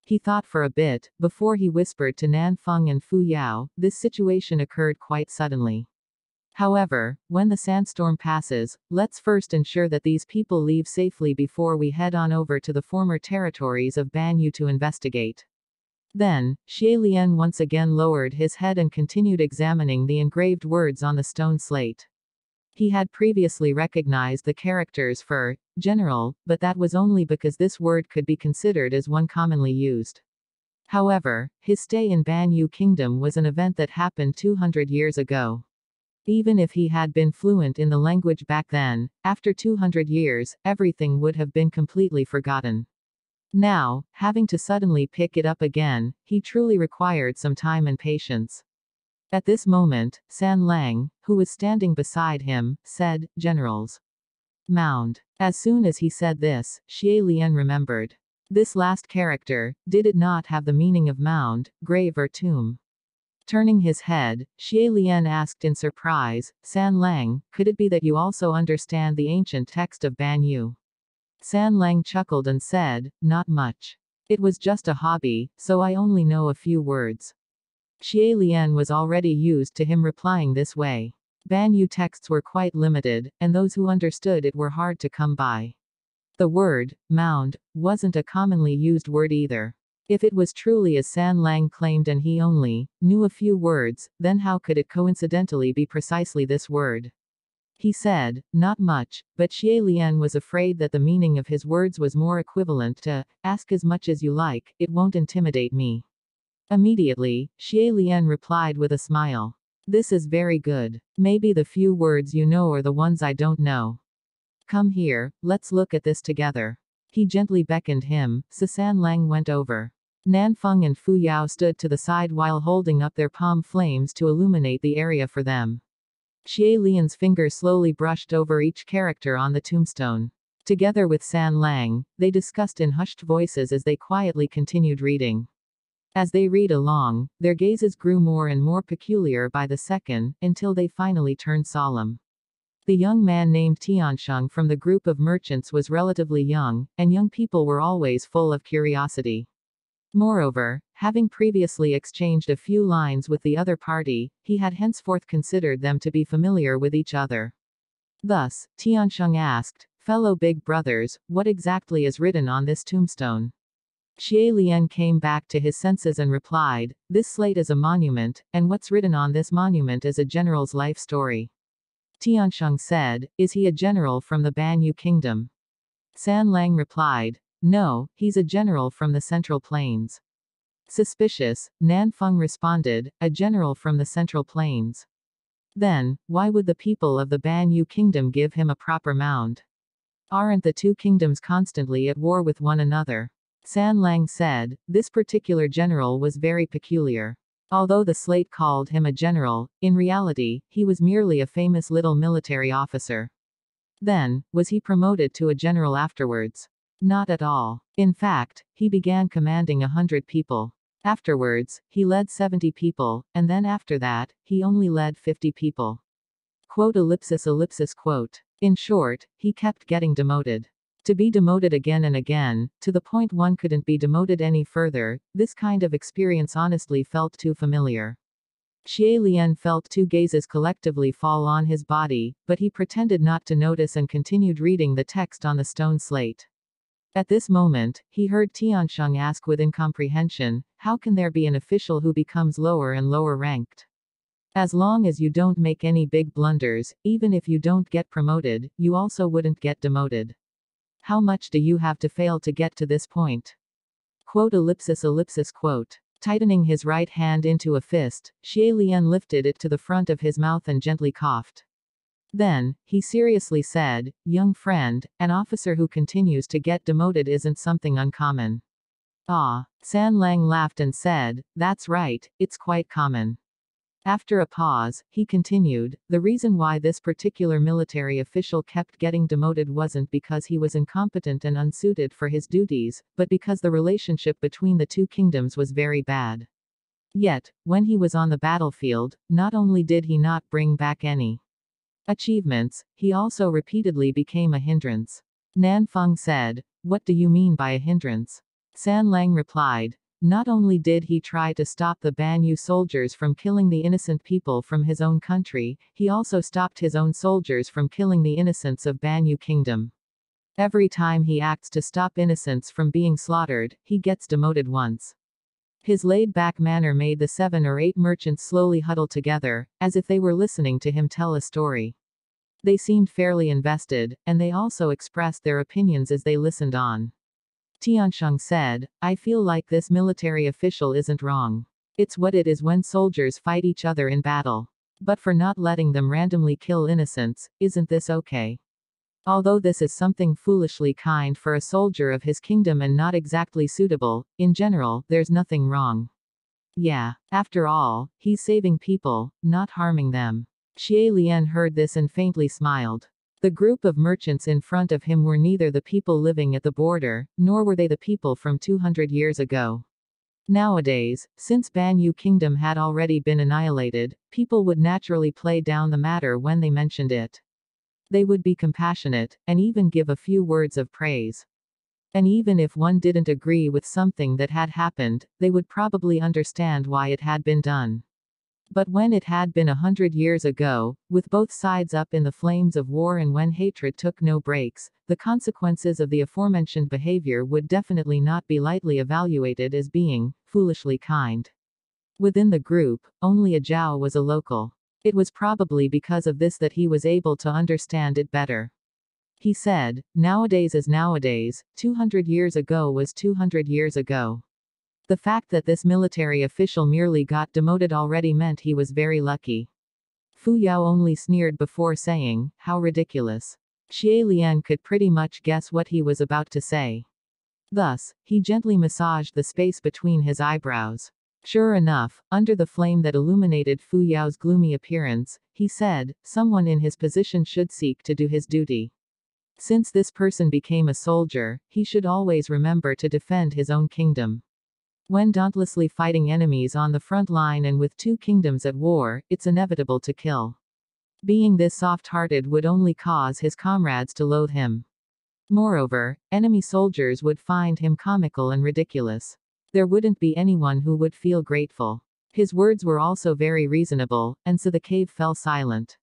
He thought for a bit, before he whispered to Nan Feng and Fu Yao, this situation occurred quite suddenly. However, when the sandstorm passes, let's first ensure that these people leave safely before we head on over to the former territories of Banyue to investigate. Then, Xie Lian once again lowered his head and continued examining the engraved words on the stone slate. He had previously recognized the characters for general, but that was only because this word could be considered as one commonly used. However, his stay in Banyue Kingdom was an event that happened 200 years ago. Even if he had been fluent in the language back then, after 200 years, everything would have been completely forgotten. Now, having to suddenly pick it up again, he truly required some time and patience. At this moment, San Lang, who was standing beside him, said, Generals. Mound. As soon as he said this, Xie Lian remembered. This last character, did it not have the meaning of mound, grave or tomb? Turning his head, Xie Lian asked in surprise, San Lang, could it be that you also understand the ancient text of Banyue? San Lang chuckled and said, Not much. It was just a hobby, so I only know a few words. Xie Lian was already used to him replying this way. Banyue texts were quite limited, and those who understood it were hard to come by. The word, mound, wasn't a commonly used word either. If it was truly as San Lang claimed and he only knew a few words, then how could it coincidentally be precisely this word? He said, not much, but Xie Lian was afraid that the meaning of his words was more equivalent to, ask as much as you like, it won't intimidate me. Immediately, Xie Lian replied with a smile. This is very good. Maybe the few words you know are the ones I don't know. Come here, let's look at this together. He gently beckoned him, Sasan Lang went over. Nanfeng and Fu Yao stood to the side while holding up their palm flames to illuminate the area for them. Xie Lian's finger slowly brushed over each character on the tombstone. Together with San Lang, they discussed in hushed voices as they quietly continued reading. As they read along, their gazes grew more and more peculiar by the second, until they finally turned solemn. The young man named Tiansheng from the group of merchants was relatively young, and young people were always full of curiosity. Moreover, having previously exchanged a few lines with the other party, he had henceforth considered them to be familiar with each other. Thus, Tiansheng asked, Fellow big brothers, what exactly is written on this tombstone? Xie Lian came back to his senses and replied, This slate is a monument, and what's written on this monument is a general's life story. Tiansheng said, Is he a general from the Banyue kingdom? San Lang replied, No, he's a general from the Central Plains. Suspicious, Nanfeng responded, A general from the Central Plains. Then, why would the people of the Banyue kingdom give him a proper mound? Aren't the two kingdoms constantly at war with one another? San Lang said, This particular general was very peculiar. Although the slate called him a general, in reality, he was merely a famous little military officer. Then, was he promoted to a general afterwards? Not at all. In fact, he began commanding a hundred people. Afterwards, he led 70 people, and then after that, he only led 50 people. Quote ellipsis ellipsis quote. In short, he kept getting demoted. To be demoted again and again, to the point one couldn't be demoted any further, this kind of experience honestly felt too familiar. Xie Lian felt two gazes collectively fall on his body, but he pretended not to notice and continued reading the text on the stone slate. At this moment, he heard Tiansheng ask with incomprehension, How can there be an official who becomes lower and lower ranked? As long as you don't make any big blunders, even if you don't get promoted, you also wouldn't get demoted. How much do you have to fail to get to this point? Quote ellipsis ellipsis quote. Tightening his right hand into a fist, Xie Lian lifted it to the front of his mouth and gently coughed. Then, he seriously said, Young friend, an officer who continues to get demoted isn't something uncommon. Ah. San Lang laughed and said, That's right, it's quite common. After a pause, he continued, the reason why this particular military official kept getting demoted wasn't because he was incompetent and unsuited for his duties, but because the relationship between the two kingdoms was very bad. Yet, when he was on the battlefield, not only did he not bring back any achievements, he also repeatedly became a hindrance. Nan Feng said, What do you mean by a hindrance? San Lang replied, not only did he try to stop the Banyue soldiers from killing the innocent people from his own country, he also stopped his own soldiers from killing the innocents of Banyue kingdom. Every time he acts to stop innocents from being slaughtered, he gets demoted once. His laid-back manner made the seven or eight merchants slowly huddle together, as if they were listening to him tell a story. They seemed fairly invested, and they also expressed their opinions as they listened on. Tiansheng said, I feel like this military official isn't wrong. It's what it is when soldiers fight each other in battle. But for not letting them randomly kill innocents, isn't this okay? Although this is something foolishly kind for a soldier of his kingdom and not exactly suitable, in general, there's nothing wrong. Yeah, after all, he's saving people, not harming them. Xie Lian heard this and faintly smiled. The group of merchants in front of him were neither the people living at the border, nor were they the people from 200 years ago. Nowadays, since Banyue kingdom had already been annihilated, people would naturally play down the matter when they mentioned it. They would be compassionate, and even give a few words of praise. And even if one didn't agree with something that had happened, they would probably understand why it had been done. But when it had been a hundred years ago, with both sides up in the flames of war and when hatred took no breaks, the consequences of the aforementioned behavior would definitely not be lightly evaluated as being foolishly kind. Within the group, only a Zhao was a local. It was probably because of this that he was able to understand it better. He said, Nowadays is nowadays, 200 years ago was 200 years ago. The fact that this military official merely got demoted already meant he was very lucky. Fu Yao only sneered before saying, How ridiculous. Xie Lian could pretty much guess what he was about to say. Thus, he gently massaged the space between his eyebrows. Sure enough, under the flame that illuminated Fu Yao's gloomy appearance, he said, Someone in his position should seek to do his duty. Since this person became a soldier, he should always remember to defend his own kingdom. When dauntlessly fighting enemies on the front line and with two kingdoms at war, it's inevitable to kill. Being this soft-hearted would only cause his comrades to loathe him. Moreover, enemy soldiers would find him comical and ridiculous. There wouldn't be anyone who would feel grateful. His words were also very reasonable, and so the cave fell silent.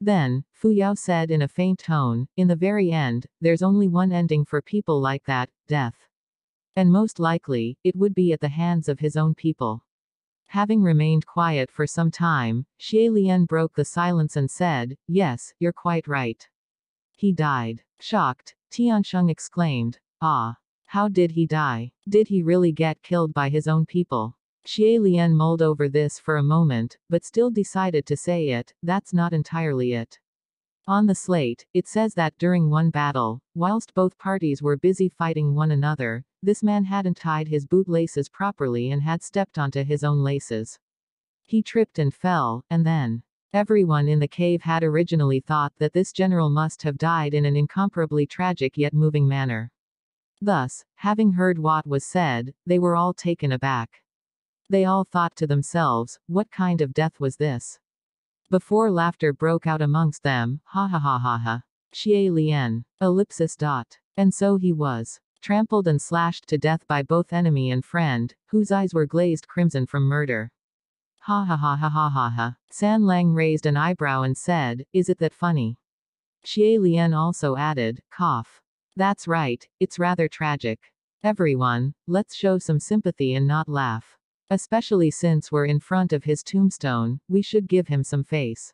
Then, Fu Yao said in a faint tone, in the very end, there's only one ending for people like that, death. And most likely, it would be at the hands of his own people. Having remained quiet for some time, Xie Lian broke the silence and said, Yes, you're quite right. He died. Shocked, Tiansheng exclaimed, Ah. How did he die? Did he really get killed by his own people? Xie Lian mulled over this for a moment, but still decided to say it, that's not entirely it. On the slate, it says that during one battle, whilst both parties were busy fighting one another, this man hadn't tied his boot laces properly and had stepped onto his own laces. He tripped and fell, and then. Everyone in the cave had originally thought that this general must have died in an incomparably tragic yet moving manner. Thus, having heard what was said, they were all taken aback. They all thought to themselves, what kind of death was this? Before laughter broke out amongst them, ha ha ha ha ha. Xie Lian. Ellipsis dot. And so he was. Trampled and slashed to death by both enemy and friend, whose eyes were glazed crimson from murder. Ha ha ha ha ha ha ha. San Lang raised an eyebrow and said, Is it that funny? Xie Lian also added, Cough. That's right, it's rather tragic. Everyone, let's show some sympathy and not laugh. Especially since we're in front of his tombstone, we should give him some face.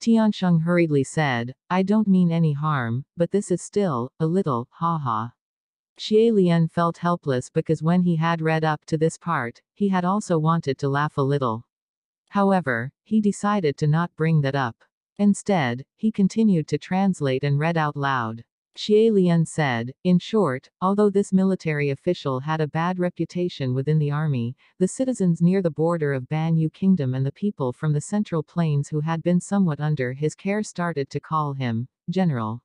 Tiansheng hurriedly said, I don't mean any harm, but this is still, a little, ha-ha. Xie Lian felt helpless because when he had read up to this part, he had also wanted to laugh a little. However, he decided to not bring that up. Instead, he continued to translate and read out loud. Xie said, in short, although this military official had a bad reputation within the army, the citizens near the border of Banyue Kingdom and the people from the Central Plains who had been somewhat under his care started to call him, General.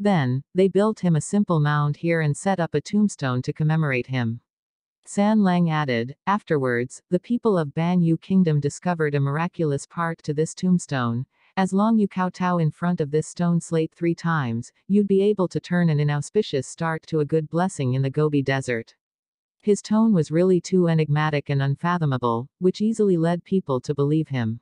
Then, they built him a simple mound here and set up a tombstone to commemorate him. San Lang added, afterwards, the people of Banyue Kingdom discovered a miraculous part to this tombstone, as long you kowtow in front of this stone slate three times, you'd be able to turn an inauspicious start to a good blessing in the Gobi Desert. His tone was really too enigmatic and unfathomable, which easily led people to believe him.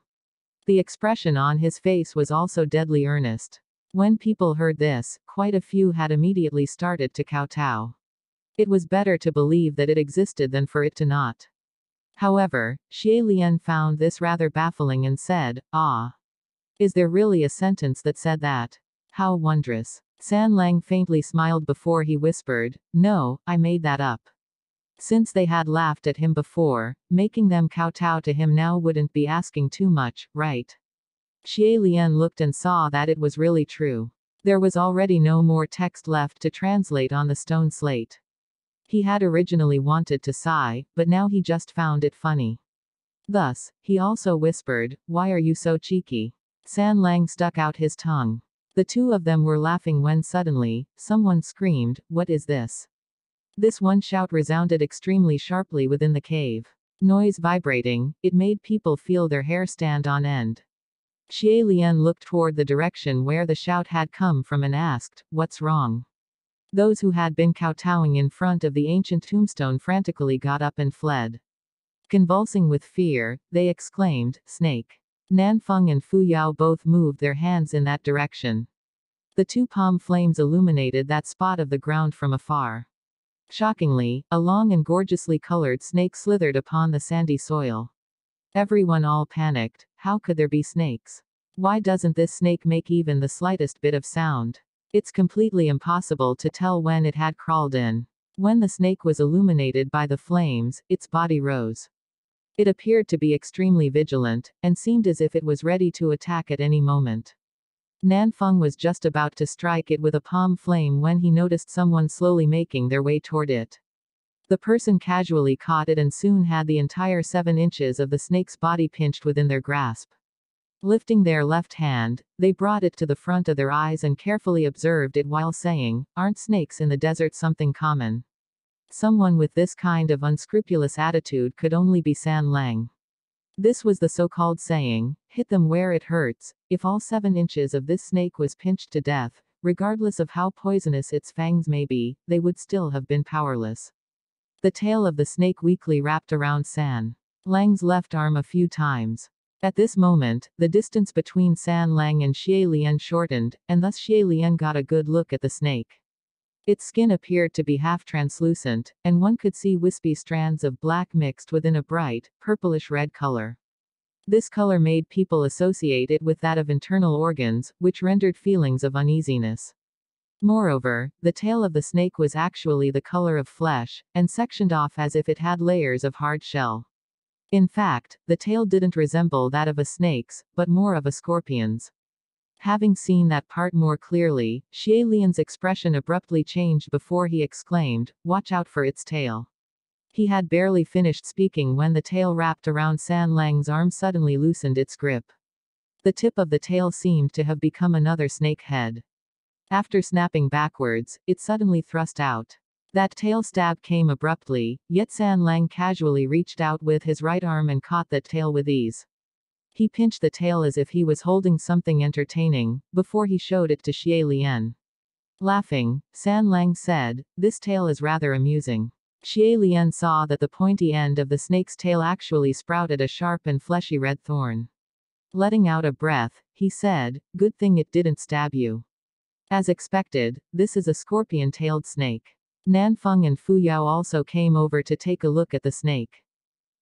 The expression on his face was also deadly earnest. When people heard this, quite a few had immediately started to kowtow. It was better to believe that it existed than for it to not. However, Xie Lian found this rather baffling and said, Ah. Is there really a sentence that said that? How wondrous. San Lang faintly smiled before he whispered, No, I made that up. Since they had laughed at him before, making them kowtow to him now wouldn't be asking too much, right? Xie Lian looked and saw that it was really true. There was already no more text left to translate on the stone slate. He had originally wanted to sigh, but now he just found it funny. Thus, he also whispered, Why are you so cheeky? San Lang stuck out his tongue. The two of them were laughing when suddenly, someone screamed, What is this? This one shout resounded extremely sharply within the cave. Noise vibrating, it made people feel their hair stand on end. Xie Lian looked toward the direction where the shout had come from and asked, What's wrong? Those who had been kowtowing in front of the ancient tombstone frantically got up and fled. Convulsing with fear, they exclaimed, Snake. Nanfeng and Fu Yao both moved their hands in that direction. The two palm flames illuminated that spot of the ground from afar. Shockingly, a long and gorgeously colored snake slithered upon the sandy soil. Everyone all panicked. How could there be snakes? Why doesn't this snake make even the slightest bit of sound? It's completely impossible to tell when it had crawled in. When the snake was illuminated by the flames, its body rose. It appeared to be extremely vigilant, and seemed as if it was ready to attack at any moment. Nanfeng was just about to strike it with a palm flame when he noticed someone slowly making their way toward it. The person casually caught it and soon had the entire seven inches of the snake's body pinched within their grasp. Lifting their left hand, they brought it to the front of their eyes and carefully observed it while saying, Aren't snakes in the desert something common? Someone with this kind of unscrupulous attitude could only be San Lang. This was the so-called saying, hit them where it hurts, if all seven inches of this snake was pinched to death, regardless of how poisonous its fangs may be, they would still have been powerless. The tail of the snake weakly wrapped around San Lang's left arm a few times. At this moment, the distance between San Lang and Xie Lian shortened, and thus Xie Lian got a good look at the snake. Its skin appeared to be half translucent, and one could see wispy strands of black mixed within a bright, purplish red color. This color made people associate it with that of internal organs, which rendered feelings of uneasiness. Moreover, the tail of the snake was actually the color of flesh, and sectioned off as if it had layers of hard shell. In fact, the tail didn't resemble that of a snake's, but more of a scorpion's. Having seen that part more clearly, Xie expression abruptly changed before he exclaimed, Watch out for its tail. He had barely finished speaking when the tail wrapped around San Lang's arm suddenly loosened its grip. The tip of the tail seemed to have become another snake head. After snapping backwards, it suddenly thrust out. That tail stab came abruptly, yet San Lang casually reached out with his right arm and caught that tail with ease. He pinched the tail as if he was holding something entertaining, before he showed it to Xie Lian. Laughing, San Lang said, This tail is rather amusing. Xie Lian saw that the pointy end of the snake's tail actually sprouted a sharp and fleshy red thorn. Letting out a breath, he said, Good thing it didn't stab you. As expected, this is a scorpion-tailed snake. Nanfeng and Fu Yao also came over to take a look at the snake.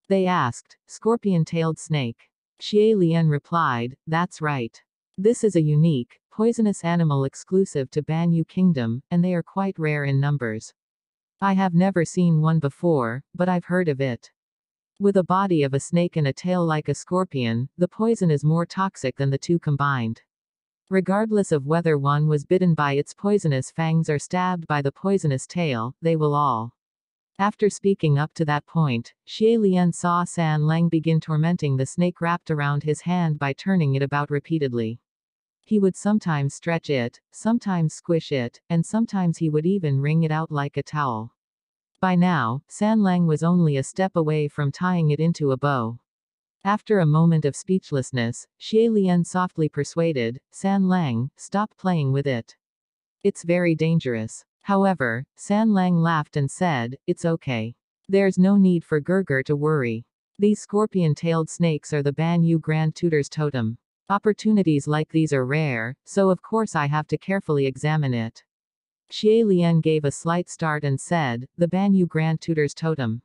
They asked, Scorpion-tailed snake. Xie Lian replied, That's right. This is a unique, poisonous animal exclusive to Banyue Kingdom, and they are quite rare in numbers. I have never seen one before, but I've heard of it. With a body of a snake and a tail like a scorpion, the poison is more toxic than the two combined. Regardless of whether one was bitten by its poisonous fangs or stabbed by the poisonous tail, they will all after speaking up to that point, Xie Lian saw San Lang begin tormenting the snake wrapped around his hand by turning it about repeatedly. He would sometimes stretch it, sometimes squish it, and sometimes he would even wring it out like a towel. By now, San Lang was only a step away from tying it into a bow. After a moment of speechlessness, Xie Lian softly persuaded, San Lang, stop playing with it. It's very dangerous. However, San Lang laughed and said, It's okay. There's no need for Gege to worry. These scorpion-tailed snakes are the Banyue Grand Tutor's totem. Opportunities like these are rare, so of course I have to carefully examine it. Xie Lian gave a slight start and said, The Banyue Grand Tutor's totem.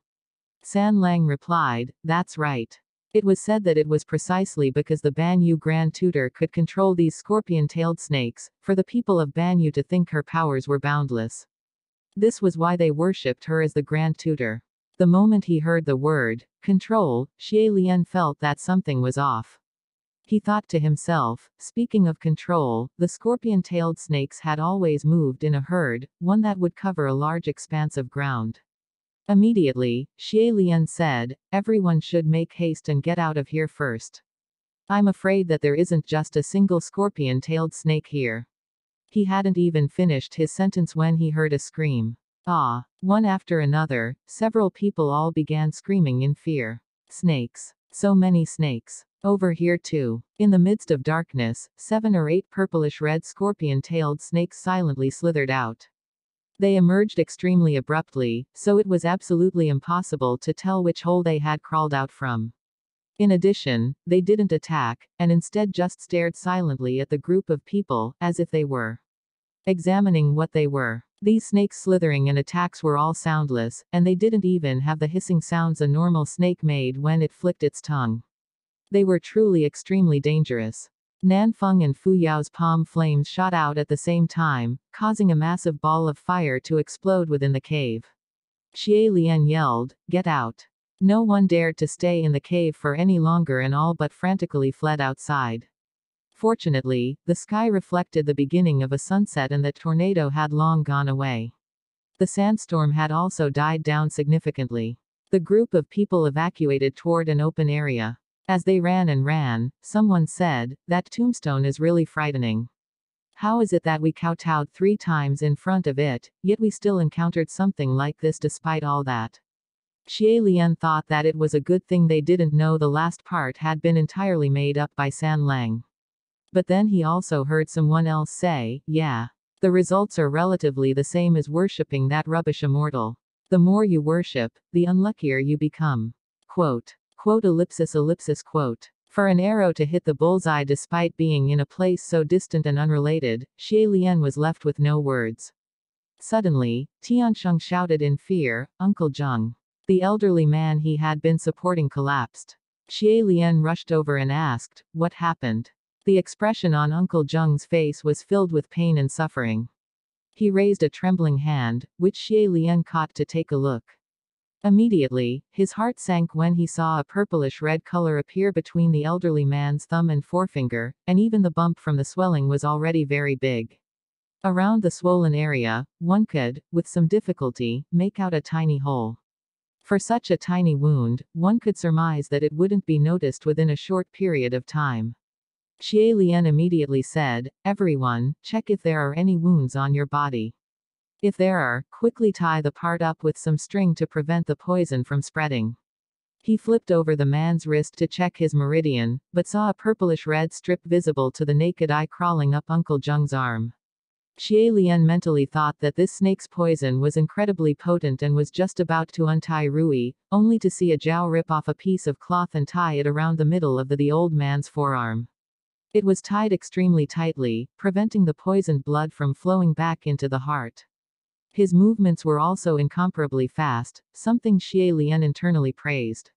San Lang replied, That's right. It was said that it was precisely because the Banyue Grand Tutor could control these scorpion-tailed snakes, for the people of Banyue to think her powers were boundless. This was why they worshipped her as the Grand Tutor. The moment he heard the word, control, Xie Lian felt that something was off. He thought to himself, speaking of control, the scorpion-tailed snakes had always moved in a herd, one that would cover a large expanse of ground. Immediately, Xie Lian said, everyone should make haste and get out of here first. I'm afraid that there isn't just a single scorpion-tailed snake here. He hadn't even finished his sentence when he heard a scream. Ah! One after another, several people all began screaming in fear. Snakes. So many snakes. Over here too. In the midst of darkness, seven or eight purplish red scorpion-tailed snakes silently slithered out. They emerged extremely abruptly, so it was absolutely impossible to tell which hole they had crawled out from. In addition, they didn't attack, and instead just stared silently at the group of people, as if they were examining what they were. These snakes slithering and attacks were all soundless, and they didn't even have the hissing sounds a normal snake made when it flicked its tongue. They were truly extremely dangerous. Nanfeng and Fu Yao's palm flames shot out at the same time, causing a massive ball of fire to explode within the cave. Xie Lian yelled, Get out. No one dared to stay in the cave for any longer and all but frantically fled outside. Fortunately, the sky reflected the beginning of a sunset and the tornado had long gone away. The sandstorm had also died down significantly. The group of people evacuated toward an open area. As they ran and ran, someone said, That tombstone is really frightening. How is it that we kowtowed three times in front of it, yet we still encountered something like this despite all that? Xie Lian thought that it was a good thing they didn't know the last part had been entirely made up by San Lang. But then he also heard someone else say, yeah. The results are relatively the same as worshipping that rubbish immortal. The more you worship, the unluckier you become. Quote. Quote ellipsis ellipsis quote. For an arrow to hit the bullseye despite being in a place so distant and unrelated, Xie Lian was left with no words. Suddenly, Tiansheng shouted in fear, Uncle Zheng. The elderly man he had been supporting collapsed. Xie Lian rushed over and asked, What happened? The expression on Uncle Zheng's face was filled with pain and suffering. He raised a trembling hand, which Xie Lian caught to take a look. Immediately, his heart sank when he saw a purplish red color appear between the elderly man's thumb and forefinger, and even the bump from the swelling was already very big. Around the swollen area, one could, with some difficulty, make out a tiny hole. For such a tiny wound, one could surmise that it wouldn't be noticed within a short period of time. Xie Lian immediately said, Everyone, check if there are any wounds on your body. If there are, quickly tie the part up with some string to prevent the poison from spreading. He flipped over the man's wrist to check his meridian, but saw a purplish red strip visible to the naked eye crawling up Uncle Zheng's arm. Xie Lian mentally thought that this snake's poison was incredibly potent and was just about to untie Ruoye, only to see a Zhao rip off a piece of cloth and tie it around the middle of the, the old man's forearm. It was tied extremely tightly, preventing the poisoned blood from flowing back into the heart. His movements were also incomparably fast, something Xie Lian internally praised.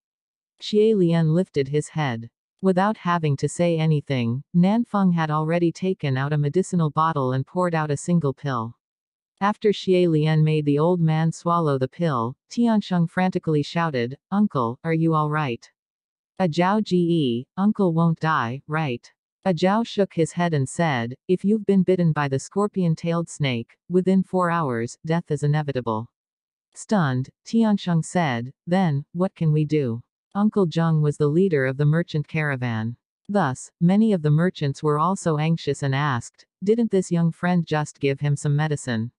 Xie Lian lifted his head. Without having to say anything, Nanfeng had already taken out a medicinal bottle and poured out a single pill. After Xie Lian made the old man swallow the pill, Tiansheng frantically shouted, Uncle, are you alright? A Zhao Ji, Uncle won't die, right? A Zhao shook his head and said, If you've been bitten by the scorpion-tailed snake, within four hours, death is inevitable. Stunned, Tiansheng said, Then, what can we do? Uncle Zheng was the leader of the merchant caravan. Thus, many of the merchants were also anxious and asked, Didn't this young friend just give him some medicine?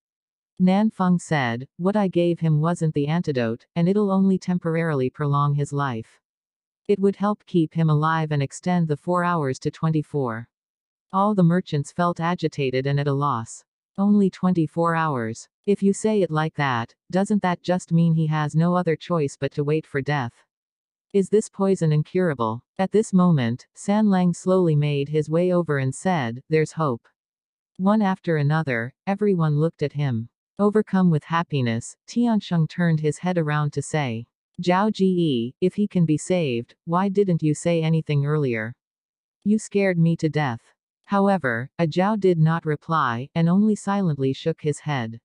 Nan Feng said, What I gave him wasn't the antidote, and it'll only temporarily prolong his life. It would help keep him alive and extend the four hours to 24. All the merchants felt agitated and at a loss. Only 24 hours. If you say it like that, doesn't that just mean he has no other choice but to wait for death? Is this poison incurable? At this moment, San Lang slowly made his way over and said, There's hope. One after another, everyone looked at him. Overcome with happiness, Tiansheng turned his head around to say, Zhao Ji, if he can be saved, why didn't you say anything earlier? You scared me to death. However, a Zhao did not reply, and only silently shook his head.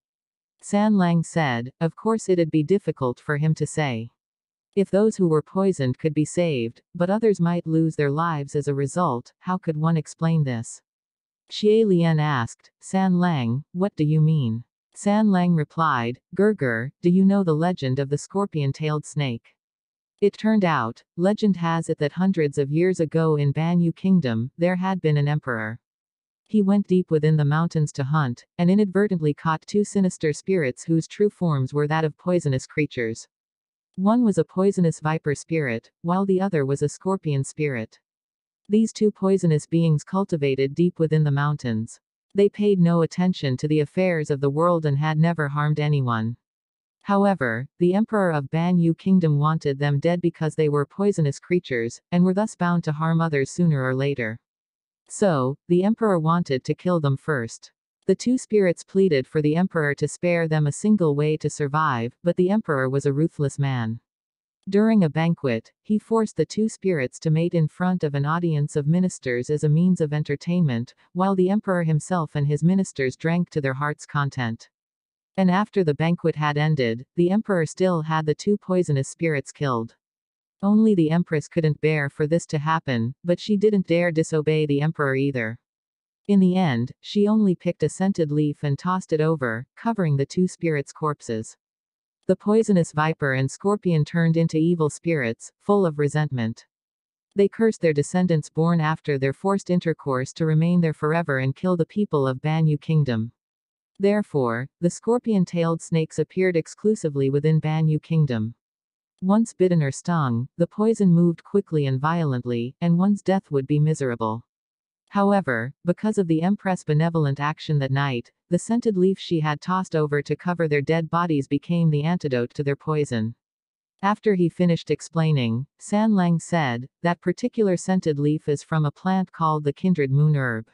San Lang said, Of course it'd be difficult for him to say. If those who were poisoned could be saved, but others might lose their lives as a result, how could one explain this? Xie Lian asked, San Lang, what do you mean? San Lang replied, Gege, do you know the legend of the scorpion-tailed snake? It turned out, legend has it that hundreds of years ago in Banyue Kingdom, there had been an emperor. He went deep within the mountains to hunt, and inadvertently caught two sinister spirits whose true forms were that of poisonous creatures. One was a poisonous viper spirit, while the other was a scorpion spirit. These two poisonous beings cultivated deep within the mountains. They paid no attention to the affairs of the world and had never harmed anyone. However, the emperor of Banyue kingdom wanted them dead because they were poisonous creatures, and were thus bound to harm others sooner or later. So, the emperor wanted to kill them first. The two spirits pleaded for the emperor to spare them a single way to survive, but the emperor was a ruthless man. During a banquet, he forced the two spirits to mate in front of an audience of ministers as a means of entertainment, while the emperor himself and his ministers drank to their heart's content. And after the banquet had ended, the emperor still had the two poisonous spirits killed. Only the empress couldn't bear for this to happen, but she didn't dare disobey the emperor either. In the end, she only picked a scented leaf and tossed it over, covering the two spirits' corpses. The poisonous viper and scorpion turned into evil spirits, full of resentment. They cursed their descendants born after their forced intercourse to remain there forever and kill the people of Banyue Kingdom. Therefore, the scorpion-tailed snakes appeared exclusively within Banyue Kingdom. Once bitten or stung, the poison moved quickly and violently, and one's death would be miserable. However, because of the Empress' benevolent action that night, the scented leaf she had tossed over to cover their dead bodies became the antidote to their poison. After he finished explaining, San Lang said, that particular scented leaf is from a plant called the kindred moon herb.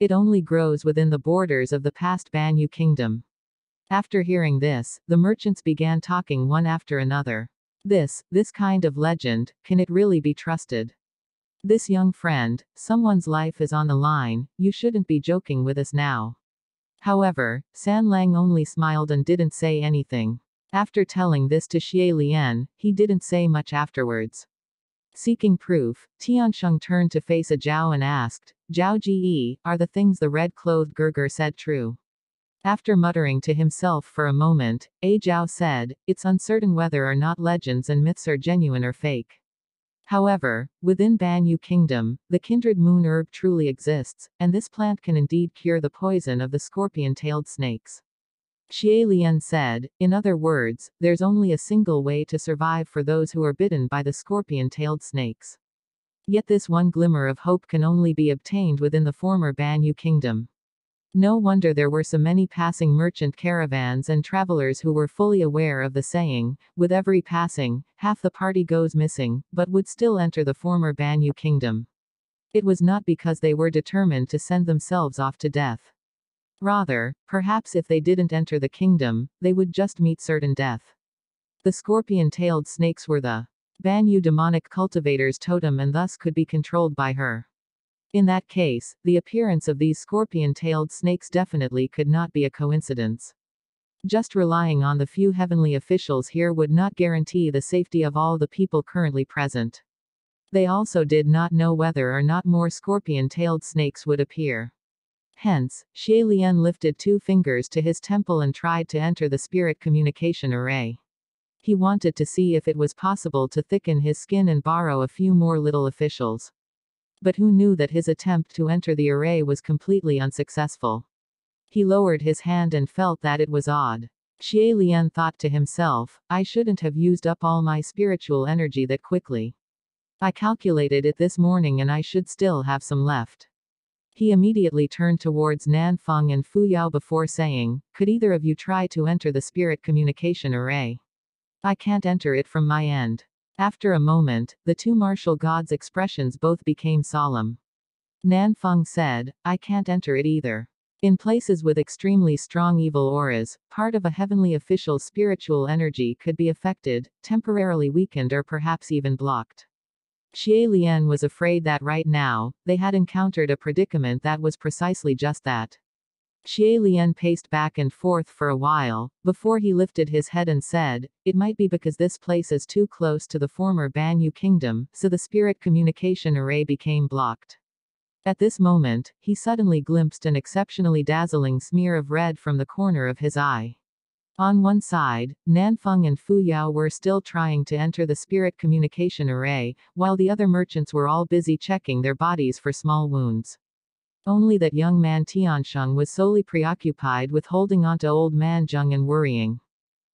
It only grows within the borders of the past Banyue kingdom. After hearing this, the merchants began talking one after another. This, this kind of legend, can it really be trusted? This young friend, someone's life is on the line, you shouldn't be joking with us now. However, San Lang only smiled and didn't say anything. After telling this to Xie Lian, he didn't say much afterwards. Seeking proof, Tiansheng turned to face a Zhao and asked, Zhao Ji, are the things the red-clothed Gege said true? After muttering to himself for a moment, A Zhao said, it's uncertain whether or not legends and myths are genuine or fake. However, within Banyue Kingdom, the kindred moon herb truly exists, and this plant can indeed cure the poison of the scorpion-tailed snakes. Xie Lian said, in other words, there's only a single way to survive for those who are bitten by the scorpion-tailed snakes. Yet this one glimmer of hope can only be obtained within the former Banyue kingdom. No wonder there were so many passing merchant caravans and travelers who were fully aware of the saying, with every passing, half the party goes missing, but would still enter the former Banyue kingdom. It was not because they were determined to send themselves off to death. Rather, perhaps if they didn't enter the kingdom, they would just meet certain death. The scorpion-tailed snakes were the Banyue demonic cultivator's totem and thus could be controlled by her. In that case, the appearance of these scorpion-tailed snakes definitely could not be a coincidence. Just relying on the few heavenly officials here would not guarantee the safety of all the people currently present. They also did not know whether or not more scorpion-tailed snakes would appear. Hence, Xie Lian lifted two fingers to his temple and tried to enter the spirit communication array. He wanted to see if it was possible to thicken his skin and borrow a few more little officials. But who knew that his attempt to enter the array was completely unsuccessful? He lowered his hand and felt that it was odd. Xie Lian thought to himself, I shouldn't have used up all my spiritual energy that quickly. I calculated it this morning and I should still have some left. He immediately turned towards Nan Feng and Fu Yao before saying, Could either of you try to enter the spirit communication array? I can't enter it from my end. After a moment, the two martial gods' expressions both became solemn. Nan Feng said, I can't enter it either. In places with extremely strong evil auras, part of a heavenly official's spiritual energy could be affected, temporarily weakened or perhaps even blocked. Xie Lian was afraid that right now, they had encountered a predicament that was precisely just that. Xie Lian paced back and forth for a while, before he lifted his head and said, It might be because this place is too close to the former Banyue kingdom, so the spirit communication array became blocked. At this moment, he suddenly glimpsed an exceptionally dazzling smear of red from the corner of his eye. On one side, Nanfeng and Fu Yao were still trying to enter the spirit communication array, while the other merchants were all busy checking their bodies for small wounds. Only that young man Tiansheng was solely preoccupied with holding onto old man Zheng and worrying.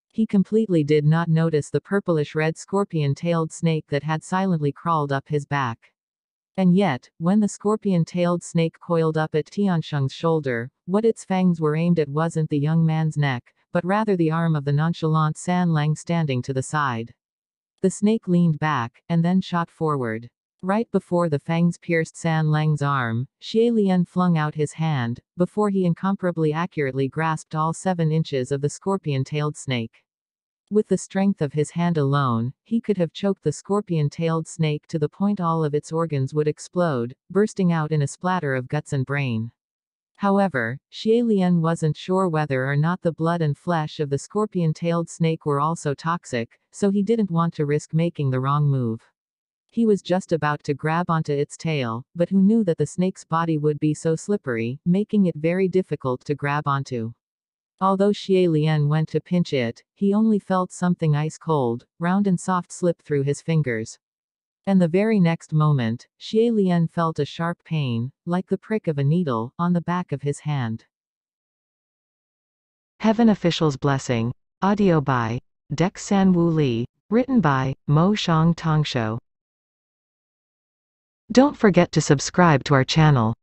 He completely did not notice the purplish-red scorpion-tailed snake that had silently crawled up his back. And yet, when the scorpion-tailed snake coiled up at Tiansheng's shoulder, what its fangs were aimed at wasn't the young man's neck, but rather the arm of the nonchalant San Lang standing to the side. The snake leaned back, and then shot forward. Right before the fangs pierced San Lang's arm, Xie Lian flung out his hand, before he incomparably accurately grasped all seven inches of the scorpion-tailed snake. With the strength of his hand alone, he could have choked the scorpion-tailed snake to the point all of its organs would explode, bursting out in a splatter of guts and brain. However, Xie Lian wasn't sure whether or not the blood and flesh of the scorpion-tailed snake were also toxic, so he didn't want to risk making the wrong move. He was just about to grab onto its tail, but who knew that the snake's body would be so slippery, making it very difficult to grab onto. Although Xie Lian went to pinch it, he only felt something ice cold, round and soft slip through his fingers. And the very next moment, Xie Lian felt a sharp pain, like the prick of a needle, on the back of his hand. Heaven Official's Blessing. Audio by Dex San Wu Li. Written by Mo Xiang Tongxiu. Don't forget to subscribe to our channel.